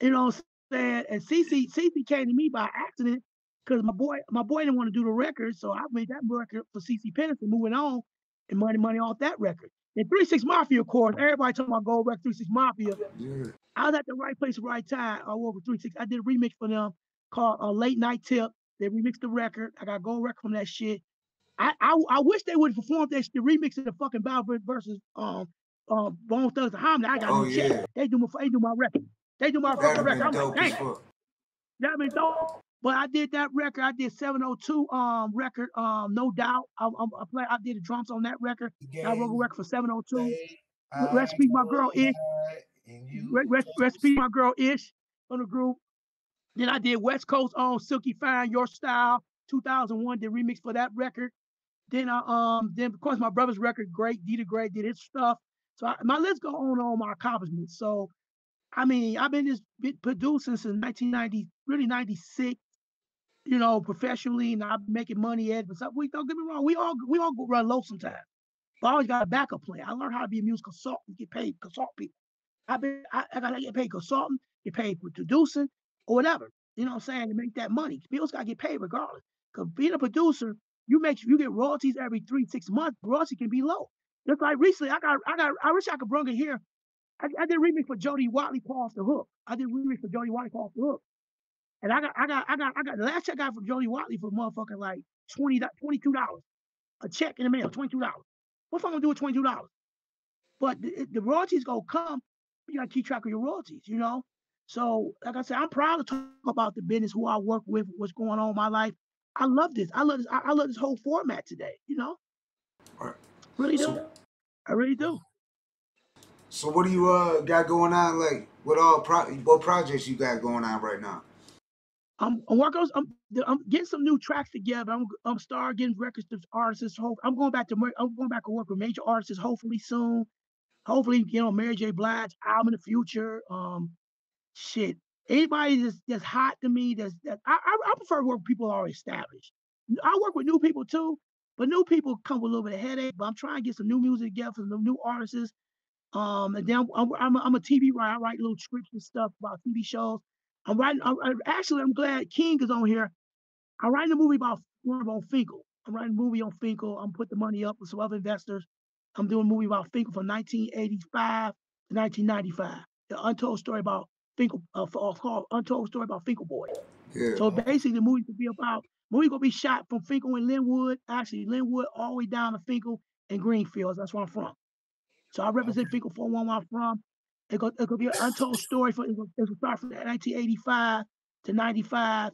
You know what I'm saying? And CC CC came to me by accident because my boy my boy didn't want to do the record, so I made that record for CeCe Peniston. Moving on, and money money off that record. And 36 Mafia, of course, everybody talking about Gold Record 36 Mafia. Yeah. I was at the right place, right time. I worked with 36. I did a remix for them called a Late Night Tip. They remixed the record. I got gold record from that shit. I I, I wish they would have performed that shit, remix of the fucking Battle versus um um Bone Thugs-n-Harmony. I got Oh, no yeah. They do my they do my record. They do my That'd fucking record. I'm like, as That been dope. But I did that record. I did 702 um record. Um, no doubt. I I, I play. I did the drums on that record. I wrote a record for 702. Re- Recipe my girl Ish. Re- re- Recipe my girl Ish on the group. Then I did West Coast on Silky Fine Your Style 2001. Did remix for that record. Then I um then of course my brother's record Great Dita Great did his stuff. So I, my list go on on my accomplishments. So I mean I've been this producing since 1990 really 96 you know, professionally, and I'm making money at. But some- we don't get me wrong, we all we all go run low sometimes. But I always got a backup plan. I learned how to be a music consultant, get paid, consult people. I've been I, I gotta get paid consultant, get paid for producing or whatever. You know what I'm saying? To make that money. Bills gotta get paid regardless. Because being a producer, you make you get royalties every three, six months. Royalty can be low. Just like recently, I got I got I wish I could bring it here. I, I did remix for Jody Watley Paul off the hook. I did remix for Jody Watley Paul off the hook. And I got, I got, I got, I got the last check I got from Jody Watley for motherfucking like 20 $22. A check in the mail, $22. What if I'm gonna do with $22? But the, the royalties gonna come, you gotta keep track of your royalties, you know? So, like I said, I'm proud to talk about the business, who I work with, what's going on in my life. I love this. I love this. I, I love this whole format today, you know? Really do. I really do. So what do you uh got going on? Like what all pro- what projects you got going on right now? I'm, I'm working. on- I'm, I'm getting some new tracks together. I'm I'm starting getting records to artists. Hope I'm going back to I'm going back to work with major artists. Hopefully soon. Hopefully, you know, Mary J. Blige album in the future. Um, shit. Anybody that's that's hot to me. That's that I I, I prefer to work with people already established. I work with new people too, but new people come with a little bit of headache. But I'm trying to get some new music together for some new artists. Um, and then I'm, I'm, I'm a TV writer. I write little scripts and stuff about TV shows. I'm writing. I'm, I'm- actually, I'm glad King is on here. I'm writing a movie about on Fenkell. I'm writing a movie on Fenkell. I'm putting the money up with some other investors. I'm doing a movie about Fenkell from 1985 to 1995. The untold story about Fenkell, uh, for- called Untold Story about Fenkell Boy. Yeah. So basically, the movie could be about movie gonna be shot from Fenkell and Linwood, actually Linwood all the way down to Fenkell and Greenfields. That's where I'm from. So I represent Fenkell 411 where I'm from. It could, it could be an untold story for it could, start from 1985 to 95.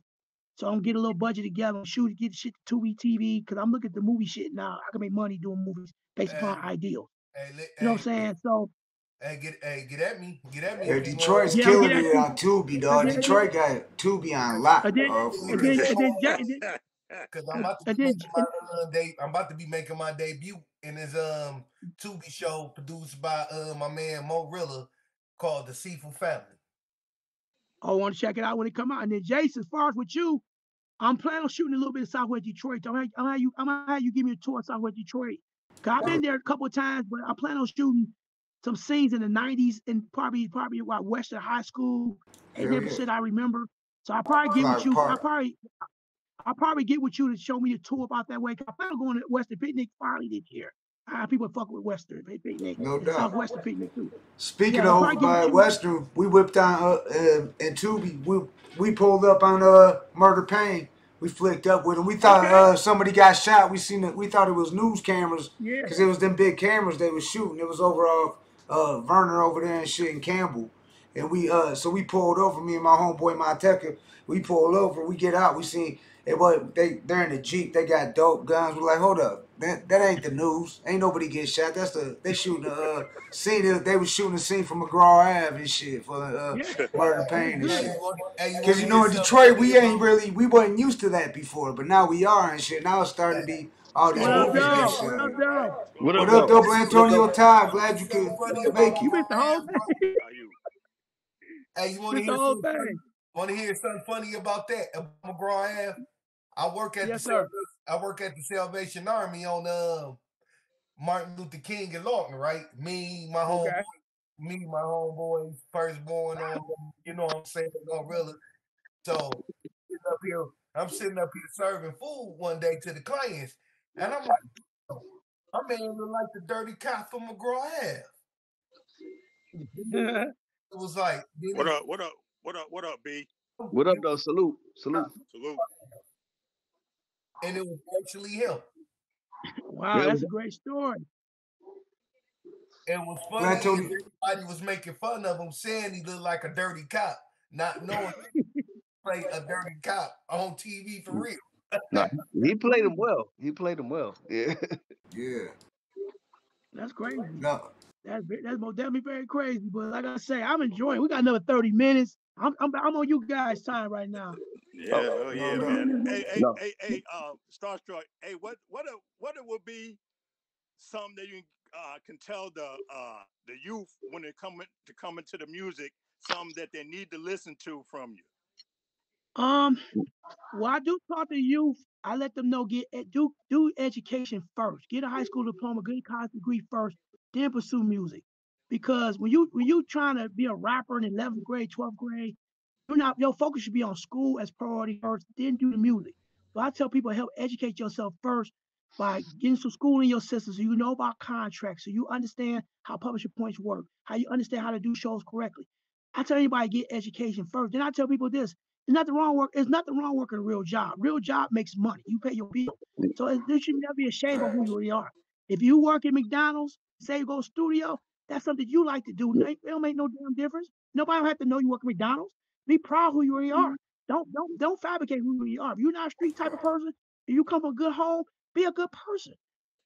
So I'm gonna get a little budget together and shoot get shit to Tubi TV because I'm looking at the movie shit now. I can make money doing movies based upon ideals. Hey, You know what I'm saying? So hey, get hey, get at me, get at me. Yeah, if you want. Detroit's Yeah, killing yeah, it yeah. on Tubi, dog. Yeah, yeah. Detroit got Tubi on lock, And then- dog. and then- and then Ja- and then- Cause I'm about to be making my uh, de- I'm about to be making my debut in this um Tubi show produced by uh my man Mo Rilla called The Seafood Family. I want to check it out when it come out. And then Jason, as far as with you, I'm planning on shooting a little bit of Southwest Detroit. I'm gonna, I'm gonna have you, I'm gonna have you give me a tour of Southwest Detroit. Cause I've been there a couple of times, but I plan on shooting some scenes in the '90s and probably probably what Western High School and different shit I remember. So I probably get with you. I probably I probably get with you to show me a tour about that way. I plan going to Western Picnic finally this year. I have people fuck with Western Picnic. No and doubt. Southwestern Picnic too. Speaking Yeah, of by you. Western, we whipped on uh, uh, in Tubi. We we pulled up on uh Murder Pain. We flicked up with him. We thought Okay. uh somebody got shot. We seen it. We thought it was news cameras Yeah. because it was them big cameras they was shooting. It was over off uh Vernor over there and shit in Campbell. And we uh so we pulled over. Me and my homeboy Monteca. We pulled over. We get out. We seen it was they they're in the jeep. They got dope guns. We're like, hold up, that that ain't the news. Ain't nobody get shot. That's the they shooting the uh, scene. They, they was shooting the scene from McGraw Ave and shit for uh, murder pain and shit. you wanna- hey, you Because you know in Detroit we ain't really we wasn't used to that before, but now we are and shit. Now it's starting to be all these What up, movies and dog? shit. What up. What up, double Antonio Todd? Glad you could make You it. missed the whole thing. Hey, you want to Missed the hear whole something? thing. Want to hear something funny about that? About McGraw Ave. I work at Yes, the sir. I work at the Salvation Army on um Martin Luther King and Lawton, right? Me, my home, Okay. me, my homeboys, firstborn on, you know what I'm saying, Gorilla. So up here, I'm sitting up here serving food one day to the clients, and I'm like, "Yo, my man look like the dirty cop from McGraw Ave. It was like, What up? What up? What up? What up, B? What up, though? Salute, salute. Salute. and it was actually him. Wow, that's a great story. It was Glad funny. Tony- is Everybody was making fun of him, saying he looked like a dirty cop, not knowing he played a dirty cop on TV for real. Nah, he played him well. He played him well. Yeah. Yeah. That's crazy. No. That's ve- that's most definitely very crazy. But like I say, I'm enjoying. We got another 30 minutes. I'm I'm, I'm on you guys' time right now. Yeah, oh, yeah, no. man. Hey, hey, No. hey, hey, uh, StarStrukk. Hey, what, what, a, what it would be something that you uh, can tell the uh, the youth when they come in, to come into the music, something that they need to listen to from you. Um, well, I do talk to youth. I let them know get do do education first. Get a high school diploma, get a college degree first, then pursue music. Because when you when you trying to be a rapper in 11th grade, 12th grade, you're not your focus should be on school as priority first, then do the music. So I tell people help educate yourself first by getting some school in your system so you know about contracts, so you understand how publisher points work, how you understand how to do shows correctly. I tell anybody get education first. Then I tell people this: there's the wrong work. It's not the wrong work working a real job. Real job makes money. You pay your bills. So it, there should never be ashamed of who you really are. If you work at McDonald's, say you go studio, that's something you like to do. It don't make no damn difference. Nobody don't have to know you work at McDonald's. Be proud who you really are. Mm-hmm. Don't don't don't fabricate who you are. If you're not a street type of person, if you come from a good home, be a good person.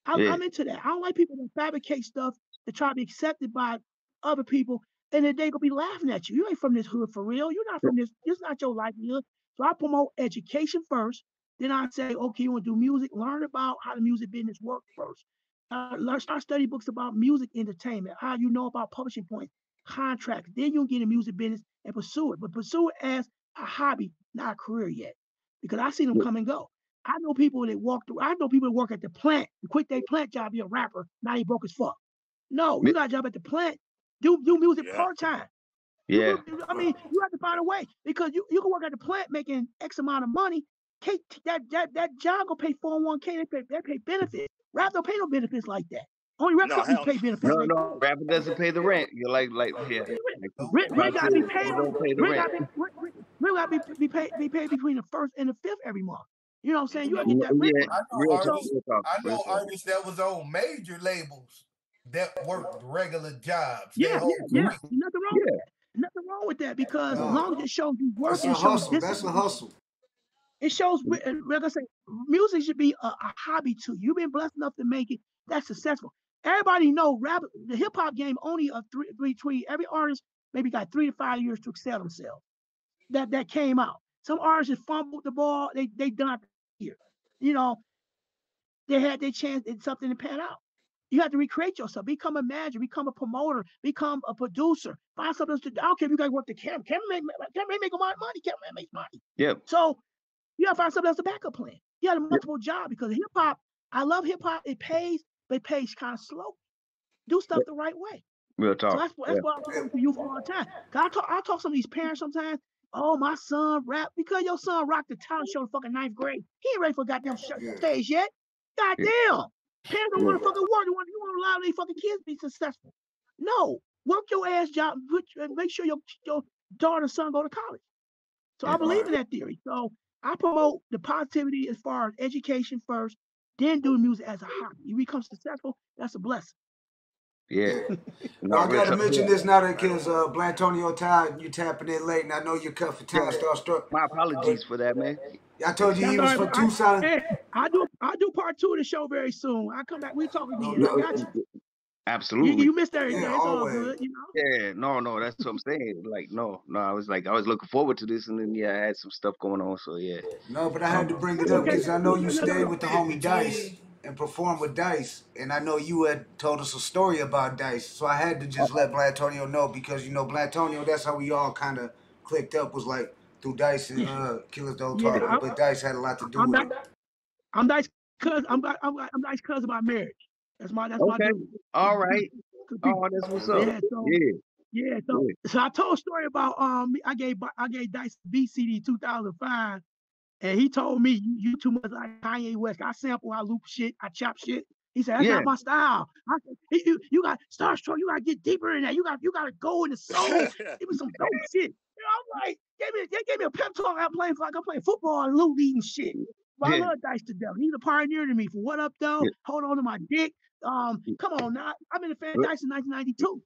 I, Yeah. I'm into that. I don't like people that fabricate stuff to try to be accepted by other people, and then they gonna be laughing at you. You ain't from this hood for real. You're not from this. This is not your livelihood. So I promote education first. Then I say, okay, you want to do music? Learn about how the music business works first. Uh, learn, start study books about music entertainment. How you know about publishing points, contracts. Then you can get in music business and pursue it. But pursue it as a hobby, not a career yet. Because I seen them come and go. I know people that walk through. I know people that work at the plant, quit their plant job, be a rapper. Now he broke as fuck. No, you got a job at the plant. Do do music Yeah. part time. Yeah. I mean, you have to find a way because you, you can work at the plant making X amount of money. K, that that that job gonna pay 401k. They pay they pay benefits. Rap don't pay no benefits like that. Only rap No, companies pay benefits. No, like no, rapper doesn't pay the rent. You're like, like, yeah. Rent, rent gotta be paid. pay the Rent rent. gotta be rent, rent, rent gotta be, be paid be paid between the first and the fifth every month. You know what I'm saying? You gotta get that rent. Yeah. I know artists, I know artists that was on major labels that worked regular jobs. Yeah, yeah, yeah. nothing wrong with that. Nothing wrong with that because as long as it shows you work, That's a it shows hustle. That's a hustle. It shows, wi- uh, like I say, music should be a, a hobby too. You've been blessed enough to make it. That's successful. Everybody know rap, the hip hop game only a three between every artist maybe got three to five years to excel themselves. That that came out. Some artists have fumbled the ball. They they done here. You know, they had their chance and something to pan out. You have to recreate yourself. Become a manager. Become a promoter. Become a producer. Find something else to do. I don't care if you got to work the camera. Cameraman, cameraman make a lot of money. Cameraman makes money. Yeah. So you gotta find something else to backup plan. You got a multiple job because hip hop. I love hip hop. It pays, but it pays kind of slow. Do stuff the right way. Real So talk. that's, what- that's Yeah. why I talk to youth all the time. I talk, I talk to some of these parents sometimes. oh, my son rap because your son rocked the talent show in fucking ninth grade. He ain't ready for goddamn sh- stage yet. Goddamn. Parents don't want to fucking work. You want, you want to allow these fucking kids to be successful. No, work your ass job. and Make sure your your daughter son go to college. So I believe in that theory. So I promote the positivity as far as education first, then do music as a hobby. You become successful, that's a blessing. Yeah. No, I gotta mention this now that because uh, Blatonio Ty, you tapping in late, and I know you're cut for time. StarStrukk. My apologies for that, man. I told you he was for I, Tucson. hey, I do I do part two of the show very soon. I come back, we talk oh, again. I got you. You, Absolutely. you missed everything. it's all good, you know. Yeah, no, no, that's what I'm saying. Like, no, no, I was like, I was looking forward to this, and then yeah, I had some stuff going on, so yeah. No, but I had to um, bring it up because I know you stayed with the homie Dice and performed with Dice, and I know you had told us a story about Dice, so I had to just let Blatonio know because you know Blatonio, that's how we all kind of clicked up was like through Dice and uh, Killers Don't Yeah, Talk, I- but Dice had a lot to do I'm with not it. I'm nice cuz I'm I'm I'm nice cousin by marriage. That's my that's my Okay. dude. All right. Oh, that's what's up. Yeah, so Yeah. Yeah, so so I told a story about um I gave I gave Dice BCD 2005, and he told me you, you too much like Kanye West. I sample, I loop shit, I chop shit. He said that's Yeah. not my style. I said, you you got starstruck. You gotta get deeper in that. You got you gotta go in the soul. Give me some dope shit. You know, I'm like, gave me they gave me a pep talk. I'm playing like I'm playing football and loot eating shit. But I love Dice to death. He's a pioneer to me. For what up though? Yeah. Hold on to my dick. Um, come on now. I've been a fan of Dice in 1992.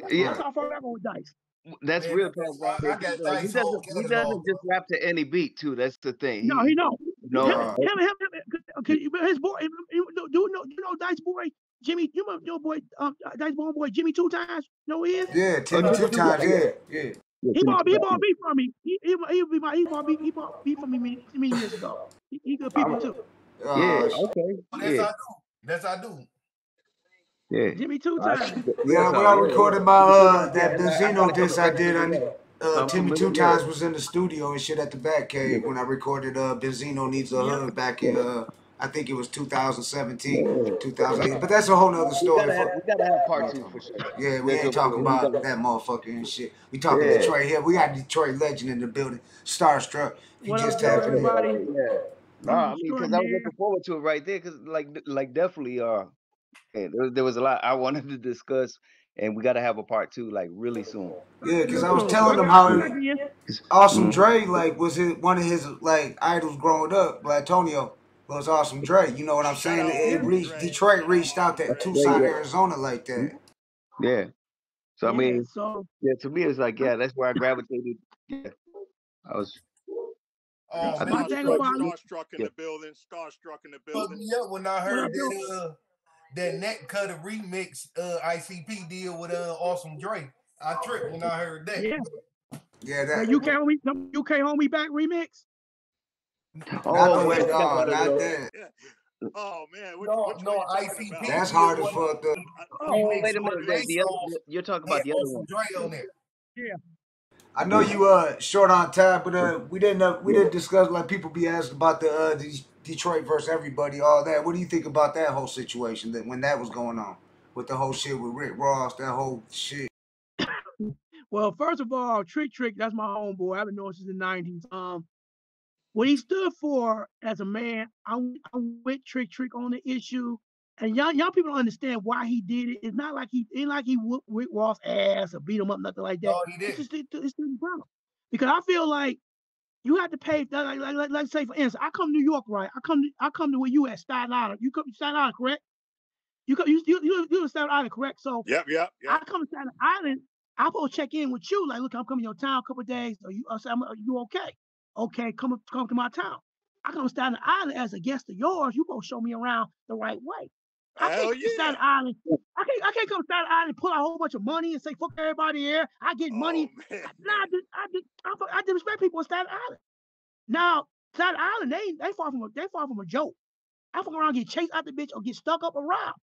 That's, Yeah. that's how far back with Dice. That's Man, real that's why I there, got 'cause, like, he Dice doesn't. He doesn't just rap to any beat too. That's the thing. No, he don't. No. Him, him, him, him, okay, but his boy, you know, do you know, you know, Dice boy, Jimmy, you know, your boy, um, Dice boy, boy, Jimmy two times. You know who he is? Yeah, Timmy two times, yeah, yeah. He bought, he bought beef from me. He, he, he, be my, he bought beef, he bought beef from me many, many years ago. He, he good people too. Yeah. Okay. That's Yeah. I do. That's I do. Yeah. Jimmy two Uh, times. Yeah, when I recorded my uh that Benzino disc I did, I uh Timmy two times was in the studio and shit at the back cave when I recorded uh Benzino Needs a Hug back in uh I think it was 2017, 2008. But that's a whole nother We story. gotta have. We gotta have part two for sure. yeah, we That's ain't talking about gotta- that motherfucker and shit. We talking Yeah. Detroit here. We got Detroit legend in the building. StarStrukk. You What just up, though, tapping in. everybody? Yeah. No, I mean, because I was looking forward to it right there, because like, like definitely, uh, man, there, there was a lot I wanted to discuss, and we got to have a part two, like really soon. Yeah, because I was telling them how you it- back in? Awesome Mhm. Dre like was his, one of his like idols growing up. Blatonio it's Awesome Dre. You know what I'm saying? It, it reached Dre. Detroit reached out to Tucson, Arizona like that. Yeah. So I Yeah, mean, so yeah, to me, it's like, yeah, that's where I gravitated. Yeah, I was. Oh I man, my think- thing you about it, StarStrukk in Yeah. the building. StarStrukk in the fucked building. me up when I heard up, though? that uh that net cutter remix uh ICP deal with uh Awesome Dre. I tripped when I heard that. Yeah, Yeah, that that UK homie, some UK homie back remix. not Oh, the yeah, way, dog, not that. Oh man, which, No, which no, one you talking ICP. about? That's hard as fuck though. Oh, Oh, remix wait a minute. Dre The, the other, you're talking had about the other one. Dre on there. yeah. I know you uh short on time, but uh we didn't uh, we didn't discuss like people be asking about the uh the Detroit versus everybody, all that. What do you think about that whole situation that when that was going on with the whole shit with Rick Ross, that whole shit? Well, first of all, Trick Trick, that's my homeboy. I've been knowing since the '90s. Um, what he stood for as a man, I'm, I'm with Trick Trick on the issue. And young young people don't understand why he did it. It's not like he ain't like he whooped Rick Ross ass or beat him up, nothing like that. No, he didn't. just it, it's problem. Because I feel like you have to pay. Like, like, like, let's say for instance, I come to New York, right? I come to I come to where you at Staten Island. You come to Staten Island, correct? You come you you you, you in Staten Island, correct? So Yep, yep, I come to Staten Island. I'm to check in with you. Like, look, I'm coming to your town a couple of days. Are you? I say, are you okay? Okay, come come to my town. I come to Staten Island as a guest of yours. You to show me around the right way. I Hell can't come to Staten. Island. I can't. I can't come to Staten Island and pull out a whole bunch of money and say fuck everybody here. I get money. Oh man. Nah, I did. I did. I, I disrespect people in Staten Island. Now, Staten Island, they they far from a, they far from a joke. I fuck around, get chased out the bitch, or get stuck up or robbed.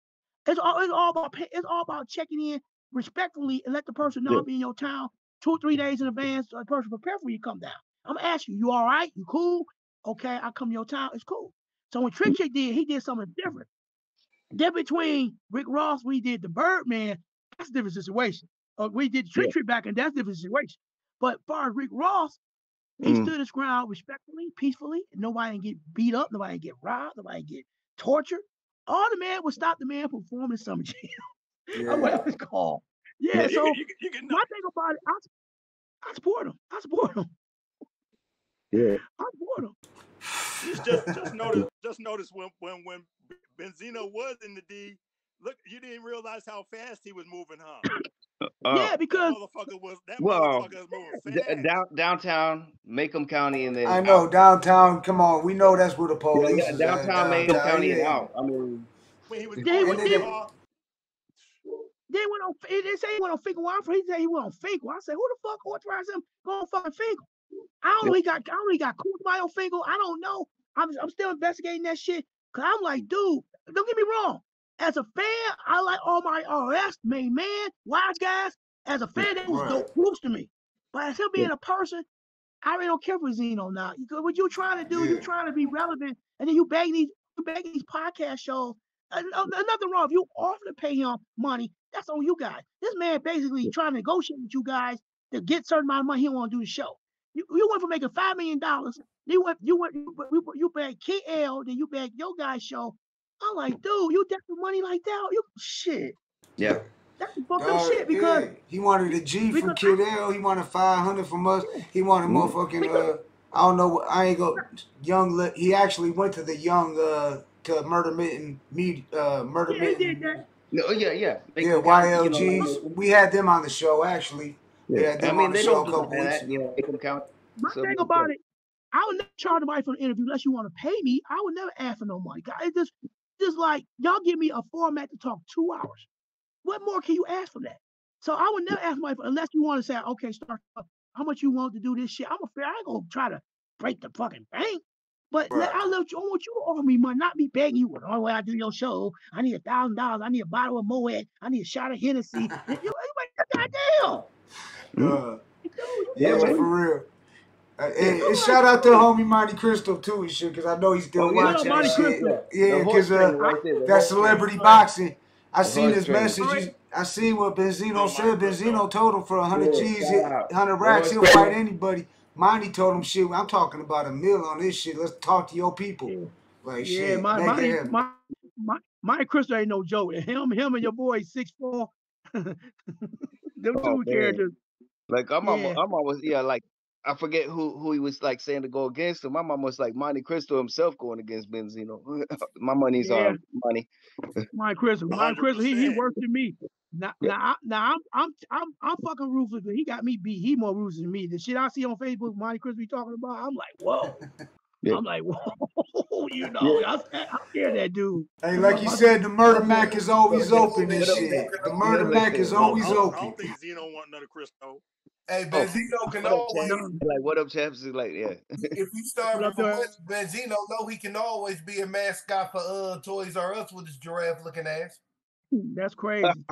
It's all it's all about it's all about checking in respectfully and let the person know Yeah. I'll be in your town two or three mm. days in advance. So the person prepare for you to come down. I'm gonna ask you, you all right? You cool? Okay, I come to your town. It's cool. So when Trick Trick did, he did something different. Different between Rick Ross, we did the Birdman. That's a different situation. Or we did Trick Yeah. Trick back, and that's a different situation. But as far as Rick Ross, He Mm. stood his ground respectfully, peacefully. Nobody didn't get beat up. Nobody didn't get robbed. Nobody didn't get tortured. All the man would stop the man from performing summer jam. or whatever it's called. Yeah. You so you you can- my thing about it, I, I support him. I support him. Yeah. I support him. just just just notice just notice when when when Benzino was in the D. Look, you didn't realize how fast he was moving, huh? Uh, oh. yeah, because that motherfucker was that Well, motherfucker was moving down, downtown Macomb County and then I know out. downtown. Come on, we know that's where the police yeah, is downtown at. Macomb downtown, County yeah. out. I mean, when he was They going went- they- car. They went on. They they say he went on Fenkell. Why He said he went on Fenkell. I said, who the fuck authorized him go on fucking Fenkell? I don't know. He got. I don't know. He got caught by on Fenkell. I don't know. I'm. I'm still investigating that shit. Cause I'm like, dude, don't get me wrong. As a fan, I like all my RS, main man, wise guys. As a fan, they was Right. dope groups to me. But as him being a person, I really don't care for Zino now. You go- What you trying to do? You Yeah. trying to be relevant, and then you begging these, you begging these podcast shows. Uh, no- no- nothing wrong. If you offer to pay him money, that's on you guys. This man basically trying to negotiate with you guys to get certain amount of money. He want to do the show. You, you went from making five million dollars. You went, you went, you, you, you begged KL, then you begged your guys show. I'm like, dude, you desperate money like that? You shit. yeah. That's some fucked up shit because yeah, he wanted a G from because Kid L. He wanted five hundred from us. He wanted Mm. motherfucking uh, I don't know. I ain't go young. Le- He actually went to the young uh to murder mitten meet uh murder yeah, he did mitten. that. No, yeah, yeah. Yeah, Macomb County, you know, YLGs. like, We had them on the show actually. We yeah. I mean, on the they show don't a do couple weeks that, you know, Macomb County. My So, thing about it, I would never charge somebody for an interview unless you want to pay me. I would never ask for no money. It's just, just like y'all give me a format to talk two hours. What more can you ask for that? So I would never ask somebody for, unless you want to say, okay, start. How much you want to do this shit? I'm a fair. I ain't gonna try to break the fucking bank. But let- I love you. I want you to offer me money, not be begging you. Well, the only way I do your show, I need a thousand dollars. I need a bottle of Moet. I need a shot of Hennessy. you, you like, goddamn. Uh, Yeah, yeah, for real. Uh, and, and shout out to homie Monty Crystal too and shit, cause I know he's still Oh, yeah, watching Monty shit. Crystal. Yeah, cause uh, trainer right there, the that celebrity boxing. I seen his trainer. message. I seen what Benzino Oh, said. Benzino told him for hundred Yeah, G's, hundred racks, he'll fight anybody. Monty told him shit. I'm talking about a mill on this shit. Let's talk to your people. Like Yeah, shit, my make my my my my Crystal ain't no joke. Him, him, and your boy six four. Them Oh, two man. characters. Like I'm Yeah. almost, I'm almost, yeah, like I forget who who he was like saying to go against him. I'm almost like Monte Cristo himself going against Benzino. My money's Yeah. on money. My Cristo, my Cristo, he he 100%. worse than me. Now, now, I, now I'm I'm I'm I'm fucking ruthless, but he got me beat. He more ruthless than me. The shit I see on Facebook, Monty Crystal be talking about, I'm like, whoa. Yeah. I'm like, whoa, you know, I, I scared that dude. Hey, like you said, the murder mac is always open and shit. The murder mac is always open. I don't think Zino want another of Cristo. Hey, Oh, Benzino can what up, always. Like what up, champs? Is like yeah. if you start What up, from Benzino know he can always be a mascot for uh Toys R Us with his giraffe looking ass. That's crazy.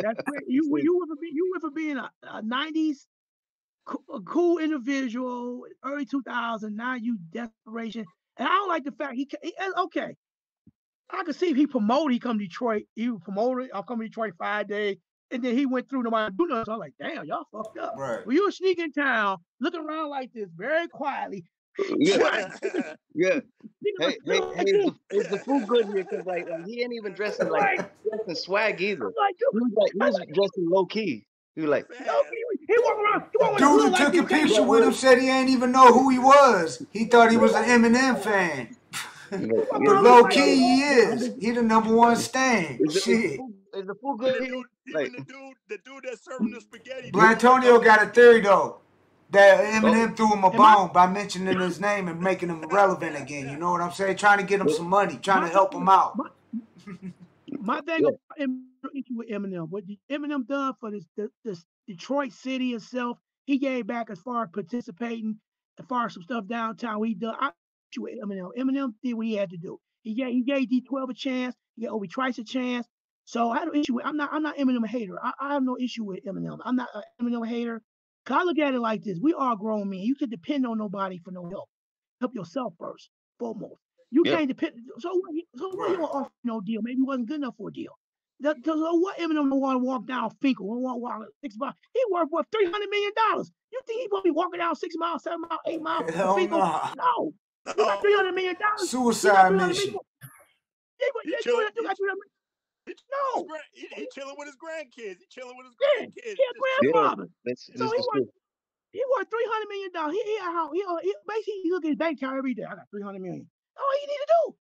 That's crazy. You were- you were for be- you were for being a, a '90s co- a cool individual, early 2000. Now you desperation, and I don't like the fact he, ca- he okay. I can see if he promoted, he come to Detroit. He promoted, I'll come to Detroit five days, and then he went through nobody do nothing. So I'm like, damn, y'all fucked up. Right. Well, you were sneaking town, looking around like this, very quietly. yeah, yeah. Nigga, Hey, hey, hey, is the, is the food good here? Cause like, like he ain't even dressing like dressing swag either. I'm like, He was like he was dressing low key. He was like, no, he, he walk around. He walk around Dude who look like took a these guys- picture with him said he ain't even know who he was. He thought he was an Eminem fan. But low key he is. He the number one stan. is is Shit. is the food good here? Even Like, the dude, the dude that's serving the spaghetti. Blatonio got a theory though. That oh, Eminem threw him a Am I- bone by mentioning his name and making him relevant again. You know what I'm saying? Trying to get him oh, some money, trying to help him out. My thing Yeah. about issue with Eminem, what Eminem done for this, the, this Detroit city itself, he gave back as far as participating, as far as some stuff downtown. He done. I issue with Eminem. Eminem did what he had to do. He gave he gave D12 a chance. He gave Obi Trice a chance. So I had no issue with. I'm not. I'm not Eminem a hater. I, I have no issue with Eminem. I'm not an Eminem hater. Cause I look at it like this: we are grown men. You can depend on nobody for no help. Help yourself first, foremost. You Yeah. can't depend. So what? So what you gonna offer no deal? Maybe he wasn't good enough for a deal. The, the, what Eminem want to walk down Fenkell? Want to walk six miles. He worth what three hundred million dollars. You think he gonna be walking down six miles, seven miles, eight miles? to Hell Fenkell? nah. No. He got three hundred million dollars. Suicide mission. They, chilling- they got 300 No. He, he chilling with his grandkids. He chilling with his Yeah, grandkids. he a grandfather. That's, So this he worth, he worth three hundred million dollars. He, he, how he, uh, he basically he look at his bank account every day. I got three hundred million. All you need to do.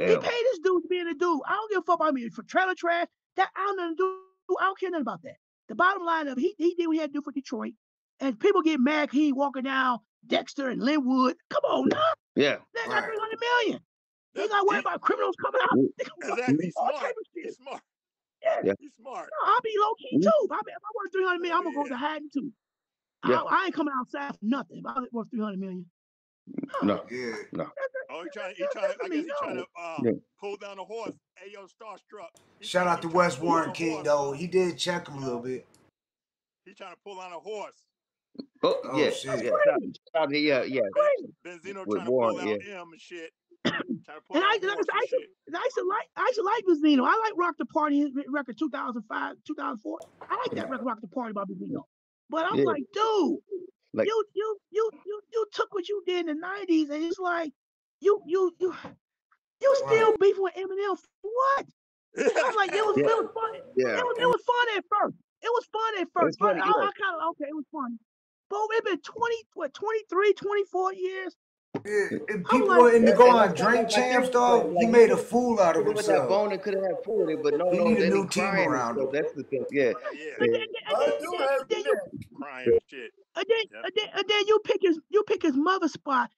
He paid this dude to be a dude. I don't give a fuck about me for trailer trash. That I don't nothing to do. I don't care nothing about that. The bottom line of he he did what he had to do for Detroit, and people get mad. He ain't walking down Dexter and Linwood. Come on now, Yeah. they got three hundred million. He not worried about criminals coming out. Exactly. He's smart. of shit. He's smart. Yeah. Yeah. He's smart. No, I'll be low key too. If I, if I worth 300 million, I'm gonna go to hiding too. Yeah. I, I ain't coming outside for nothing. If I worth 300 million. No. Yeah. No. Oh, he trying. He trying. I guess he trying to uh, Yeah. pull down a horse. Hey, yo, StarStrukk. He Shout out to he trying West Warren King horse. though. He did check him a little bit. He trying to pull on a horse. Oh, Oh, yeah. shit. Yeah. Shout, shout, yeah. Yeah. Benzino With trying to Warren, pull out yeah. M and shit. Trying to And I, out I I and used to, shit. and I used to like, I used to like Benzino. I like Rock the Party, his record 2005, 2004. I like that record, Rock the Party by Benzino. But I'm Yeah. like, dude, Like- you, you, you, you, you took what you did in the 90s, and it's like, you, you, you, you still beefing with Eminem for what? I was like, it was, it was fun. Yeah. It was, it was fun at first. It was fun at first. But funny, I. I kind of okay, it was fun. But it's been 20, what, 23, 24 years. Yeah, and people like- were in the Yeah, go on drink like- champs, like, dog. like, He he made a fool out of With that himself. bone, it could have pulled it, but no, He no, need a new team around him. that's the thing. Yeah. Yeah. Crying shit. and then, Yep. and then, and then you pick his, you pick his mother spot.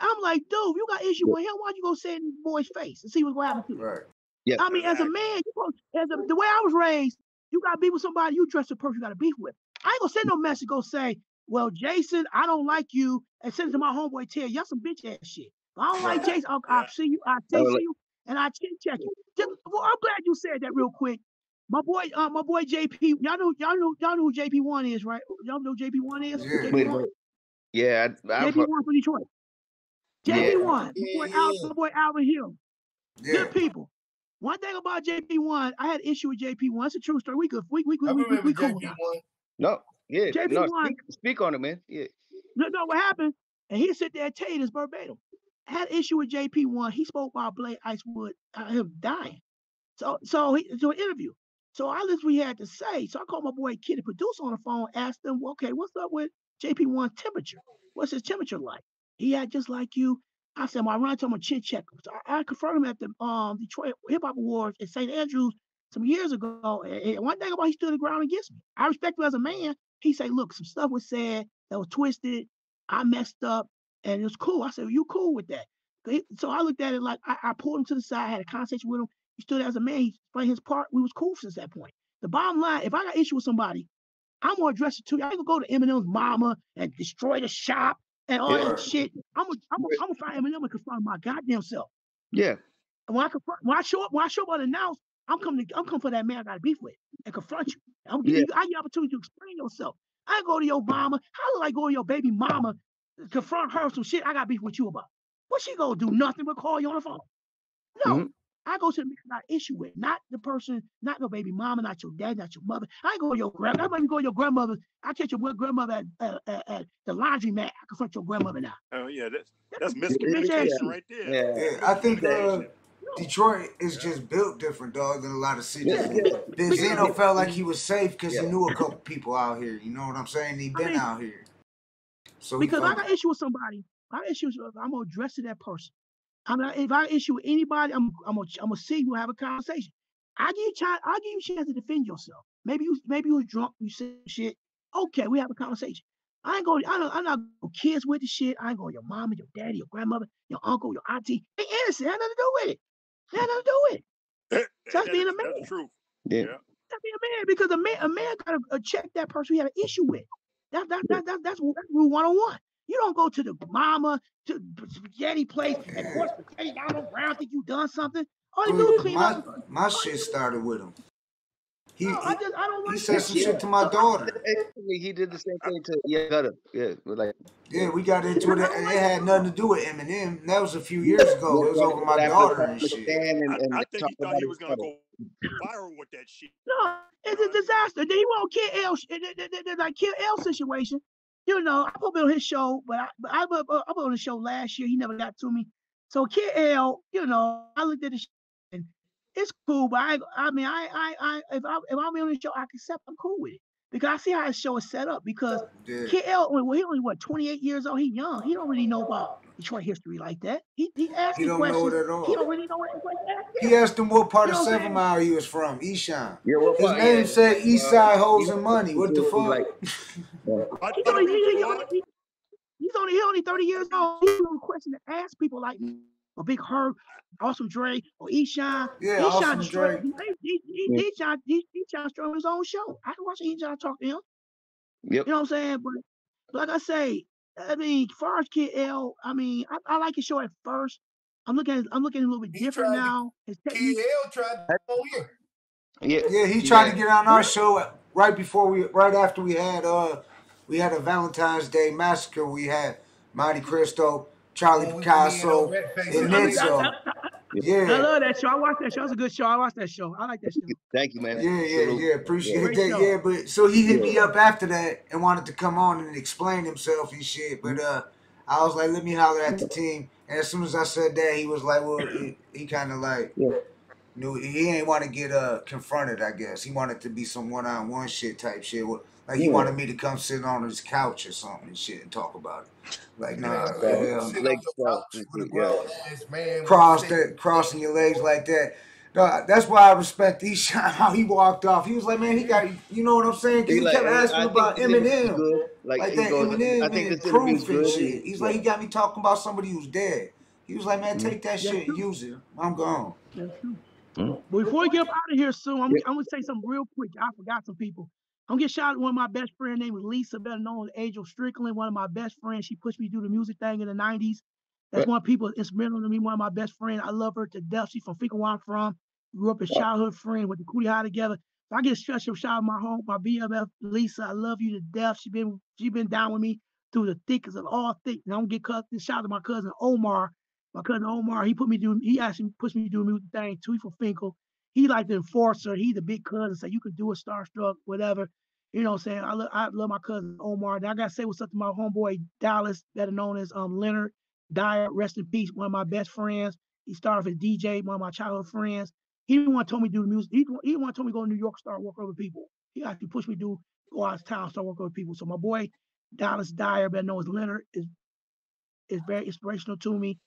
I'm like, dude, you got issue with him. Why don't you go say in the boy's face and see what's going to happen to you? Right. Yeah. I mean, as a man, you supposed, as a, the way I was raised, you got to be with somebody you trust the person you got to beef with. I ain't gonna send no message go say, well, Jason, I don't like you, and send it to my homeboy Ted. Y'all some bitch ass shit. If I don't like Jason, I'll, I'll see you, I'll see like- you, and I chin check you. Just, well, I'm glad you said that real quick. My boy, uh, my boy JP, y'all know, y'all know, y'all know who JP one is, right? Y'all know JP one is. Yeah. JP One wait. Yeah. I, I've JP one for Detroit. Yeah. JP one, my Yeah, boy, Al, yeah. my boy Alvin Hill. Yeah. Good people. One thing about JP one, I had issue with JP one. It's a true story. We good. We we we I we, we, remember we cool. JP now. one. No. Yeah. JP No. one. Speak, speak on it, man. Yeah. No, no, what happened? And he sit there and tell you this verbatim. I had issue with JP one. He spoke about Blade Icewood, uh, him dying. So so he so an interview. So I listened what he had to say. So I called my boy Kid, the producer, on the phone, asked him, well, okay, what's up with JP one temperature? What's his temperature like? He had just like you. I said, my run to him a chin check. So I, I confronted him at the um Detroit Hip Hop Awards in St. Andrews some years ago. And, and one thing about he stood the ground against me. I respect him as a man. He said, look, some stuff was said that was twisted. I messed up, and it was cool. I said, well, you cool with that? So I looked at it like I, I pulled him to the side, had a conversation with him. He stood as a man. He played his part. We was cool since that point. The bottom line, if I got issue with somebody, I'm gonna address it to you. I ain't gonna go to Eminem's mama and destroy the shop and all Yeah. that shit. I'm gonna, I'm gonna, I'm gonna find Eminem and confront my goddamn self. Yeah. And when I confront, when I show up, when I show up unannounced, I'm coming to, I'm coming for that man I got to beef with and confront you. I'm giving Yeah. you, I give you opportunity to explain yourself. I go to your mama. How do I go to your baby mama, confront her some shit I got beef with you about? What she gonna do? Nothing but call you on the phone. No. Mhm. I go to the man I got issue with, not the person, not your baby mama, not your dad, not your mother. I go to your grandma. I might even go to your grandmother. I catch your grandmother at, at, at, at the laundromat. I confront your grandmother now. Oh yeah, that's that's bitch miscommunication shit. right there. Yeah. Yeah, I think uh, Miscommunication. Detroit is just built different, dog, than a lot of cities. Yeah. yeah. Benzino felt like he was safe because he knew a couple people out here. You know what I'm saying? He I been mean, out here, so he Because I felt got issue with somebody. I got issues. with- I'm gonna address to that person. I'm not, if I issue with anybody, I'm I'm gonna I'm gonna see you have a conversation. I give you time. I give you a chance to defend yourself. Maybe you maybe you was drunk. You said shit. Okay, we have a conversation. I ain't going. I don't. I'm not going kids with the shit. I ain't going your mama, your daddy, your grandmother, your uncle, your auntie. They innocent. Had nothing to do with it. Had nothing to do it. That- That's that being a man. That's true. Yeah. That's being a man because a man a man gotta uh, check that person he had an issue with. That that that, that that's that's rule one on one. You don't go to the mama to spaghetti place and pour spaghetti down on the ground. Think you done something? All you do is Well, clean my up. my shit started with him. He, No, I just I don't he said some shit. shit to my daughter. He did the same thing to yeah, Gutta. Yeah, like Yeah, we got into it. It it had nothing to do with Eminem. That was a few years ago. It was over my daughter and shit. fan and, I, I think he thought he was gonna go viral with that shit. no, it's a disaster. Then he won't kill L. Like kill L situation. You know, I put him on his show, but I but I put I put on the show last year. He never got to me. So Kid L, you know, I looked at the sh- and it's cool, but I I mean I I I if I if I'm on the show, I accept. I'm cool with it because I see how his show is set up. Because Yeah. Kid L, well, he only what 28 years old. He young. He don't really know about Detroit history like that. He he asked He don't know it questions. at He don't really know what like. He asked him what part You of know what I'm Seven saying? Mile he was from. Esham. Yeah, what His name Yeah, said East Side uh, Hoes and Money. What the he fuck? like He's only, he he, he was only, he's only he only 30 years old. He's no question to ask people like me, or Big Herb, Awesome Dre, or Esham. Yeah, Esham Awesome straight. Dre. Esham, he, Esham straight his own show. I can watch Esham talk to him. Yep. You know what I'm saying? But, but like I say, I mean, far as Kid L, I mean, I, I like his show at first. I'm looking at I'm looking a little bit He different tried to now. Kid. L tried to come on here. Yeah, Yeah, he tried yeah. to get on our show right before we, right after we had, uh, we had a Valentine's Day massacre. We had Monte Cristo, Charlie When we were me and Picasso, old Red and and I, I, Nitzo. I, I, I love that show. I watched that show. It's a good show. I watched that show. I like that show. Thank you, man. yeah, yeah, yeah. Appreciate Great that. Yeah, but so he hit me up after that and wanted to come on and explain himself and shit. But uh, I was like, let me holler at the team. And as soon as I said that, he was like, well, he, he kind of like Yeah. knew he ain't want to get uh confronted. I guess he wanted to be some one on one shit type shit. Wh- Like he Yeah. wanted me to come sit on his couch or something and shit and talk about it. Like nah, Yeah, hell, Legs your crossed couch and with a shit, yeah. man. cross that crossing your legs like that. No, that's why I respect these how he walked off. He was like, man, he got you know what I'm saying? He he like, kept asking I about Eminem. Like, Like that goes, Eminem I think and proof and good. shit. He's like, he got me talking about somebody who's dead. He was like, man, Mhm. take that That's shit and use it. I'm gone. That's true. Mhm. But before we get up out of here soon, I'm, I'm gonna say something real quick. I forgot some people. I'm gonna get shout out one of my best friend named Lisa, better known as Angel Strickland, one of my best friends. She pushed me through the music thing in the 90s. That's Right. one of people instrumental to me, one of my best friends. I love her to death. She's from Fenkell where I'm from. Grew up as Wow. childhood friend with the Cooley High together. So I get a special shout out my home, my BMF Lisa. I love you to death. She been she been down with me through the thickest of all thick. And I'm gonna get cut this shout out to my cousin Omar. My cousin Omar, he put me through, he actually pushed me to do a music thing too. He from Fenkell. He like the enforcer. He the big cousin. Say you could do a StarStrukk, whatever. You know what I'm saying? I love I love my cousin Omar. And I gotta say what's up to my homeboy Dallas, better known as um Leonard Dyer, rest in peace, one of my best friends. He started as DJ, one of my childhood friends. He didn't want to tell me to do the music. He he didn't want to tell me to go to New York, start working with people. He actually pushed me to do go out of town, start working with people. So my boy Dallas Dyer, better known as Leonard, is is very inspirational to me.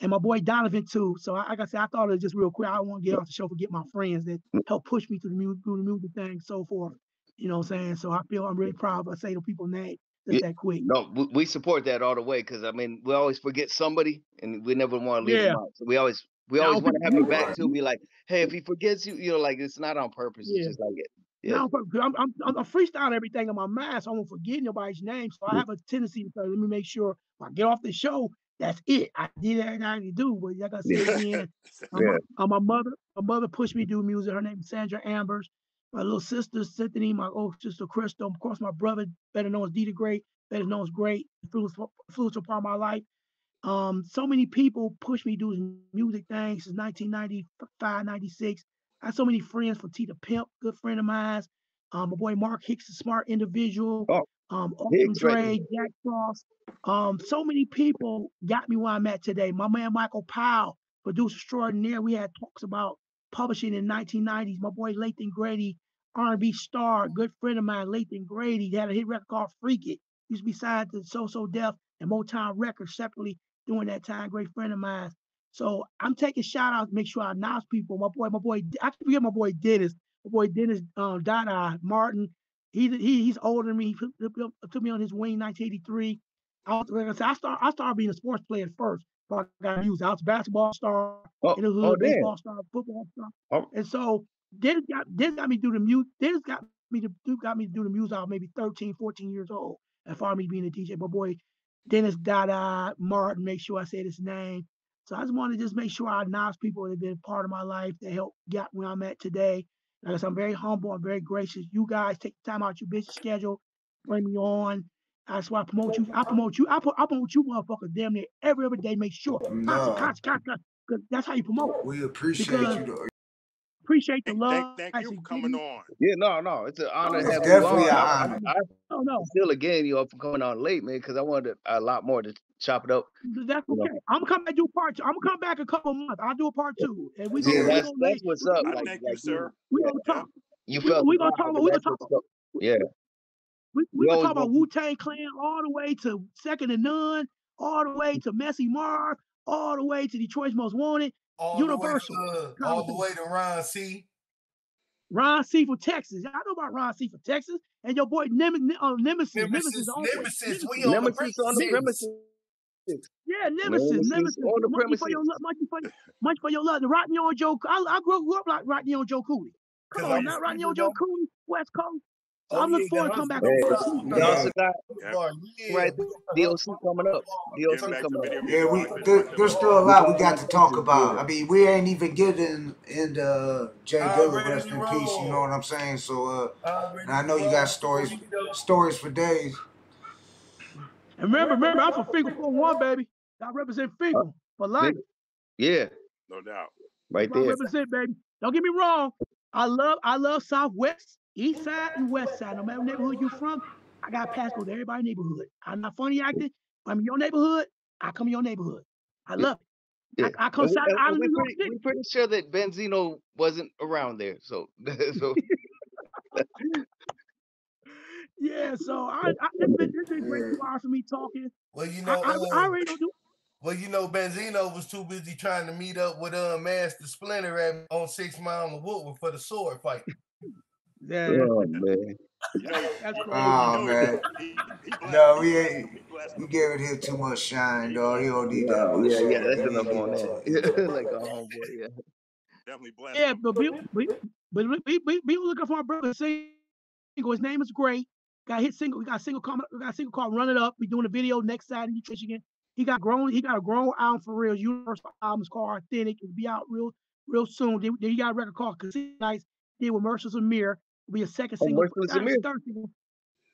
And my boy Donovan too. So I, like I said, I thought it was just real quick. I don't want to get off the show, forget my friends that mm. helped push me through the music, through the music thing, so forth. You know what I'm saying? So I feel I'm really proud I say the people name just Yeah. that quick. No, we, support that all the way because I mean we always forget somebody and we never want to leave Yeah. them out. So we always we Now, always want to have you back too. Be like, hey, if he forgets you, you know, like it's not on purpose. Yeah. It's just like it. Yeah. No, I'm, I'm, I'm freestyling everything in my mind, so I won't forget nobody's name. So I mm. have a tendency to say, let me make sure I get off the show, that's it. I did everything I to do. But like I said again, uh, my, Yeah. uh, my mother, my mother pushed me to do music. Her name is Sandra Ambers. My little sister, Cynthia, my old sister, Crystal. Of course, my brother, better known as D the Great, better known as Great, influential influential part of my life. Um, so many people pushed me to do music thing since 1995, 96. I had so many friends from Tita Pimp, good friend of mine. Um, my boy Mark Hicks, a smart individual. Oh, Um, Hicks Dre, Jack Frost. Um, so many people got me where I'm at today. My man Michael Powell, producer extraordinaire. We had talks about publishing in 1990s. My boy Lathun Grady, R&B star, good friend of mine, Lathun Grady. Had a hit record called Freak It. Used to be signed to So So Def and Motown Records separately during that time. Great friend of mine. So I'm taking shout outs, make sure I announce people. My boy, my boy, I can forget my boy Dennis. My boy Dennis um, Dada Martin. He, he he's older than me. He took me on his wing 1983. I was, like I said, I start I started being a sports player first. But I got used. I was a basketball star Oh, in the hood, oh, baseball star, football star. Oh. And so Dennis got Dennis got me to do the music. Dennis got me to do got me to do the music. I was maybe 13, 14 years old. As far as me being a DJ, But boy Dennis Dada Martin, make sure I said his name. So I just want to just make sure I acknowledge people that have been part of my life that helped got where I'm at today. Like I said, I'm very humble. I'm very gracious. You guys take time out your busy schedule, bring me on. That's why I promote you. I promote you. I, pro- I promote you, motherfuckers, damn near every other day. Make sure. Constant, No. constant, constant, constant, 'cause that's how you promote. We appreciate Because you. Though. appreciate the love. Thank, thank I you said, for coming give on. Yeah, no, no, it's an honor It's to have definitely you an on. honor. I, I, No, no, still again, you know, for coming on late, man, because I wanted a lot more to chop it up. that's You know. okay. I'm gonna come and do part two. I'm gonna come back a couple months. I'll do a part two, and we Yeah, gonna we that's gonna that's what's up. we, I Like, thank you, sir. we you, gonna talk. you felt we the gonna talk about we gonna talk what's about up. Yeah, we, we we gonna talk about gonna Wu Tang Clan all the way to Second to None, all the way to Messy Marv, all the way to Detroit's Most Wanted, All Universal. the to uh, all the way to Ron C. Ron C for Texas. I know about Ron C for Texas, and your boy Nem- uh, Nemesis. Nemesis, Nemesis, all Nemesis, we on the Nemesis on the premises. Premises. Yeah, Nemesis, Nemesis Nemesis. on the Monkey for your love, monkey for, monkey for your love. The Rodney on Joe. I, I grew, grew up like Rodney on Joe Cooley. Come 'Cause on, all now these Rodney on Joe Cooley, West Coast. So Oh, I'm looking yeah, forward to come back hustle Hey, we Yeah. also got Yeah. yeah, right there, DLC coming up. Getting DLC coming up. Yeah, we there, there's still a lot we got to talk about. I mean, we ain't even getting into Jay I'm Dilla, ready rest in peace. You know what I'm saying? So, uh, and I know you got stories, stories for days. And remember, remember, I'm from Fenkell 41, baby. I represent Fenkell for life. Yeah, No doubt. right there. I there. represent, baby. Don't get me wrong. I love, I love Southwest, East Side, and West Side. No matter what neighborhood you're from, I got passport to everybody's neighborhood. I'm not funny acting. I'm in your neighborhood. I come in your neighborhood. I love it. Yeah. I, I come And we, south and- out and of we New York pretty, City. we pretty sure that Benzino wasn't around there. So, so Yeah, so I, I it's been it's been great Yeah. two hours for me talking. Well, you know, I, I uh, already know. do- well, you know, Benzino was too busy trying to meet up with uh Master Splinter at, on Six Mile and Woodward for the sword fight. Yeah, oh man, You know, that's crazy. Oh man, he, he, he no, we ain't. He blessed We him. giving him too much shine, He dog. He blessed him. don't need that yeah, yeah, yeah. That's He need enough on get that. that. like our homeboy. Yeah. Definitely blessed Yeah, him. but we we but we we, we, we looking for our brother single. His name is Gray. Got hit single. We got a single comment. We got a single called "Run It Up." We doing a video next Saturday in Michigan. He got grown. He got a grown album for real. Universal album is called Authentic. It'll be out real real soon. Then, then he got a record called Casino Nights. Did with Merciless Amir. It'll be a second Oh, single. Merciless Amir. third single.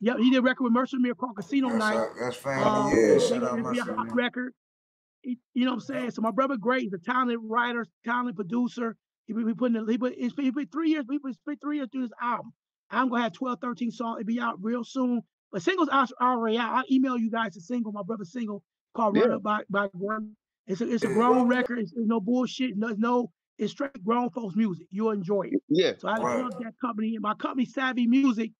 Yep, he did a record with Merciless Amir called Casino That's Night. uh, that's family. Um, Yeah, it'll shout be, out it'll be a hot record. He- you know what I'm saying? So my brother Gray is a talented writer, talented producer. He be, be putting he put it's been, he been three years. He put spent three years through this album. I'm gonna have 12, 13 songs. It'll be out real soon. But singles are already out. I'll email you guys a single, my brother's single called Run Up by by Gordon. It's a it's a grown record. It's, it's no bullshit. No, no, it's straight grown folks music. You'll enjoy it. Yeah. So I love that company. And my company, Savvy Music,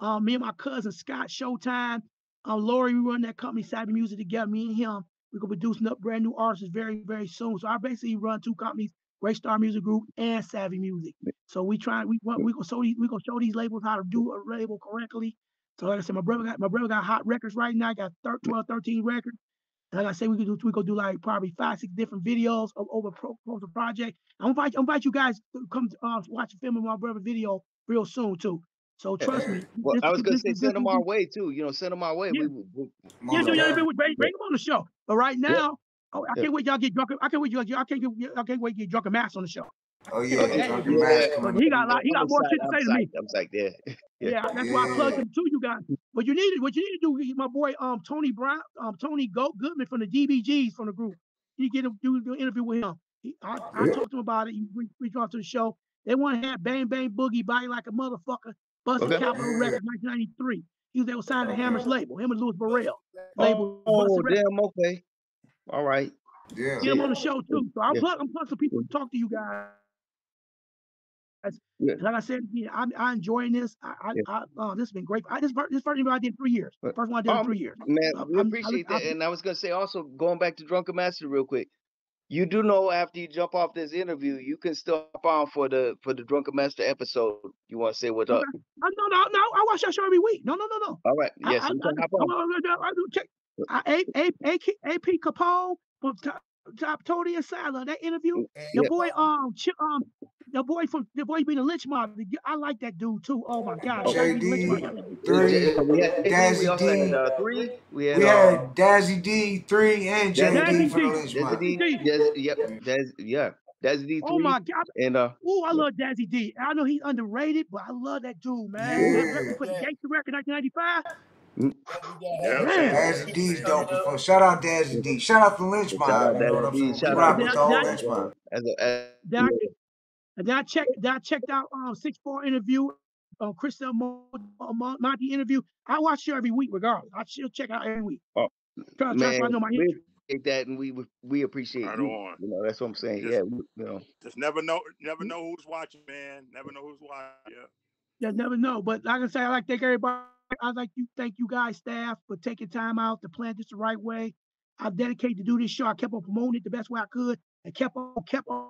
um, me and my cousin Scott Showtime, um, Lori, we run that company, Savvy Music, together. Me and him, We're gonna be produce up brand new artists very, very soon. So I basically run two companies, Great Star Music Group and Savvy Music. So we try, we want, we gonna show these, we gonna show these labels how to do a label correctly. So like I said, my brother got my brother got hot records right now. I got thir- 12, 13 records. And like I said, we could do we could do like probably five, six different videos of, over pro, pro the project. I invite I invite you guys to come uh, watch a film of my brother video real soon too. So trust me. Well, this- I was gonna this- say this send them our way too. You know, send them our way. Yeah. We, we, we- Yeah, yeah, bring, bring, him on the show. But right now, oh, I can't wait y'all get drunk. I can't wait y'all. I can't get. I can't wait get drunk and mass on the show. Oh yeah, Okay. yeah. Drunken Yeah. Mass But coming he up. got a lot. He got I'm more psyched. shit to I'm say to me. I'm psyched. Yeah. Yeah. Yeah, that's why I plugged him to you guys. But you need what you need to do. My boy, um, Tony Brown, um, Tony Go Goodman from the DBGs from the group. You get him do do an interview with him. He, I, I Yeah. talked to him about it. He re- reached out to the show. They want to have Bang Bang Boogie body like a motherfucker. Busted Okay. Capitol Records, 1993. He was there was signed to Hammer's label. Him and Louis Burrell label. Oh, damn. Okay. All right. Yeah. Get him on the show too. So I'm Yeah. plug, I'm plug some people to talk to you guys. Yeah. Like I said, yeah, I'm, I'm enjoying this. I, I, Yeah. I uh, this has been great. I this first, this first interview I did in three years. But- First one I did in Um, three years. Man, So we I'm- I appreciate that. I- And I was gonna say also going back to Drunken Master real quick. You do know after you jump off this interview, you can still hop on for the for the Drunken Master episode. You want to say what's up? Okay. Uh, no, no, no. I watch that show every week. No, no, no, no. All right. Yes, I, you I, can hop I, on. I, I, I do check. I, A, A, A, AP Capone from Top, top Tony and Sala. That interview. Your Yeah. boy, um, Chi- um, your boy from your boy being a lynch mob. I like that dude too. Oh my god, the guy being a lynch mob. JD three, Yeah, we had Dazzy D. had uh, three. We had We uh, had Dazzy D three and Dazzy JD D. for the lynch Dazzy mob. D. D. Daz, yep. Daz, yeah. Dazzy D. Oh my God. and uh, Oh, I love Dazzy D. I know he's underrated, but I love that dude, man. That record Yeah. for the gangster record 1995. Man. Dazzy D's dope as fuck. Shout out Dazzy D. Shout out the Lynch Mob. You know what I'm saying? We Shout rock out with the whole Lynch Mob. as a as, then I, and then I checked. Then I checked out um six four interview, um Chris Del Mo- uh, Mon- Monty interview. I watch you every week, regardless. I still check out every week. oh, Try, try man, so I know my we history. appreciate that, and we we appreciate Right you. on. You know, that's what I'm saying. Just Yeah, we, you know. just never know never know who's watching, man. Never know who's watching. Yeah. You never know. But like I say, I like to thank everybody. I like you, thank you guys, staff, for taking time out to plan this the right way. I dedicated to do this show. I kept on promoting it the best way I could, and kept on kept on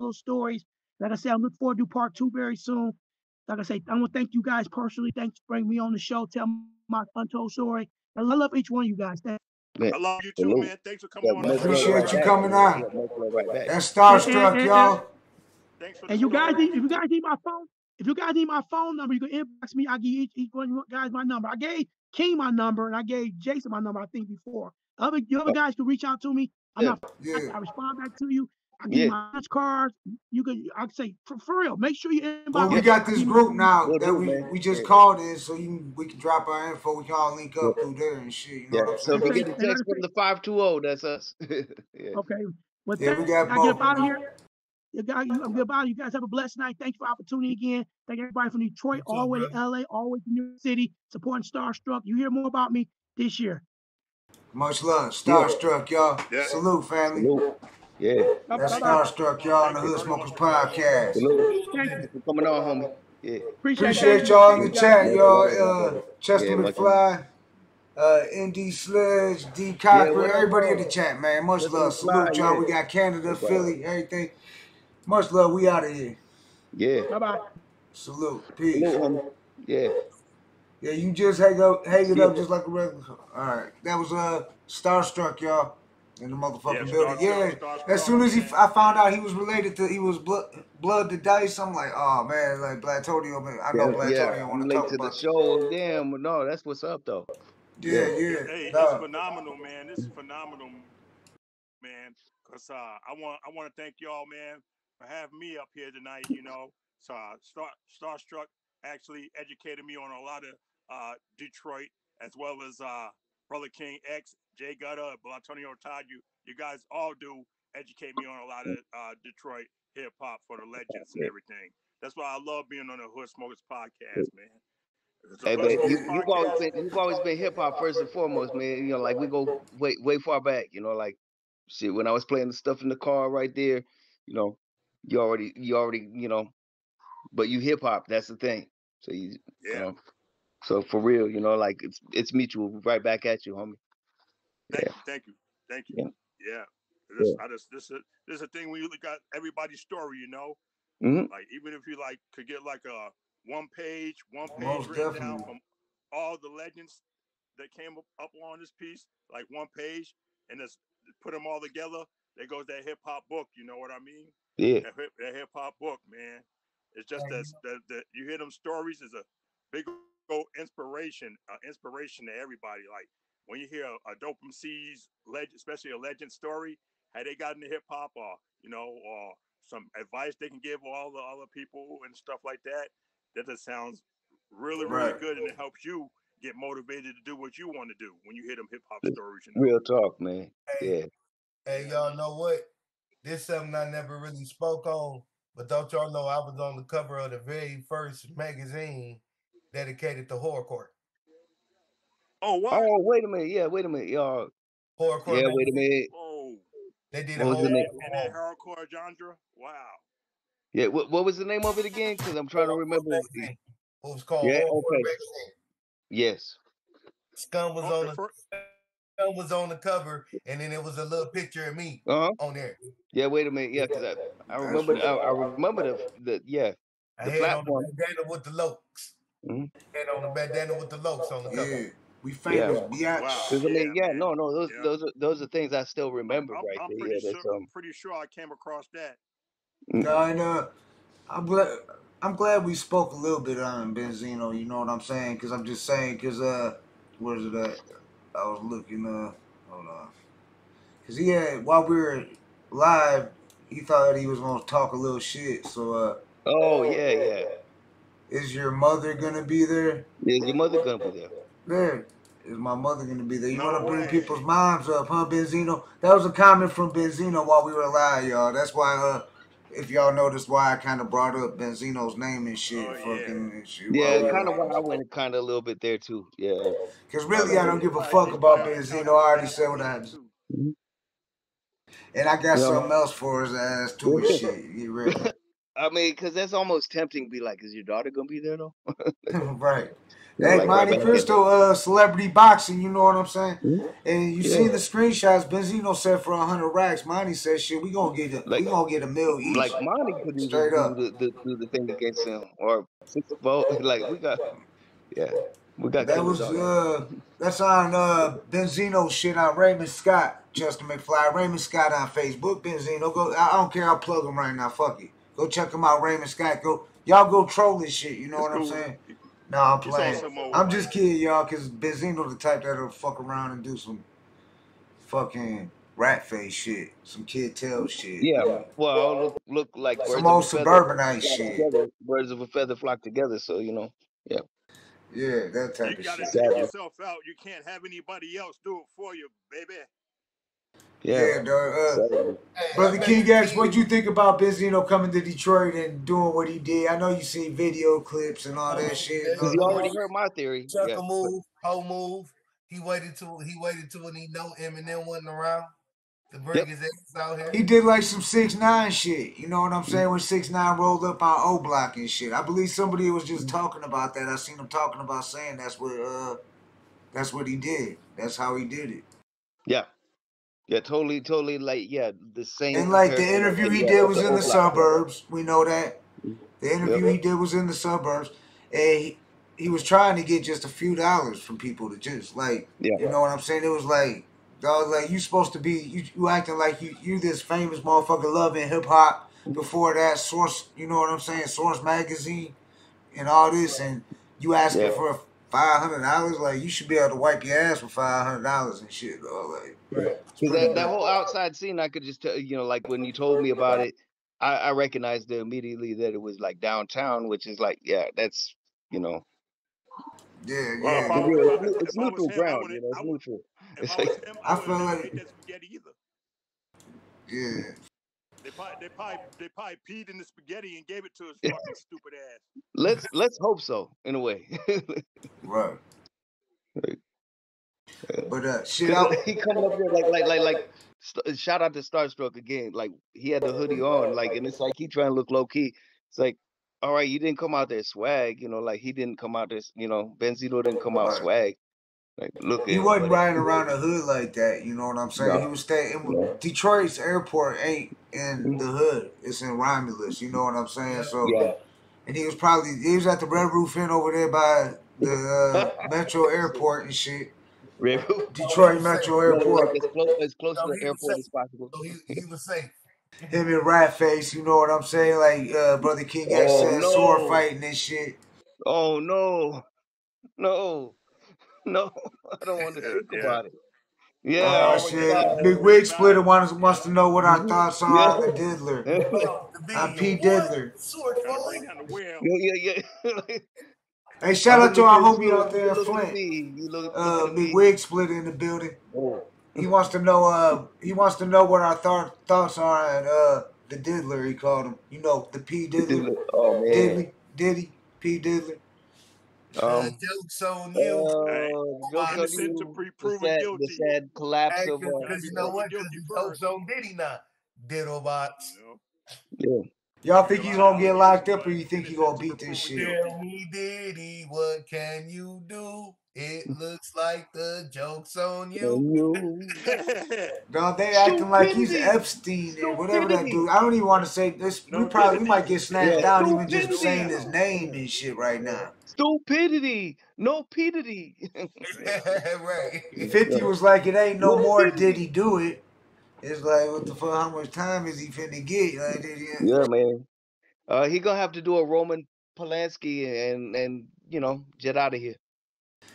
those stories. Like I said, I'm looking forward to do part two very soon. Like I say, I want to thank you guys personally. Thanks for bringing me on the show. Tell my untold story. I love each one of you guys. Thank Man, I love you too, salute. man. Thanks for coming Yeah, on the much show. love Appreciate right you back. coming on. yeah, much love right. That's and, and, StarStrukk, and, and, y'all. Thanks for the and you guys need, if you guys need my phone, if you guys need my phone number, you can inbox me. I give each, each one of you guys my number. I gave King my number and I gave Jason my number, I think, before. Other the other Oh, guys can reach out to me. I'm yeah, not Yeah. I respond back to you. I give yeah, my lunch cards. You can I say for, for real, make sure you Well, inbox we me. yeah. got this group now We'll that we man. we just Yeah, called in, so you we can drop our info. We can all link up yeah, through there and shit. You know yeah. what So if saying? you get a And like text I from say, the five two zero, that's us. yeah. okay. With Yeah, that, we got I get up out of here. You guys, you, I'm good about. You guys have a blessed night. Thank you for the opportunity again. Thank everybody from Detroit You all the way to. LA, all the way to New York City, supporting StarStrukk. You hear more about me this year. Much love. Yeah. StarStrukk, y'all. Yeah. Salute, family. Salute. Yeah. That's bye. StarStrukk, y'all, on the you Hood Smokers for coming on. Podcast. Salute. Thank you. Thank you for coming on, homie. Yeah. Appreciate. Appreciate y'all in the chat, Much y'all. Uh, brother. Chester Yeah. McFly, uh, ND Sledge, D Yeah, Cochran, what everybody in the chat, man. Much Chester love. McFly, Salute, y'all. yeah. We got Canada, No problem. Philly, everything. Much love. We out of here. Yeah. Bye bye. Salute. Peace. Salute. Yeah. Yeah, you just hang up, hang it Yeah. up just like a regular. All right, that was uh StarStrukk, y'all, in the Yeah, motherfucking building. StarStrukk, Yeah, as soon as he, man. I found out he was related to, he was blood, blood to dice. I'm like, oh man, like Blatonio, man. I know Yeah, yeah. Blatonio want to talk to the about. show. Damn. No, that's what's up, though. Yeah, Yeah. yeah, Hey, it's nah. phenomenal, man. This is phenomenal, man. Cause uh, I want I want to thank y'all, man, for having me up here tonight. You know, so uh, Star StarStrukk actually educated me on a lot of uh, Detroit, as well as uh, Brother King X, J Gutta, Blatonio Todd. You you guys all do educate me on a lot of uh, Detroit hip hop for the legends and everything. That's why I love being on the Hood Smokers podcast, man. Hey, you, you've, always been you've always been hip hop first and foremost, man. You know, like we go way way far back. You know, like shit. When I was playing the stuff in the car right there, you know, you already you already you know, but you hip hop. That's the thing. So you you Yeah. know, so for real, you know, like it's it's mutual right back at you, homie. Thank Yeah, you, thank you, thank you. yeah, Yeah, this yeah. I just this is this is a thing when you look at everybody's story, you know. hmm Like even if you like could get like a one page, one page Most written down from all the legends that came up, up on this piece, like one page, and just put them all together. There goes that hip hop book. You know what I mean? Yeah, That hip, that hip hop book, man. It's just that that, that you hear them stories is a big old inspiration, uh, inspiration to everybody. Like when you hear a, a dope MC's legend, especially a legend story, how they got into hip hop, or you know, or some advice they can give all the other people and stuff like that. That just sounds really, really Right. good, and it helps you get motivated to do what you want to do when you hear them hip hop stories. You know? real talk, man. Hey, Yeah, hey, y'all know what? This something I never really spoke on, but don't y'all know I was on the cover of the very first magazine dedicated to horrorcore. Oh, what? Oh, wait a minute. Yeah, wait a minute, y'all. Horrorcore Yeah, wait a minute. Oh, They did a What was the whole name? and that hardcore genre. Wow. Yeah, what what was the name of it again? Because I'm trying to remember. magazine. It was called Yeah, okay. Magazine. Yes. Scum was Oh, on the the first. Scum was on the cover, and then it was a little picture of me Uh huh. on there. Yeah, wait a minute. Yeah, because I, I That's remember what's I, I remember the the yeah I the had on the bandana with the lokes. Mhm. Had on the bandana with the lokes on the cover. Yeah, we Yeah, famous, Wow. biatch. I Yeah, mean, yeah, no, no, those Yeah. those are those are things I still remember I'm, right I'm there. pretty Yeah, sure. um. Pretty sure I came across that. mm, No, and uh, I'm glad. I'm glad we spoke a little bit on Benzino. You know what I'm saying? Because I'm just saying. Because uh, where's it at? I was looking. Uh, hold on. Because he had while we were live, he thought he was gonna talk a little shit. So uh, Oh yeah, yeah. is your mother gonna be there? Is your mother gonna be there? There. Is my mother gonna be there? You wanna bring people's moms up, huh, Benzino? That was a comment from Benzino while we were live, y'all. That's why uh if y'all noticed why I kind of brought up Benzino's name and shit, fucking and shit. Yeah, we kind of why I went kind of a little bit there too. Yeah. Cause really, I don't give a fuck about Benzino. I already said what I had. to- And I got Yeah. something else for his ass too. And shit, get ready. I mean, because that's almost tempting to be like, is your daughter gonna be there though? right. Hey, like Monte Cristo, uh, celebrity boxing. You know what I'm saying? And you Yeah. seen the screenshots. Benzino said for hundred racks. Monty said, "Shit, we gonna get a, we gonna get a mill each." Like Monty could Straight do up. the, the do the thing against him, or like we got, yeah, we got. That was uh, that's on uh Benzino shit on Raymond Scott, Justin McFly, Raymond Scott on Facebook. Benzino, go. I I don't care. I'll plug him right now. Fuck it. Go check him out, Raymond Scott. Go, y'all go troll this shit. You know what I'm saying? No, I'm He's playing. also more I'm just kidding, y'all, because Benzino the type that'll fuck around and do some fucking rat face shit, some kid tail shit. Yeah, well, look look like Some old of a suburbanite shit. together. Birds of a feather flock together. So you know, yeah. Yeah, that type You of gotta shit. take yourself out. You can't have anybody else do it for you, baby. Yeah, dog. Uh, Brother King X, what you think about Benzino coming to Detroit and doing what he did? I know you see video clips and all that shit. Because you already heard my theory. Chuck Yeah. a move, whole move. He waited till he waited till when he know Eminem wasn't around to bring Yep. his ass out here. He did like some six nine shit. You know what I'm saying? When six nine rolled up on O Block and shit. I believe somebody was just talking about that. I seen him talking about saying that's what uh that's what he did. That's how he did it. Yeah. Yeah, totally, totally like yeah, the same. And like the interview he did was in the suburbs. We know that. The interview he did was in the suburbs. And he, he was trying to get just a few dollars from people to just like Yeah. you know what I'm saying? It was like dog like you supposed to be you, you acting like you you this famous motherfucker loving hip hop before that source you know what I'm saying, Source magazine and all this and you asking Yeah. for five hundred dollars, like you should be able to wipe your ass for five hundred dollars and shit, dog. Like it's Because pretty that, that whole outside scene, I could just tell you know, like when you told me about it, I, I recognized it immediately that it was like downtown, which is like, yeah, that's you know, Yeah, Well, yeah. if it's, was, it's if I was neutral him, ground, you know, it's neutral. If It's I like him, I I feel like ate that spaghetti either. yeah. They probably, they probably, they probably peed in the spaghetti and gave it to his fucking stupid ass. let's let's hope so in a way. Right. Right. But uh shit Cause he coming up there like like like like st- shout out to StarStrukk again. Like he had the hoodie on, like and it's like he trying to look low key. It's like, all right, you didn't come out there swag, you know, like he didn't come out there, you know, Benzino didn't come out swag. Like look he wasn't riding around the hood like that, you know what I'm saying? He no, was staying no. Detroit's airport ain't in Mhm. the hood. It's in Romulus, you know what I'm saying? So Yeah. and he was probably he was at the Red Roof Inn over there by the uh, Metro Airport and shit. Red Roof. Detroit. Metro Airport. as close as close So to the airport safe. as possible. So he he was safe. Him and Rat Face, you know what I'm saying? Like uh, Brother King X Oh said, sword fighting and shit. Oh no. No. No. I don't want to Yeah, think yeah. about it. Yeah, Oh shit. Big Wig Splitter wants wants to know what our thoughts are Yeah. on the Diddler. About to be On your P what? Diddler. Sword Gotta bring fight? down the well. Yeah, yeah, yeah. Hey, shout out to looking our homie you. out there You in Flint. me. Uh, Big. Wig Splitter in the building. Oh. He wants to know. Uh, he wants to know what our thought thoughts are on uh the Diddler. He called him. You know, the P Diddler. Oh man. Diddley, Diddy, P Diddler. The Um. joke's on Uh, you. Hey, jokes on innocent to you. be The proven sad, the sad collapse Hey, of cause, uh. Gotta 'cause be you know proven what? Cause guilty the joke's on Diddy now. Diddle bots. You know, Yeah. Y'all think he's gonna get locked up, or you think he's gonna beat this shit? Tell me, Diddy, what can you do? It looks like the joke's on you. And you. They acting like he's Epstein or whatever that dude. I don't even want to say this. We probably we might get snapped Yeah. down even just Stupidity. saying his name and shit right now. Stupidity. No pedity. right. Fifty was like, it ain't no No more. Did he do it? It's like, what the fuck? How much time is he finna get? Like, did he, Yeah, man. Uh, he gonna have to do a Roman Polanski and and you know get out of here.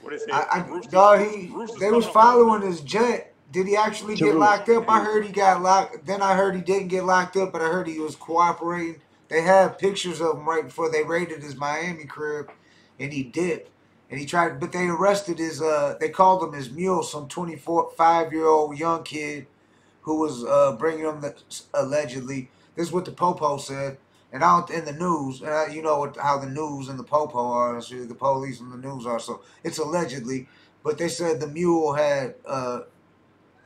What they say? I, I Roosters, dog, he Roosters they was coming for him. following his jet. Did he actually get locked up? I heard he got locked. Then I heard he didn't get locked up, but I heard he was cooperating. They had pictures of him right before they raided his Miami crib, and he dipped. And he tried, but they arrested his. Uh, they called him his mule, some 24, five year old young kid who was uh, bringing him the, allegedly. This is what the popo said, and out in the news, and you know what, how the news and the popo are, shit, the police and the news are. So it's allegedly, but they said the mule had uh,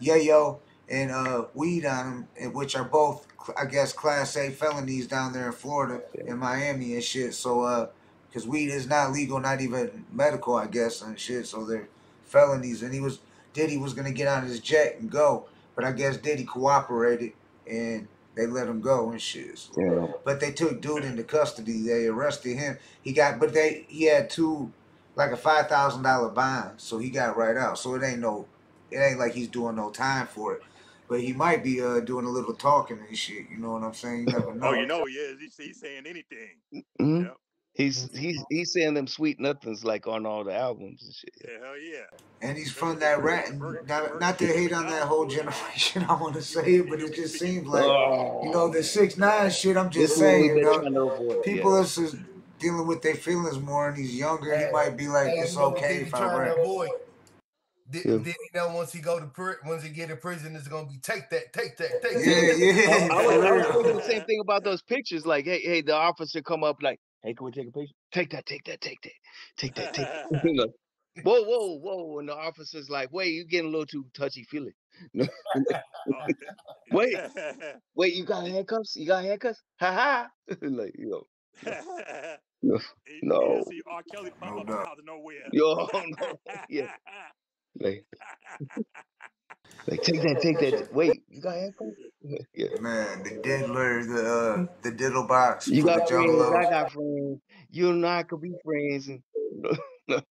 yayo and uh, weed on him, which are both, I guess, class A felonies down there in Florida, in Miami and shit. So, uh, because weed is not legal, not even medical, I guess, and shit. So they're felonies. And he was Diddy was gonna get on his jet and go, but I guess Diddy cooperated and they let him go and shit. Yeah. But they took dude into custody. They arrested him. He got, but they he had two, like a five thousand dollar bond, so he got right out. So it ain't no, it ain't like he's doing no time for it. But he might be uh doing a little talking and shit. You know what I'm saying? You never know. Oh, you know he is. He's, he's saying anything. Mhm. Mm-hmm. He's he's he's saying them sweet nothings like on all the albums and shit. Yeah, hell yeah. And he's from that rat. Not, not to hate on that whole generation, I want to say it, but it just seems like you know the oh. six nine shit. I'm just is saying, been dog. trying to avoid, People yeah. that's just dealing with their feelings more, and he's younger. He might be like, it's you know what okay if I trying rap. to avoid? Did, Yeah. did he know once he go to pri- once he get to prison, it's gonna be take that, take that, take that. Yeah, I, I was, I was thinking the same thing about those pictures. Like, hey, hey, the officer come up like, hey, can we take a picture? Take that, take that, take that, take that, take that. Whoa, whoa, whoa. And the officer's like, wait, you're getting a little too touchy feely. wait, wait, you got handcuffs? You got handcuffs? Ha ha. like, you know, no, no. See R. Kelly pop No up doubt. out of nowhere. Yo, no, yeah. Like, like, take that, take that. Wait, you got handcuffs? yeah. Man, the diddler, the uh, the diddle box You got friends, I got friends. You and I could be friends.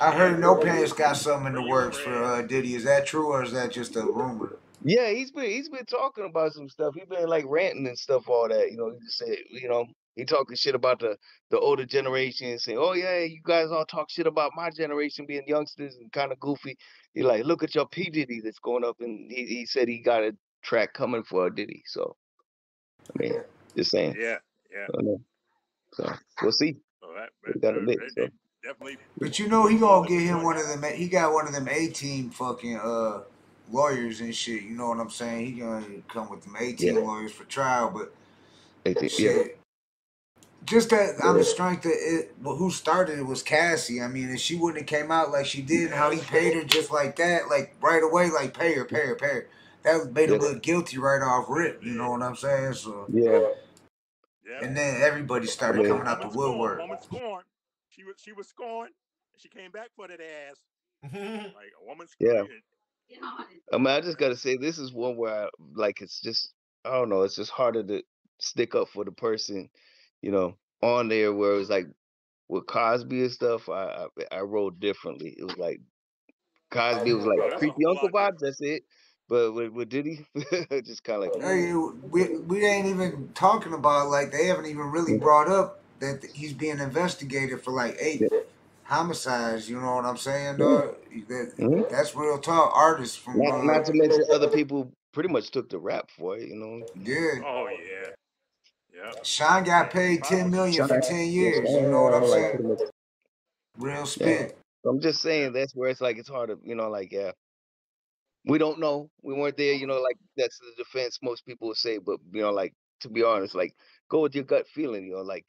I heard No Pants got something in the works for uh, Diddy. Is that true or is that just a rumor? Yeah, he's been he's been talking about some stuff. He's been like ranting and stuff, all that. You know, he just said, you know, he talking shit about the the older generation, saying, "Oh yeah, you guys all talk shit about my generation being youngsters and kind of goofy." He like, look at your P Diddy that's going up, and he, he said he got a track coming for a Diddy. So, I mean, just saying. Yeah, yeah. I. So we'll see. So that, We got a bit. So. definitely. But you know he gonna get him one of them. He got one of them A team fucking uh lawyers and shit. You know what I'm saying? He gonna come with them A team Yeah. lawyers for trial. But They think- yeah. Shit, just that on the strength that it. Well, who started it was Cassie. I mean, if she wouldn't have came out like she did, and how he paid her just like that, like right away, like pay her, pay her, pay her. That made him Yeah. look guilty right off rip. You know what I'm saying? So Yeah. and then everybody started Yeah. coming out the Woman scorn, woodwork. woman scorn. She was she was scorned. She came back for that ass. like a woman Yeah. I mean, I just gotta say, this is one where, I, like, it's just, I don't know, it's just harder to stick up for the person, you know, on there. Where it was like with Cosby and stuff, I I, I wrote differently. It was like Cosby was like that's a creepy uncle lot vibes. That's it. But with, with Diddy, just kind of like, Hey, we, we ain't even talking about like they haven't even really brought up that he's being investigated for like eight homicides. You know what I'm saying, dog? That, Mhm. That's real talk. Artists from not, uh, not to mention other people pretty much took the rap for it. You know, yeah. Oh yeah. Yeah. Sean got paid ten million for ten years. You know what I'm saying? pretty much Real Yeah. I'm just saying that's where it's like it's hard to, you know, like yeah. We don't know. We weren't there, you know, like that's the defense most people would say, but you know, like to be honest, like go with your gut feeling, you know, like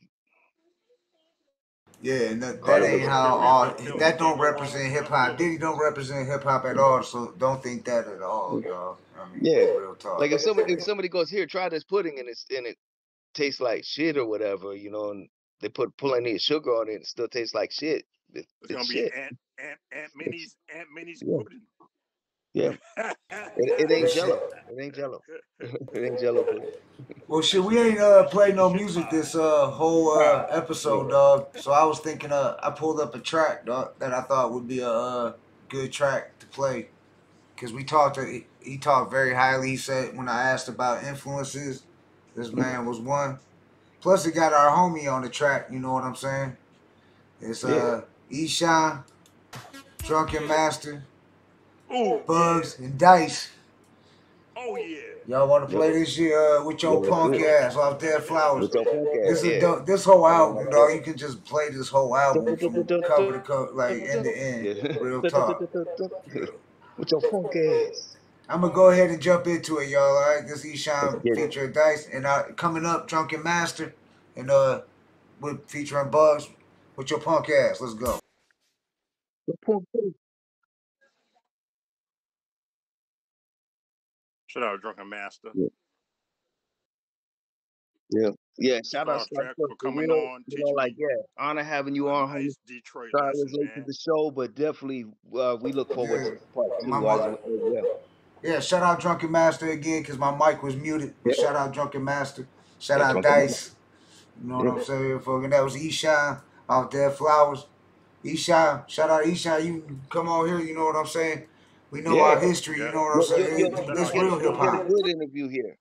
Yeah, and that, that ain't how all that don't represent hip hop. Diddy don't represent hip hop at all. So don't think that at all, mm. y'all. I mean, yeah. real talk. Like if somebody if somebody goes here, try this pudding and it's and it tastes like shit or whatever, you know, and they put plenty of sugar on it, it still tastes like shit. It, It's gonna it's be shit. Aunt Aunt Aunt Minnie's Aunt Minnie's Yeah. pudding. Yeah. It, it ain't Shit. jello. It ain't jello. it ain't jello pudding. Well, shit, we ain't uh played no music this uh whole uh episode, dog. So I was thinking, uh, I pulled up a track, dog, that I thought would be a uh, good track to play, cause we talked. He, he talked very highly. He said when I asked about influences, this man was one. Plus, it got our homie on the track. You know what I'm saying? It's uh Esham, Drunken Master, Ooh, Bugs and Dice. Oh yeah. Y'all want to play this shit uh, with your Yeah, punk yeah. ass off Dead Flowers? With your This is yeah. this whole album, dog. You can just play this whole album from cover to cover, like end to end. Real talk. With your funk ass. I'm gonna go ahead and jump into it, y'all. All right, this is Esham featuring Dice, and uh, coming up, Drunken Master, and uh, with featuring Bugs with your punk ass. Let's go. Shout out Drunken Master. Yeah. Yeah, shout out Star Star Trek Trek for coming real, on, You know, like yeah, honor having you on. homie. Nice Detroit Sorry I was late to the show, but definitely uh, we look forward to part two My as mother- as well. Yeah, shout out Drunken Master again because my mic was muted. But shout out Drunken Master. Shout Yeah, out Drunken Dice. You know what I'm saying? Fucking that was Esham out there, Flowers. Esham, shout out Esham. You come on here, you know what I'm saying? We know our history, you know what I'm saying? you'll- It's, you'll it's real hip get a hop. good interview here.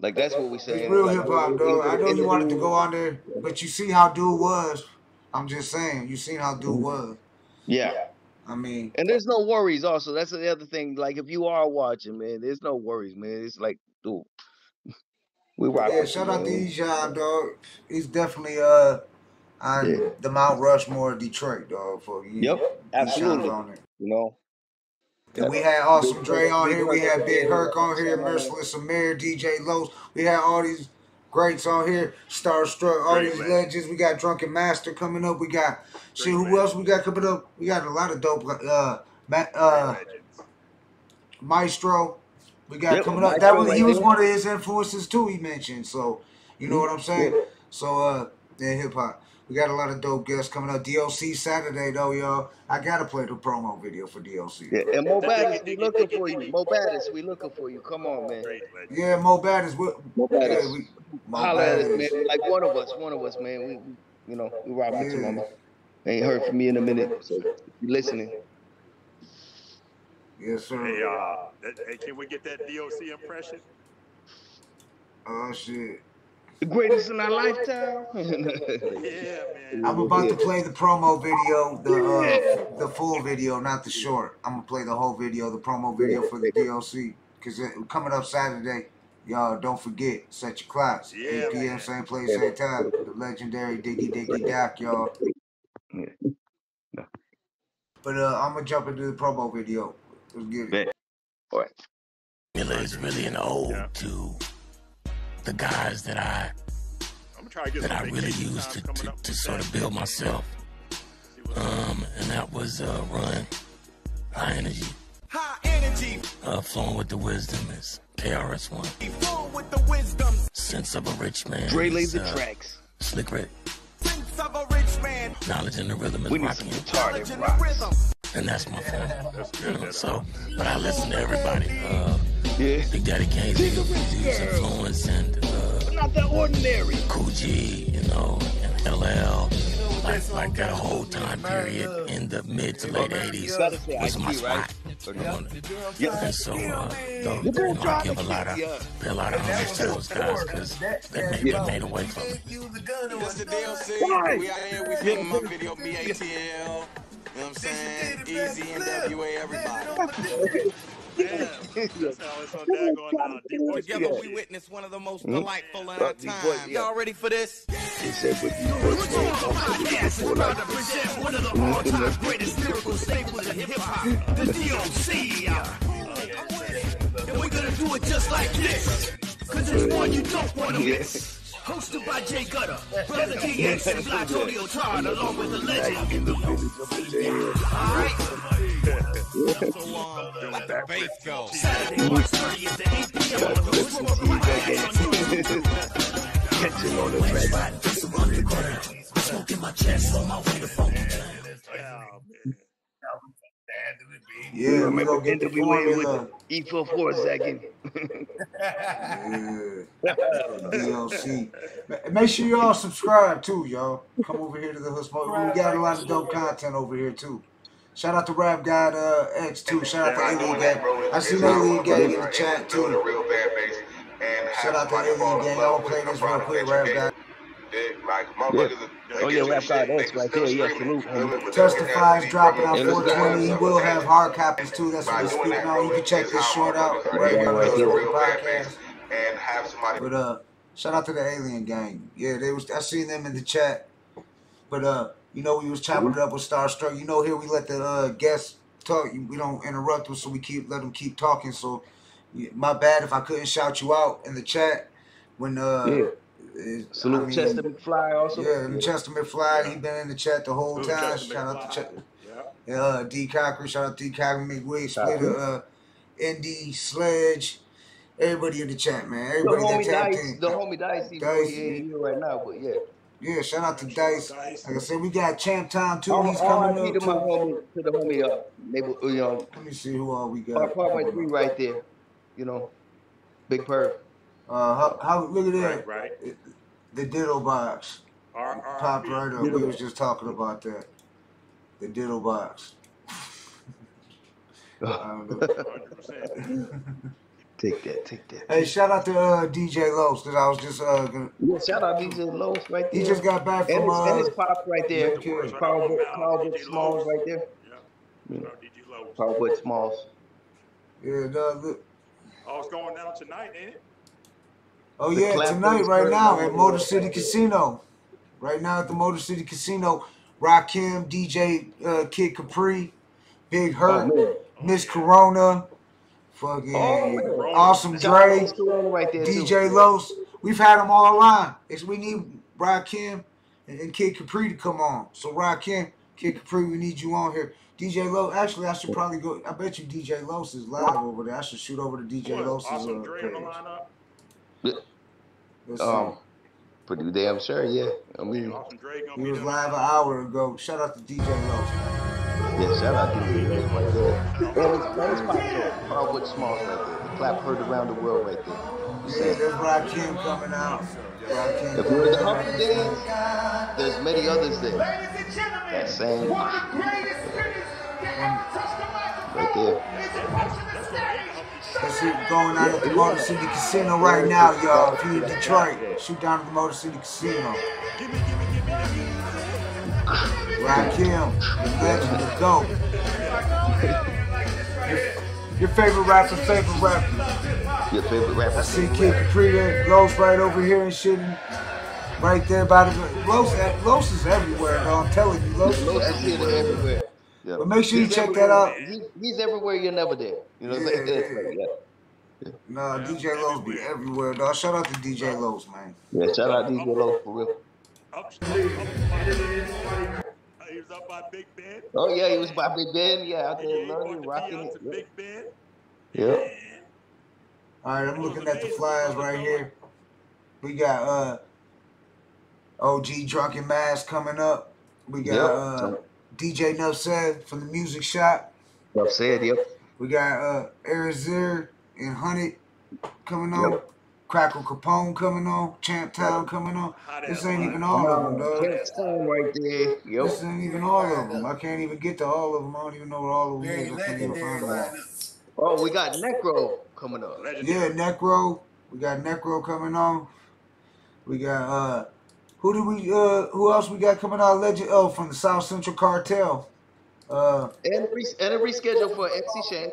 Like that's what we saying. It's real like, hip hop, you'll dog. get I know you wanted to go on there, but you see how dude was. I'm just saying, you seen how Mm-hmm. dude was. Yeah. I mean, And there's no worries also. That's the other thing. Like if you are watching, man, there's no worries, man. It's like, dude. We rock yeah, shout you, out to man. Esham, dog. He's definitely uh on Yeah. the Mount Rushmore of Detroit, dog. For you, Yep, absolutely. on it. You know. And we had Awesome Dre on here. We had Big Herc on here, Merciless Amir, DJ Los. We had all these greats on here. StarStrukk, all Great these legends. legends. We got Drunken Master coming up. We got see Who else we got coming up? We got a lot of dope. Uh, uh, Maestro. We got Yep, coming up. That was he was one of his influences too. He mentioned. So you know what I'm saying. So uh, yeah, hip hop. We got a lot of dope guests coming up. DOC Saturday though, y'all. I gotta play the promo video for DOC. Yeah, and Mo Baddis, we looking for you. Mo Baddis, we looking for you. Come on, man. Yeah, Mo Bad is what. Mo Yeah, Baddis. we, Mo Holla at us, man. Like one of us, one of us, man. We, we you know, we rock with you, mama. Ain't heard from me in a minute, so if you listening. Yes, sir. Hey, uh, hey, can we get that DOC impression? Oh shit. The greatest in our lifetime. yeah, man. I'm about to play the promo video, the uh, the full video, not the short. I'm gonna play the whole video, the promo video for the DOC, cause it coming up Saturday. Y'all don't forget, set your clocks. Yeah, 8 p.m. same place, same time. The legendary Diggy Diggy Doc, y'all. But uh, I'm gonna jump into the promo video. Let's get it. All right. Miller is really an ode to the guys that I I'm gonna get that I really used to, to, to sort of build myself. Um, and that was uh, Run, High Energy, High energy, uh, Flowing with the Wisdom is KRS-One, flow with the wisdom. Sense of a Rich Man, Dre is, Laser uh, tracks. Slick Rick, Sense of a rich man. Knowledge in the Rhythm is We need some guitar Knowledge that in the rocks. Rhythm. and that's my form. You know, so, but I listen to everybody. Uh, Yeah. Big Daddy Kane, Big Fugees, Influence, and uh, Not that ordinary. Kool G, you know, and LL, like, like that whole time period in the mid to late 80s was my spot. You know, and so, uh, though, you know, I give a lot of, pay a lot of homage to those guys because they made, they made a way for me. That's the DOC. We out here, we filming my video, me ATL. You know what I'm saying? Eazy, NWA, everybody. That's how it's on daggone Together we witness one of the most Hmm? delightful in Uh, our D-Boy, time. yeah. Y'all ready for this? They said, but you first know Podcast is proud to present one of the all-time greatest lyrical staples in hip-hop, the DOC. And we're gonna do it just like this, cause it's one you don't wanna miss. Hosted by J Gutta, Brother DX, and Blatonio Todd, along with the legend. Alright? The bass go. Saturday, March 30th at 8 p.m. on the Hustle Podcast on YouTube. Catching on the track. Smoking my chest on my way to funky Yeah, we Remember gonna get the NWA formula. with E44 second. Yeah. DOC. Ma- Make sure y'all subscribe too, y'all. Come over here to the Hood Smoke. We got a lot of dope content over here too. Shout out to Rap God uh, X too. Shout out to Alien Gang. I see Alien Gang in the chat too. Shout out to Alien Gang. I'll play this real quick, Rap God. Like motherfuckers. Oh yeah, Rap God X right there. Yeah, salute. homie. Testifies dropping on 420. He will have hard copies too. That's what we're speaking on. You can check this short out right here on Right the there. podcast. But uh, shout out to the Alien Gang. Yeah, they was. I seen them in the chat. But uh, you know, we was chopping it up with StarStrukk. You know, here we let the uh, guests talk. We don't interrupt them, so we keep let them keep talking. So, my bad if I couldn't shout you out in the chat when uh. Yeah. Eh, Salute I mean, Chester McFly also. Yeah, and Chester McFly, he been in the chat the whole Salute time. Chester Shout out to McFly. Ch- uh, D Cocker, shout out to D Cocker, McWig, Splitter, uh, Indy, Sledge, everybody in the chat, man. The Everybody homie that tapped Dice, in. the homie Dice, even Dice, he ain't here right now, but yeah. Yeah, shout out to Dice. Like I said, we got Champ Town too. He's coming up to my too. homie, to the homie, uh, neighbor, you know. Let me see who all we got. Part, part by three right there, you know. Big Perv. Uh, how, how look at that? Right, It- The Diddle Box R- R- popped right up. We Diddle was just talking about that. The Diddle Box. I don't know. Take that, take that. Hey, shout out to uh, DJ Los because I was just uh, gonna. Yeah, shout out DJ Los right there. He just got back and from his, and uh, his pop right there. Okay. Powerboy, Powerboy Smalls right there. Yeah. Powerboy Smalls. Yeah, no, look. Oh, it's going down tonight, ain't it? Oh The yeah, tonight, right now at Motor City Casino. Right now at the Motor City Casino, Rakim, DJ uh, Kid Capri, Big Hurt, man. Miss Corona, fucking Oh. Awesome Dre, right there, too. DJ Los. We've had them all on. It's we need Rakim and, and Kid Capri to come on. So Rakim, Kid Capri, we need you on here. DJ Los. Actually, I should probably go. I bet you DJ Los is live over there. I should shoot over to DJ What, Los's Awesome uh, Dre on the page. Lineup? Um, pretty damn sure, yeah. I mean, Awesome He was live an hour ago. Shout out to DJ Los. yeah, shout out to DJ Los right there. And his, and show, Powerboy Smalls right there. The clap heard around the world right there. You Yeah, see? there's Rakim coming out. Rakim If you're the Humphrey Dance, there's many others there. That same right there. See what's going on at the Motor City Casino right now, y'all. If you're in Detroit, shoot down at the Motor City Casino. Rakim, the legend, the GOAT. Your, your favorite rapper, favorite rapper. Your favorite rapper. I see Kid Capri there, Los right over here and shit. Right there by the Los. Los is everywhere, though. I'm telling you, Los is Los is here everywhere. To everywhere. Yeah. But make sure you He's check that out. He, he's everywhere. You're never there. You know what I'm saying? Yeah, yeah. like, yeah. Nah, DJ Los be everywhere, dog. Shout out to DJ Los, man. Yeah, shout out DJ Los for real. He was up by Big Ben. Oh yeah, he was by Big Ben. Yeah, out there in London, rocking it. Yeah. Big Ben. Yeah. All right, I'm looking at the flyers right here. We got uh OG Drunken Mass coming up. We got Yep. uh DJ Nuffsaid from the Music Shop. Enough said. Yep. We got uh Arizir and Hunted coming on. Crackle Capone coming on. Champ Town coming on. This ain't even all of them, dog. Champ Town right there. Yep. This ain't even all of them. I can't even get to all of them. I don't even know what all of them is. I can't even find them all. Oh, we got Necro coming up. Yeah, Necro. We got Necro coming on. We got uh who do we uh who else we got coming out? Legend oh from the South Central Cartel. Uh And a, re- and a reschedule for MC Shan.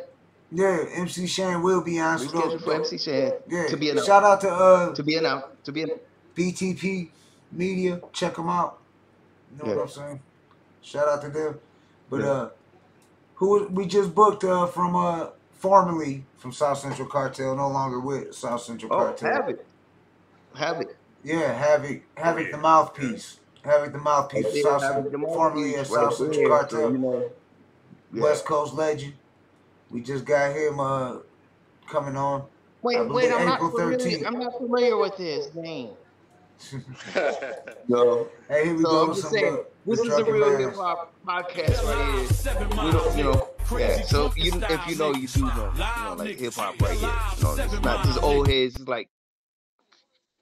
yeah, MC Shan will be on. so Reschedule for MC Shan Yeah. to be announced. Shout out to uh to be announced. To be announced. BTP Media. Check them out. You know Yeah. what I'm saying? Shout out to them. But Yeah. uh who we just booked uh from uh formerly from South Central Cartel, no longer with South Central Oh, Cartel. Havoc. Havoc. Yeah, Havoc, Havoc the mouthpiece, Havoc the mouthpiece, Right of South, Havoc the formerly at mouthpiece, right Central there. Cartel, So, you know, yeah. West Coast legend. We just got him uh coming on. Wait, wait, I'm not familiar. 13th. I'm not familiar with his name. No. Hey, here we so go I'm with just saying, uh, this is a real hip hop podcast right here. We don't, you know, yeah. So you, if you know, you do know, you know, like hip hop right here. You know, it's not just old heads. It's like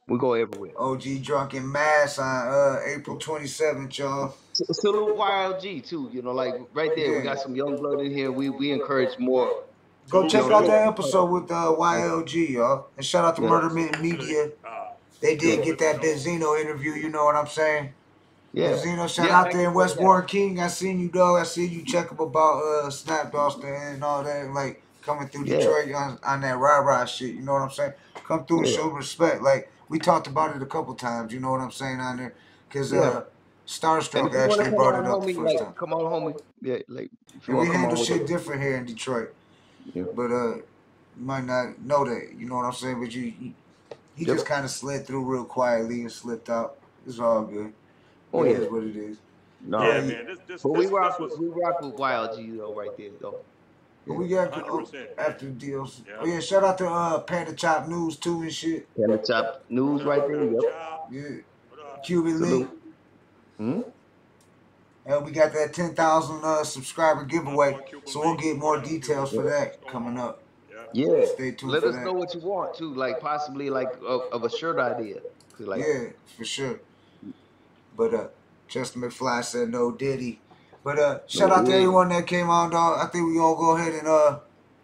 we go everywhere. OG Drunken Mass on uh April 27th, y'all. Salute YLG too. You know, like right there, we got some young blood in here. We we encourage more. Go check out that episode with uh, YLG, y'all. And shout out to Yeah. Murder Mint Media they did get that Benzino interview. You know what I'm saying? Yeah. Benzino, shout Yeah, out there in can- Westbourne King. I seen you, dog. I seen you check up about uh Snap Boston and all that, like coming through Yeah. Detroit on, on that rah rah shit. You know what I'm saying? Come through and show respect. Like we talked about it a couple times. You know what I'm saying on there? Cause Yeah. uh, StarStrukk if you wanna actually brought it up the first like, time. come on, homie. Yeah, like if we want to come on handle shit it. different here in Detroit. Yeah. But uh, you might not know that. You know what I'm saying? But you, you he Yep. just kind of slid through real quietly and slipped out. It's all good. Oh, it yeah. is what it is. No, Yeah, he- man, this- this- but we this- rock with we rock with Wild G though, right there though. But we got oh, 100%. after the deals. Yeah. Oh yeah, shout out to uh Panda Chop News too and shit. Can the top news right there? Yep. Yeah. Cuban Link. Hmm? And we got that ten thousand uh subscriber giveaway. So we'll get more details for that coming up. Yeah. Stay tuned Let for us that. know what you want too, like possibly like of, of a shirt idea. Like, yeah, for sure. But uh Chester McFly said no Diddy. But uh shout No out to everyone that came on, dog. I think we all go ahead and uh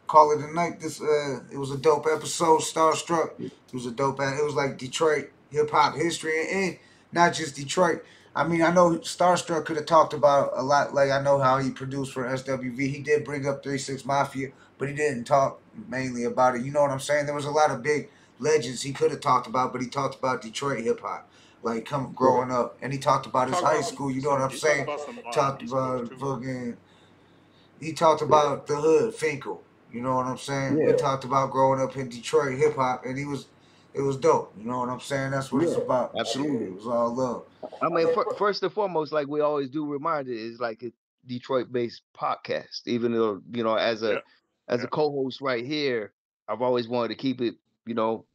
call it a night. This uh it was a dope episode, StarStrukk. It was a dope it was like Detroit hip hop history and, and not just Detroit. I mean, I know StarStrukk could have talked about a lot. Like I know how he produced for SWV. He did bring up Three Six Mafia, but he didn't talk mainly about it. You know what I'm saying? There was a lot of big legends he could have talked about, but he talked about Detroit hip hop, like come growing up, and he talked about his Talk high school. You know what I'm saying? about some, Talked about fucking. He talked about the hood, Fenkell. You know what I'm saying? Yeah. He talked about growing up in Detroit hip hop, and he was, it was dope. You know what I'm saying? That's what it's about. Absolutely. it was all love. I mean, fir- first and foremost, like we always do, remind it is like a Detroit-based podcast. Even though you know, as a as a co-host right here, I've always wanted to keep it, you know,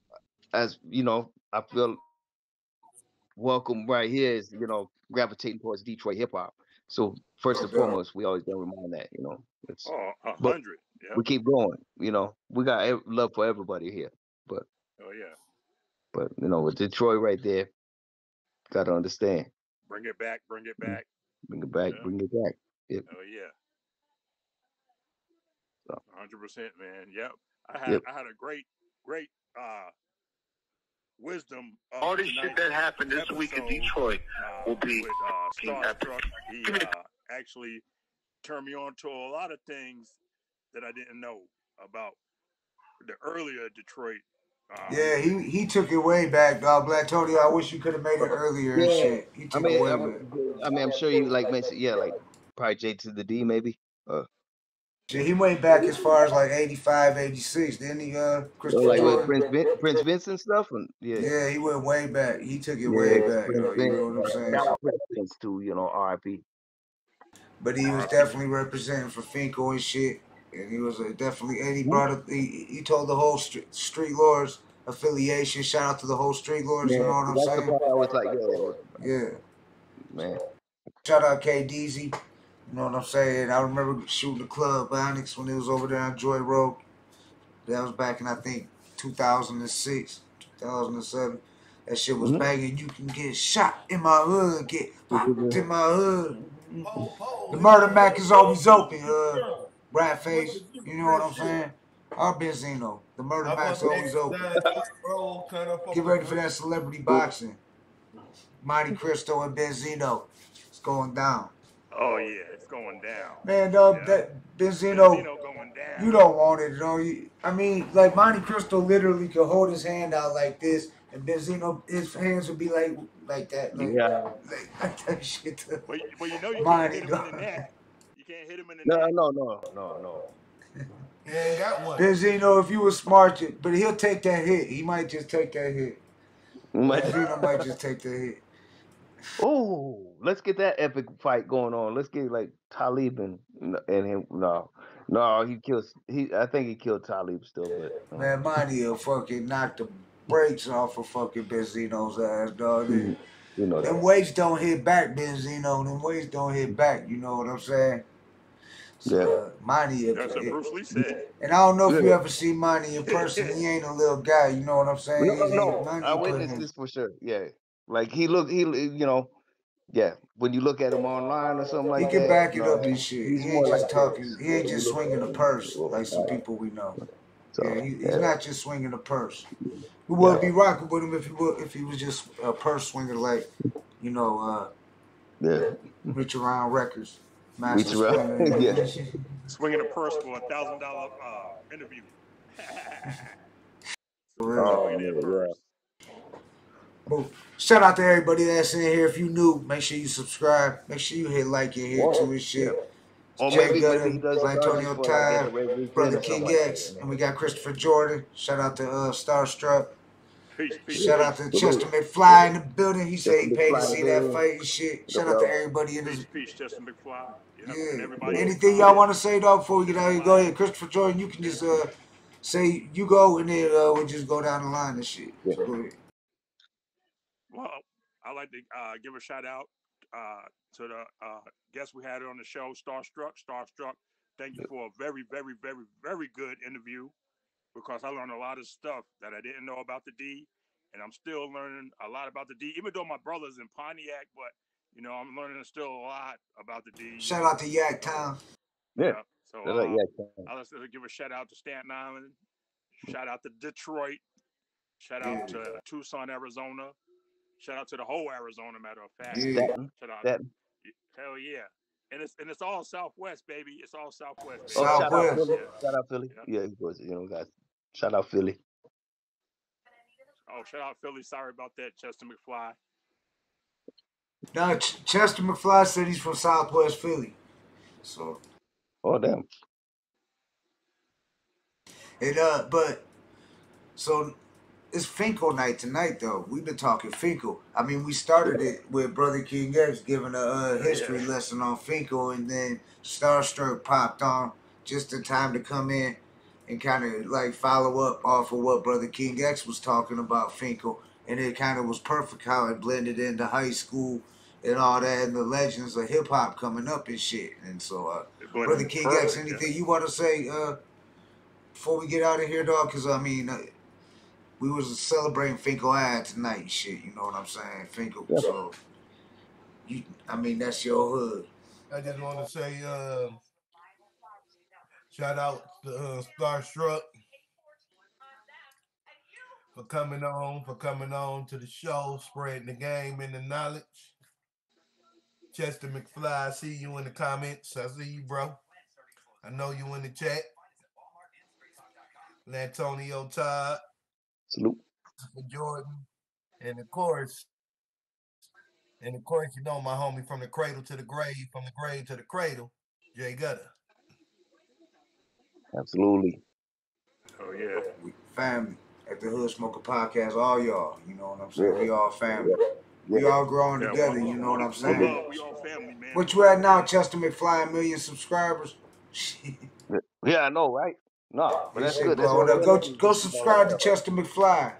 as you know, I feel welcome right here is you know gravitating towards Detroit hip hop. So first and No foremost, we always gotta remind that, you know, it's Oh, a but hundred. Yeah. we keep going. You know, we got love for everybody here, but Oh yeah. but you know, with Detroit right there, gotta understand. Bring it back. Bring it back. Bring it back, Yeah. bring it back. Yeah. Oh yeah. So. hundred percent, man. Yep. I had Yep. I had a great great uh wisdom. of All this shit that happened this week in Detroit uh, will be with uh, fucking. StarStrukk. He uh, actually turned me on to a lot of things that I didn't know about the earlier Detroit. Uh, Yeah, he he took it way back, dog. Black Tony, I wish you could have made it earlier and Yeah, shit. He I took mean, it way I back. mean, I mean, I'm sure you like mentioned, yeah, like probably J to the D, maybe. Uh, Shit, he went back as far as like 85, 86. Didn't he, uh, Christopher like Jordan? Prince Vin- Prince Vincent stuff, and yeah, Yeah, he went way back. He took it yeah, way back, Prince dog. You know what I'm saying? Prince too, you know, R.I.P. But he was definitely representing for Fenkell and shit. And he was definitely, and he brought up, he, he told the whole street, street Lords affiliation. Shout out to the whole Street Lords, you know what I'm saying? I was like, yo, Yeah. man, Shout out K Deezy. You know what I'm saying? I remember shooting the club Onyx when it was over there on Joy Road. That was back in I think 2006, 2007. That shit was Mhm. banging. You can get shot in my hood, get popped in my hood. The murder mac is always open. Uh, rat face. You know what I'm saying? Our Benzino. The murder mac's always open. Get ready for that celebrity boxing. Monte Cristo and Benzino. It's going down. Oh yeah, it's going down. Man, dog, that Benzino, Benzino going down. you don't want it, though. You, I mean, like Monte Cristo literally could hold his hand out like this, and Benzino, his hands would be like, like that, like, Yeah. like, like that shit. Well, you, well, you know you Monty, can't hit him in the neck. You can't hit him in the no, neck. no, no, no, no. He ain't got one. Benzino, if you were smart, but he'll take that hit. He might just take that hit. Might- Benzino might just take that hit. Oh, let's get that epic fight going on. Let's get like Talib and and him. No, no, he kills. He, I think he killed Talib still, but uh, Man, Monty will fucking knock the brakes off of fucking Benzino's ass, dog. you, you know Them that. weights don't hit back, Benzino. Them weights don't hit back. You know what I'm saying? So, Yeah. uh, Monty, That's what Bruce Lee said. and I don't know if you ever see Monty in person. He ain't a little guy. You know what I'm saying? No, He- he- no, I witnessed this for sure. Yeah, like he look, he you know, yeah. When you look at him online or something like that, He can that, back it no, up and he's, shit. he's He more ain't just like talking. He ain't just swinging a purse like some people we know. So yeah, he, he's yeah. not just swinging a purse. We would be rocking with him if he would, if he was just a purse swinger like, you know, uh, yeah, Reach Around Records, Master Reach Around, yeah. Swinging a purse for a thousand dollar uh, interview. For real. Oh yeah, yeah. Well, shout out to everybody that's in here. If you new, make sure you subscribe. Make sure you hit like and here too and shit. Or Jay maybe- Gutta, maybe he does Antonio charges Ty, a red weekend Brother King something like X, and we got Christopher Jordan. Shout out to uh, StarStrukk. Peace, peace, Shout out to peace. Chester McFly in the building. He said he paid to see that fight and shit. Shout out to everybody in this. Peace, peace, Justin McFly. Yeah, Yeah. everybody. Anything y'all want to say though before we get out here? Go ahead, Christopher Jordan. You can just uh say you go and then uh, we'll just go down the line and shit. So go ahead. Well, I'd like to uh, give a shout out uh, to the uh, guest we had on the show, StarStrukk. StarStrukk, thank you for a very, very, very, very good interview because I learned a lot of stuff that I didn't know about the D, and I'm still learning a lot about the D, even though my brother's in Pontiac, but you know, I'm learning still a lot about the D. Shout out to Yak Town. Yeah. So Shout out uh, Yak I'll just give a shout out to Staten Island, shout out to Detroit, shout out to Tucson, Arizona, shout out to the whole Arizona. Matter of fact, Yeah. Staten, shout out, Staten. hell yeah, and it's and it's all Southwest, baby. It's all Southwest. Baby. Oh, shout out Philly. Yeah. Shout out Philly. Yeah, of course. You know, guys. Shout out Philly. Oh, shout out Philly. Sorry about that, Chester McFly. Now Ch- Chester McFly said he's from Southwest Philly. So Oh damn. and uh but so it's Fenkell night tonight though. We've been talking Fenkell. I mean we started it with Brother King X giving a uh, history lesson on Fenkell and then StarStrukk popped on just in time to come in and kind of like follow up off of what Brother King X was talking about Fenkell. And it kind of was perfect how it blended into high school and all that and the legends of hip hop coming up and shit. And so, uh, Brother in King X, perfect, yeah. anything you want to say uh, before we get out of here, dog? Because, I mean, uh, we was celebrating Fenkell ad tonight shit. You know what I'm saying? Fenkell. Yeah. So, you, I mean, that's your hood. I just want to say, um, shout out to uh, StarStrukk for coming on, for coming on to the show, spreading the game and the knowledge. Chester McFly, I see you in the comments. I see you, bro. I know you in the chat. Blatonio Todd. Salute. For Jordan. And of course, and of course, you know my homie from the cradle to the grave, from the grave to the cradle, J Gutta. Absolutely. Oh yeah. We family at the Hood Smoker Podcast. All y'all, you know what I'm saying? Yeah. We all family. Yeah. We all growing Yeah, together. You know what I'm saying? one love, we all family, man. What you at now, Chester McFly? A million subscribers. Yeah, I know, right? No, but that's said, good. That's "Bro, go go subscribe to Chester McFly.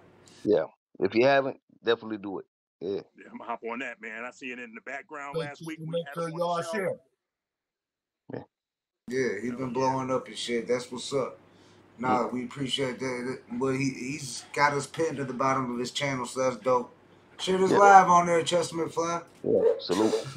Yeah. If you haven't, definitely do it. Yeah. Yeah, I'm gonna hop on that, man. I see it in the background Make last sure week. We make sure y'all share. Yeah, he's been blowing up and shit. That's what's up. Nah, we appreciate that. But he he's got us pinned at the bottom of his channel, so that's dope. Share this Yeah. live on there, Chester McFly. Yeah. Salute.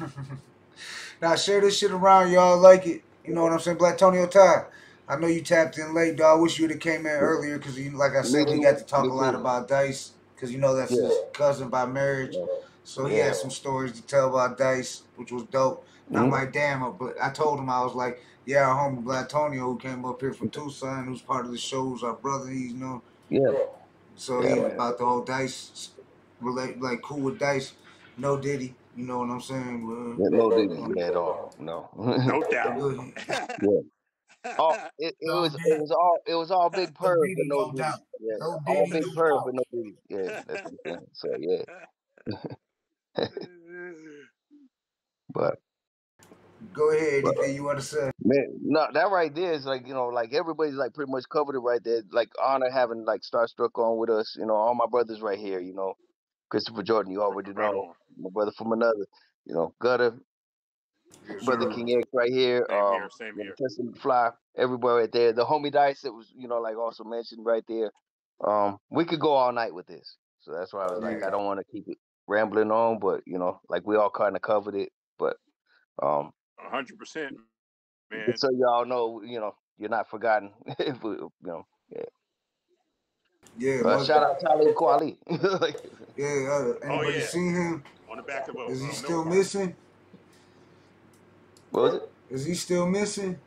Now share this shit around, y'all like it. You know what I'm saying? Black Tony Ty. I know you tapped in late, dog. I wish you'd have came in earlier because, like I said, Me we got to talk Me a lot about Dice because you know that's Yeah. his cousin by marriage. So he Yeah. had some stories to tell about Dice, which was dope. And I'm Mhm. like, damn, but I told him I was like, yeah, our homie Blatonio who came up here from Tucson, who's part of the shows, our brother, he's you know. Yeah. So Yeah, he man. about the whole Dice, relate like cool with Dice, no Diddy. You know what I'm saying? Yeah, no didn't at all. No. No doubt. yeah. Oh, it, it oh, was it was all it was all big purr, but no no doubt. Yeah, No all big no purr, but no Diddy. Yeah, that's what I'm. So yeah. but Go ahead, But- anything you want to say? man, no, that right there is like you know, like everybody's like pretty much covered it right there. Like honor having like StarStrukk on with us. You know, all my brothers right here. You know, Christopher Jordan, you already know. My brother from another. You know, Gutta, Brother. King X right here. Same um, here, same you know, here. Tesla Fly, everybody right there. The homie Dice that was, you know, like also mentioned right there. Um, we could go all night with this. So that's why I was like, Yeah. I don't want to keep it rambling on, but you know, like we all kind of covered it. But um, hundred percent, man. so y'all know, you know, you're not forgotten. if we, you know, yeah. Yeah, Uh, most- shout out Talib Kweli. Yeah, uh, anybody yeah. seen him? On the back of a. Is he still milk missing? What was it? Is he still missing?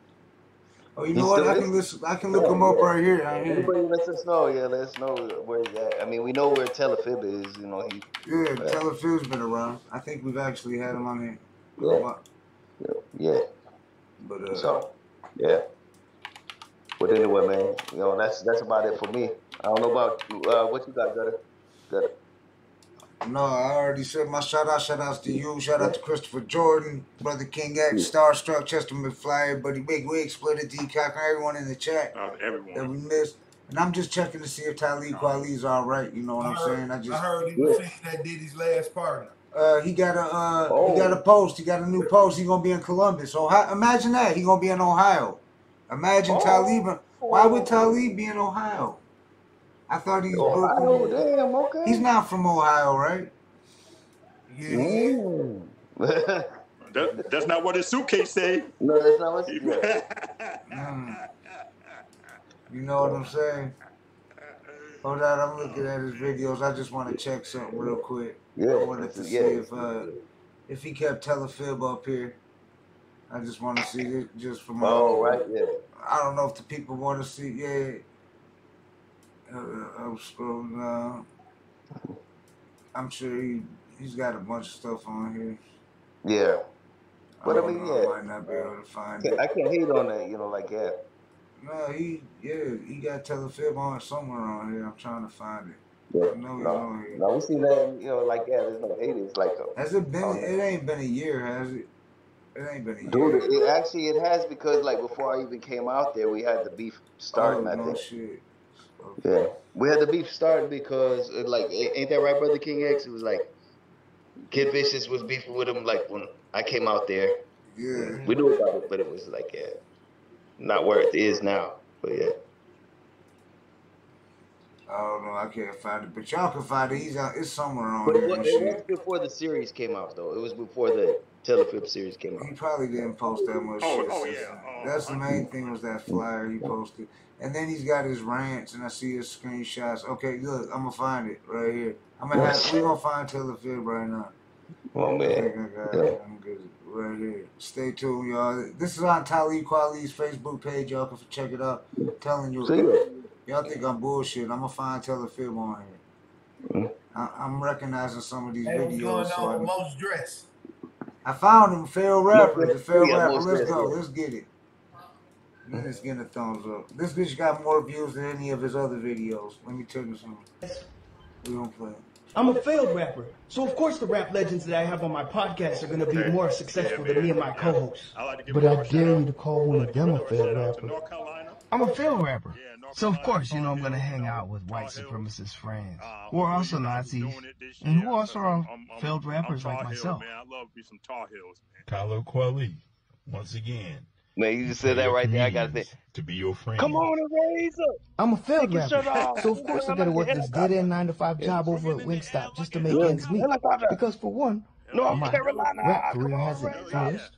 Oh, you He's know what? I can listen. I can look him up right here. Right here. Let us know? Yeah, let us know where he's at. I mean, we know where Telefib is. You know, he. Yeah, Telefield's been around. I think we've actually had him on here. Yeah. Yeah. But uh, So, yeah. But anyway, man, you know that's that's about it for me. I don't know about you. Uh, what you got, Gutta? Gutta. No, I already said my shout out. Shout outs to you. Shout out to Christopher Jordan, Brother King X, StarStrukk, Chester McFly, Buddy Big Wig, Split D Cock, everyone in the chat Uh, everyone. that we missed. And I'm just checking to see if Talib Kweli's all right. You know what I I'm heard, saying? I just I heard he was saying that Diddy's last partner. Uh, he got a uh, Oh. he got a post. He got a new post. He gonna be in Columbus. So imagine that he gonna be in Ohio. Imagine Oh. Talib. Why would Talib be in Ohio? I thought he's Ohio, Brooklyn. damn, okay. He's not from Ohio, right? Mm. That, that's not what his suitcase say. no, that's not what. Mm. You know what I'm saying? Hold on, I'm looking at his videos. I just want to check something real quick. Yeah, I wanted to see yeah. if uh, if he kept telefib up here. I just want to see it just from. Oh, right, yeah. I don't know if the people want to see. Yeah. Uh, I'm scrolling down. I'm sure he he's got a bunch of stuff on here. Yeah. But I don't mean, know, yeah. I might not be able to find. I can't hate on that. You know, like yeah. No, he yeah he got telefib on somewhere on here. I'm trying to find it. Yeah. I No, on here. no, we seen that. You know, like yeah. There's no. It's like a, Has it been? Oh, It ain't been a year, has it? It ain't been a year. dude. It, actually, it has because like before I even came out there, we had the beef starting. oh, I think. shit. Yeah, we had the beef started because uh, like ain't that right, brother King X? It was like Kid Vicious was beefing with him like when I came out there. Yeah. We knew about it, but it was like yeah, not where it is now. But yeah, I don't know. I can't find it, but y'all can find it. He's out. It's somewhere on but it here was, and it shit. was before the series came out though. It was before the Telefib series came out. He probably didn't post that much Oh, shit. oh, yeah. Oh, That's the main thing was that flyer he posted. And then he's got his rants, and I see his screenshots. Okay, look, I'm gonna find it right here. I'm gonna have, we gonna find Telefib right now. Oh man, think yeah. I'm good right here. Stay tuned, y'all. This is on Talib Kweli's Facebook page. Y'all can check it out. I'm telling you, y'all think I'm bullshit. I'm gonna find Telefib on here. I, I'm recognizing some of these Hey, what's going videos. So on I, most dress? I found him, failed rapper. The failed Yeah, rapper. Let's go. Let's get it. Let's get a thumbs up. This bitch got more views than any of his other videos. Let me tell you something. We don't play. I'm a failed rapper, so of course the rap legends that I have on my podcast are gonna be more successful than me and my co-hosts. I like But I dare you to call one of them a failed rapper. North Carolina. I'm a failed rapper. So of course, you know, I'm gonna hang out with white supremacist friends, who are also Nazis, and who also are failed rappers like myself. Man, I love me some Tar Heels. Tyler Qualley, once again. Man, you just said that right there. I gotta think. To be your friend. Come on and raise up. I'm a failed Take rapper, so of course I gotta work this dead end nine to five job over at Wingstop just to make ends meet. Because for one, North my Carolina. rap career hasn't flourished.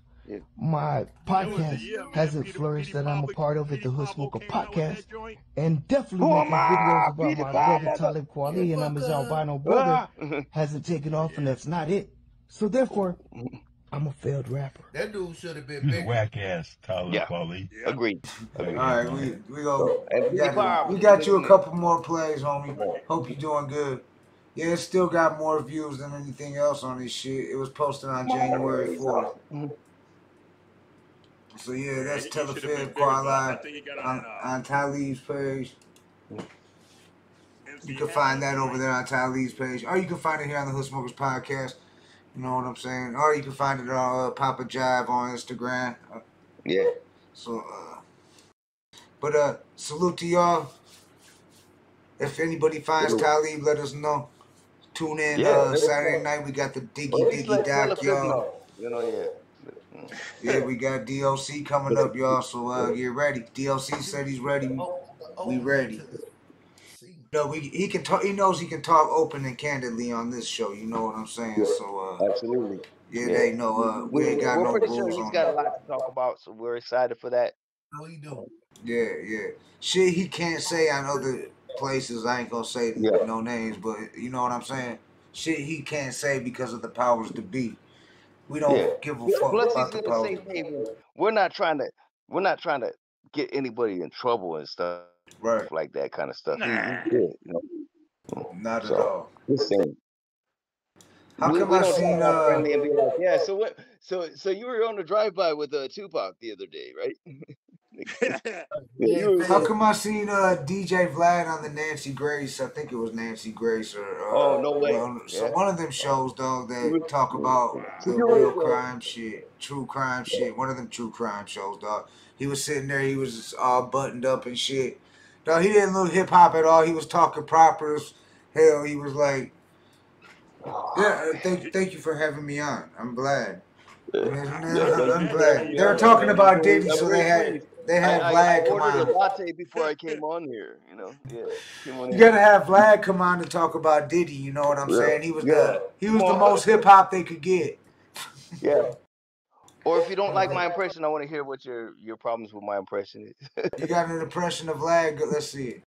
My podcast hasn't flourished that I'm a part of at the Hood Smoker podcast, and definitely Who making videos about my brother. Talib Kweli and I'm his albino brother hasn't taken off, and that's not it. So therefore, I'm a failed rapper. That dude should have been You the bigger. whack ass Tyler Yeah. Qualley. Agreed. All right, we we go. We got, we got you a couple more plays, homie. Hope you're doing good. Yeah, it still got more views than anything else on this shit. It was posted on January 4th. So yeah, that's he should've Telefib bigger, Quali think he got on, on, uh, on Talib's page. You can find that over there on Talib's page. Or you can find it here on the Hood Smokers Podcast. You know what I'm saying? Or you can find it on uh, Papa Jive on Instagram. Yeah. so, uh, but uh, salute to y'all. If anybody finds. Talib, let us know. Tune in Yeah, uh, Saturday night. We got the Diggy Well, Diggy let Doc, y'all. You know, yeah. Yeah, we got DOC coming up, y'all. So uh, get ready. DOC said he's ready. We ready. No, we he can talk. He knows he can talk open and candidly on this show. You know what I'm saying? So uh, Absolutely. yeah, they know. Uh, we ain't got we're no pretty sure rules he's on got a lot to talk about, so we're excited for that. No, he do. Yeah, yeah. Shit, he can't say on other places. I ain't gonna say Yeah. no names, but you know what I'm saying. Shit, he can't say because of the powers to be. We don't Yeah. give a fuck Plus, about the powers. say, "Hey, we're not trying to, we're not trying to get anybody in trouble and stuff, right? Like that kind of stuff. He- he's Nah. good, you know. Not at all. Just saying. How we, come we I seen uh friendly and be like, yeah. So what? So so you were on the drive by with uh, Tupac the other day, right? yeah, How come I seen uh DJ Vlad on the Nancy Grace? I think it was Nancy Grace or uh, Oh no way. one, so Yeah. one of them shows, dog, He that talk about he the real crime shit, true crime shit. One of them true crime shows, dog. He was sitting there, he was all buttoned up and shit. Dog, he didn't look hip hop at all. He was talking proper as hell. He was like, "Yeah, uh, thank thank you for having me on. I'm glad." I'm glad. They were talking about Diddy, so they had they had I, I, Vlad I come on. a latte before I came on here. You know, yeah. You gotta have Vlad come on to talk about Diddy. You know what I'm Yeah. saying? He was Yeah. the he was Come the most hip hop they could get. Yeah. Or if you don't like my impression, I want to hear what your your problems with my impression is. You got an impression of lag? Go- Let's see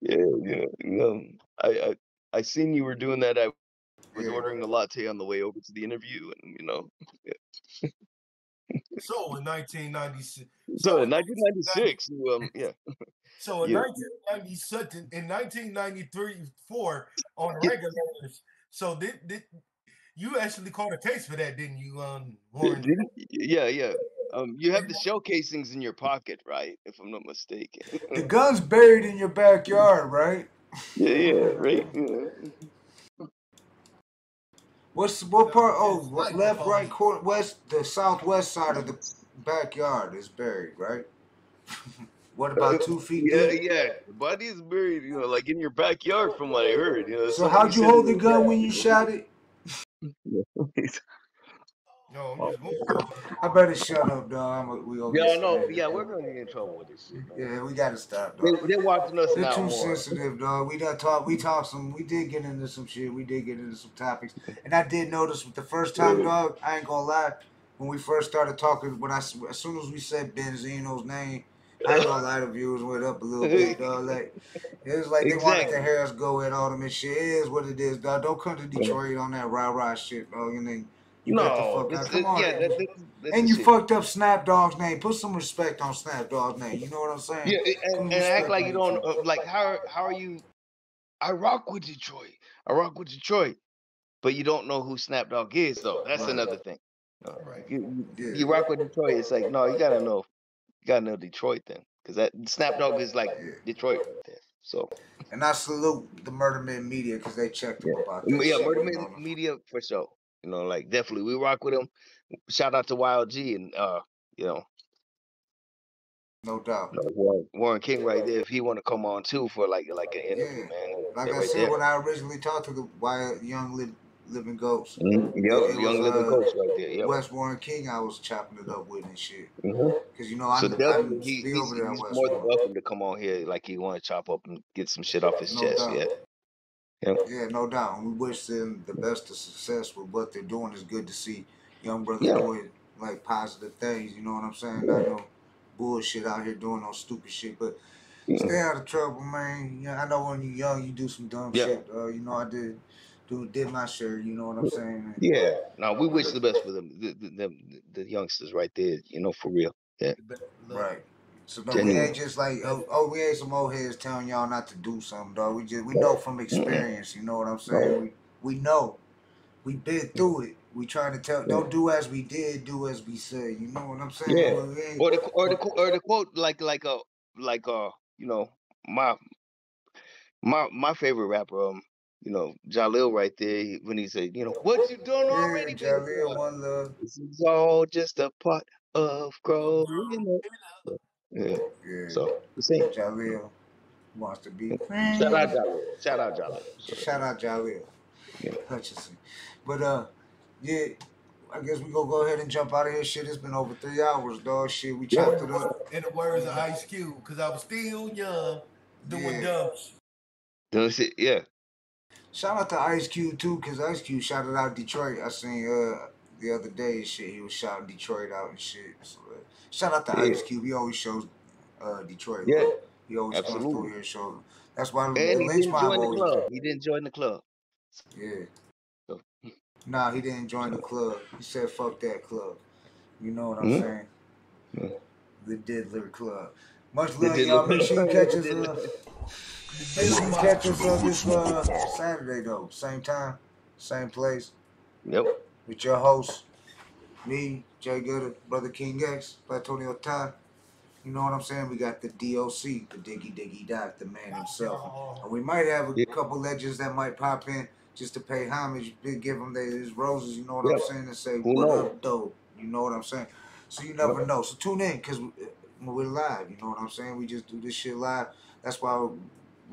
yeah, yeah. You know, I, I I seen you were doing that. I was Yeah. ordering a latte on the way over to the interview, and you know. Yeah. So in 1996, So in 1996, you, um, yeah. so in Yeah. 1996, in 1993, four on Yeah. regulars. So did, did you actually caught a case for that, didn't you, um, Warren? Yeah, yeah. Um, you have the shell casings in your pocket, right? If I'm not mistaken. The gun's buried in your backyard, right? yeah, yeah, right. Yeah. What's what part? Oh, what- left, right, corner, west, the southwest side of the backyard is buried, right? what about two feet Yeah, deep? yeah. The body is buried, you know, like in your backyard, from what I heard. You know, So how'd you hold the gun when you you shot it? No, Oh. I'm just moving. I better shut up, dog. I'm, we gonna Yeah, get know. Yeah, we're gonna get in trouble with this shit. Man. Yeah, we gotta stop, They, dog. they're watching us They're now too more. sensitive, dog. We done talk. We talked some. We did get into some shit. We did get into some topics, and I did notice with the first time, dog. I ain't gonna lie. When we first started talking, when I s- as soon as we said Benzino's name, I ain't gonna lie. The views went up a little bit, dog. Like it was like they wanted to hear us go at all them and shit. It is what it is, dog. Don't come to Detroit on that rah rah shit, dog. And then you got the fuck out. Come on. yeah, that, that, that's and you shit. fucked up Snap Dog's name. Put some respect on Snap Dog's name. You know what I'm saying? Yeah, and, and act like you don't uh, like. How how are you? I rock with Detroit. I rock with Detroit, but you don't know who Snapdog is, though. That's Right. another thing. All right. You, you, Yeah. you rock with Detroit. It's like no, you gotta know. You gotta know Detroit then, because that Snapdog is like Yeah. Detroit right. So And I salute the Murder Men Media because they checked yeah, up about yeah. Murder You Me- know what I'm Media for sure. You know, like definitely we rock with them. Shout out to Wild G and uh, you know, No doubt. Warren, Warren King right there. If he want to come on too for like like an interview, Yeah. man, Like I right said there. when I originally talked to the Wild Young Living Ghost, Mhm. it, Yep, it young was living uh, coach right there. Yep. West Warren King I was chopping it up with and shit. Because, you know, I, So I he, he's, over there he's West more than welcome to come on here. Like he want to chop up and get some shit off his No chest. doubt. Yeah. Yep. Yeah, no doubt. We wish them the best of success with what they're doing. It's good to see young brothers Yeah. doing like positive things. You know what I'm saying? Not no bullshit out here doing no stupid shit. But stay out of trouble, man. Yeah, I know when you're young, you do some dumb Yeah. shit. Uh, you know, I did do did my share. You know what I'm saying? Yeah. No, we wish the best for them, the, the, the, the youngsters right there. You know, for real. Yeah. Right. So no, we ain't just like oh, oh we ain't some old heads telling y'all not to do something, dog. We just we know from experience. You know what I'm saying? We we know. We been through it. We trying to tell. Don't do as we did. Do as we said. You know what I'm saying? Yeah. Well, we ain't- Or the or the or the quote like like a like uh you know my my my favorite rapper um you know Jalil right there when he said you know what you done yeah, already baby Jalil, one love. This is all just a part of growing up. Yeah. Yeah. So the same. Jalil wants to be. friends. Shout out Jalil. Shout out Jalil. Shout out Jalil Yeah. Hutchinson. But uh, yeah. I guess we gonna go ahead and jump out of here. Shit, it's been over three hours, dog. Shit, we chopped it up. In the words of Ice Cube, because I was still young, doing Yeah. dumb shit. Don't say- Yeah. Shout out to Ice Cube too, cause Ice Cube shouted out Detroit. I seen uh the other day and shit. He was shouting Detroit out and shit. So, uh, shout out to Yeah. Ice Cube. He always shows uh Detroit. Yeah. He always comes through Absolutely. here and shows That's why And the he lynch didn't join the always club. He didn't join the club. Yeah. So, Nah, he didn't join the club. He said, "Fuck that club." You know what I'm Mhm. saying? Yeah. The Diddler Club. Much love, y'all. Make sure you catch us. Uh, make sure you catch us uh, this uh, Saturday though. Same time, same place. Yep. With your host, me, J Gutta, Brother King X, Blatonio Ty. You know what I'm saying? We got the DOC, the Diggy Diggy Doc, the man himself. And we might have a couple legends that might pop in just to pay homage, big give them their his roses, you know what Yeah. I'm saying? And say, what knows? up, dope? You know what I'm saying? So you never know. So tune in because we're live, you know what I'm saying? We just do this shit live. That's why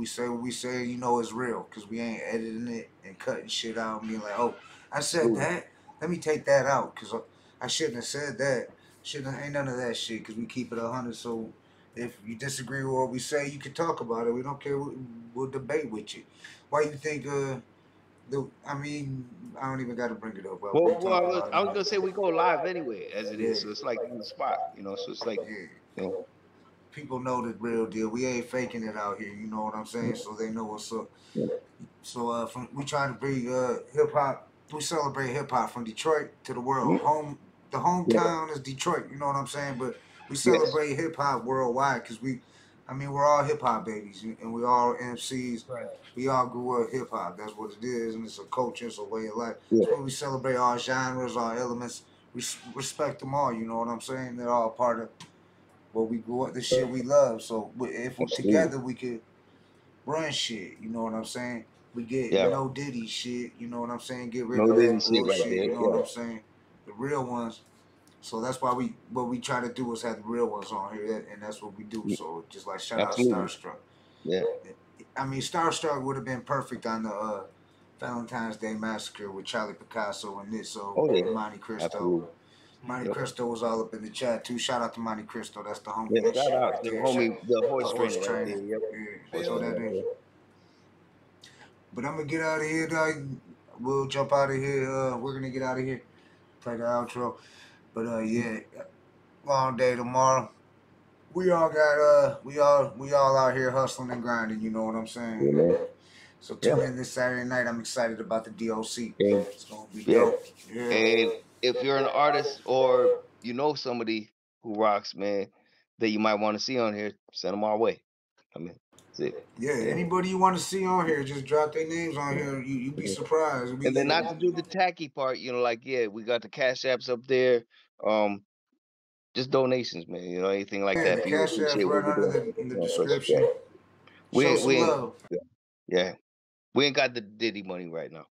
we say what we say, you know it's real because we ain't editing it and cutting shit out and being like, oh, I said Ooh. that. Let me take that out because I shouldn't have said that. Shouldn't ain't none of that shit because we keep it a hundred. So if you disagree with what we say, you can talk about it. We don't care. We, we'll debate with you. Why you think? Uh, the I mean, I don't even got to bring it up. Well, Well, well, I was, I was gonna say we go live anyway, as it is. Yeah. So it's like in the spot, you know. So it's like, you know, People know the real deal. We ain't faking it out here. You know what I'm saying? So they know what's up. So uh, from we trying to bring uh hip hop. We celebrate hip hop from Detroit to the world. Home, the hometown is Detroit. You know what I'm saying? But we Yes. celebrate hip hop worldwide because we, I mean, we're all hip hop babies and we all MCs. We all grew up hip hop. That's what it is, and it's a culture, it's a way of life. Yeah. So we celebrate all genres, all elements. We respect them all. You know what I'm saying? They're all part of what we grew up, the shit we love. So if we're together, we could run shit. You know what I'm saying? We get Yeah. no Diddy shit. You know what I'm saying? Get rid No of that shit right bullshit. You know what. I'm saying? The real ones. So that's why we what we try to do is have the real ones on here, that- and that's what we do. So just like shout Absolutely. out StarStrukk. yeah. I mean, StarStrukk would have been perfect on the uh, Valentine's Day Massacre with Charlie Picasso and this. So Oh yeah. Monte Cristo. Absolutely. Monte Yep. Cristo was all up in the chat too. Shout out to Monte Cristo. That's the homie. Yeah, shout out right to the there. homie, the horse horse trainer trainer. Yep. Yeah, Horse throw that trainer, But I'm gonna get out of here, dog. We'll jump out of here. Uh, we're gonna get out of here. Play the outro. But uh, yeah, long day tomorrow. We all got uh, we all we all out here hustling and grinding. You know what I'm saying? Yeah. So tune Yeah. in this Saturday night. I'm excited about the DOC. Yeah. It's gonna be dope. Yeah. And if you're an artist or you know somebody who rocks, man, that you might want to see on here, send them our way. I mean, that's it. Yeah, anybody you want to see on here, just drop their names on here. You you be surprised. We And then not to do the tacky part, you know, like yeah, we got the cash apps up there. Um, just donations, man. You know, anything like Yeah, that. the cash app's right under the in the Yeah, description. yeah. We Show we yeah, we ain't got the Diddy money right now.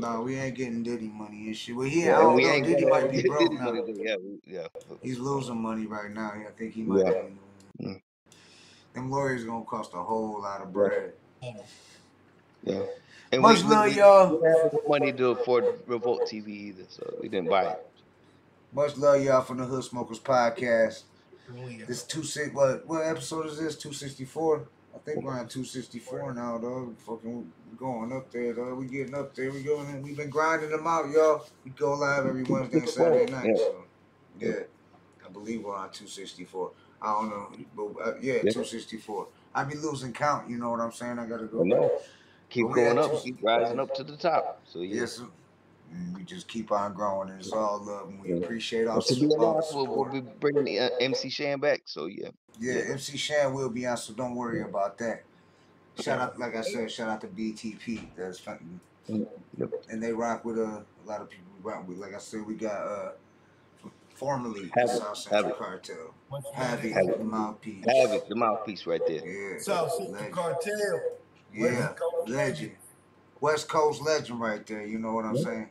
No, we ain't getting Diddy money and shit. Well, he, Yeah, and don't we know. ain't Diddy got might be broke Diddy now. money. Yeah, yeah, He's losing money right now. I think he might. yeah. Be. Mm. Them lawyers gonna cost a whole lot of bread. Yeah. And Much we, we, love, we, y'all. we have money to afford Revolt TV either, so we didn't buy it. Much love, y'all, from the Hood Smokers podcast. Oh, yeah. This two six. What what episode is this? Two sixty four. I think we're on two sixty four now, dog. Fucking going up there, dog. We getting up there. We going. We been grinding them out, y'all. We go live every Wednesday and Saturday night. Yeah. So yeah, I believe we're on two sixty four. I don't know, but uh, yeah, Yeah. two sixty four. I be losing count. You know what I'm saying? I gotta go back. Keep going up, keep rising up to the top. So yeah. Yes, sir. And we just keep on growing, and it's all love, and we Yeah. appreciate all, And to the be honest, we'll, we'll be bringing the, uh, MC Shan back. So yeah. Yeah, MC Shan will be on, so don't worry about that. Shout out, like I said, shout out to BTP. That's fun. Mm, And they rock with uh, a lot of people. We rock with, like I said, we got uh, formerly Havoc, South Central Havoc. Cartel, What's Havoc, Havoc. the mouthpiece. Havoc, the mouthpiece right there. Yeah, South Central. Cartel. Yeah, legend. West Coast legend right there. You know what I'm Yeah. saying?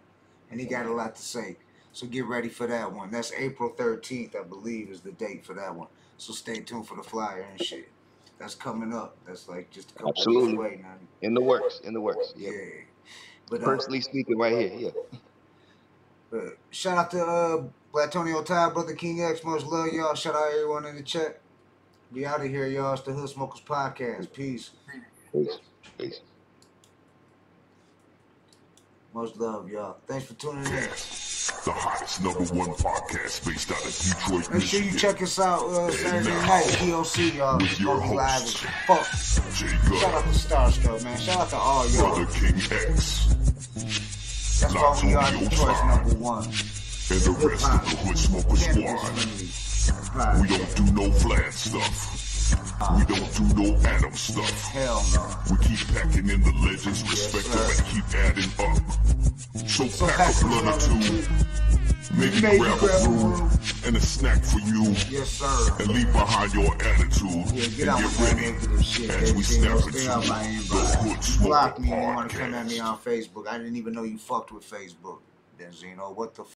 And he got a lot to say. So get ready for that one. That's April 13th, I believe, is the date for that one. So stay tuned for the flyer and shit. That's coming up. That's like just a couple Absolutely. weeks away now. In the works. In the works. Yeah. Yep. But uh, Personally speaking, right here. Yeah. but shout out to uh Blatonio Ty, Brother King X. Much love, y'all. Shout out everyone in the chat. Be out of here, y'all. It's the Hood Smokers Podcast. Peace. Peace. Peace. Much love, y'all. Thanks for tuning in. The hottest number one podcast based out of Detroit, Make sure you check us out uh, Saturday night, POC, y'all. with your Smoking Live host, is fuck. Jacob. Shout out to StarStrukk, man. Shout out to all y'all. Brother King X. That's why we are Detroit's number one. And the rest of the Hood Smoker Squad. We don't do no flat stuff. We don't do no Adam stuff. Hell no. We keep packing in the legends, respect them, and keep adding up. So, pack a blunt or two. Maybe, Maybe grab, grab a brew and a snack for you. Yes, sir. And leave behind your attitude. Yeah, get and out get ready shit. as we snap into stay out my the inbox. Hood You Smoker block me and you want to come at me on Facebook. I didn't even know you fucked with Facebook. Benzino, what the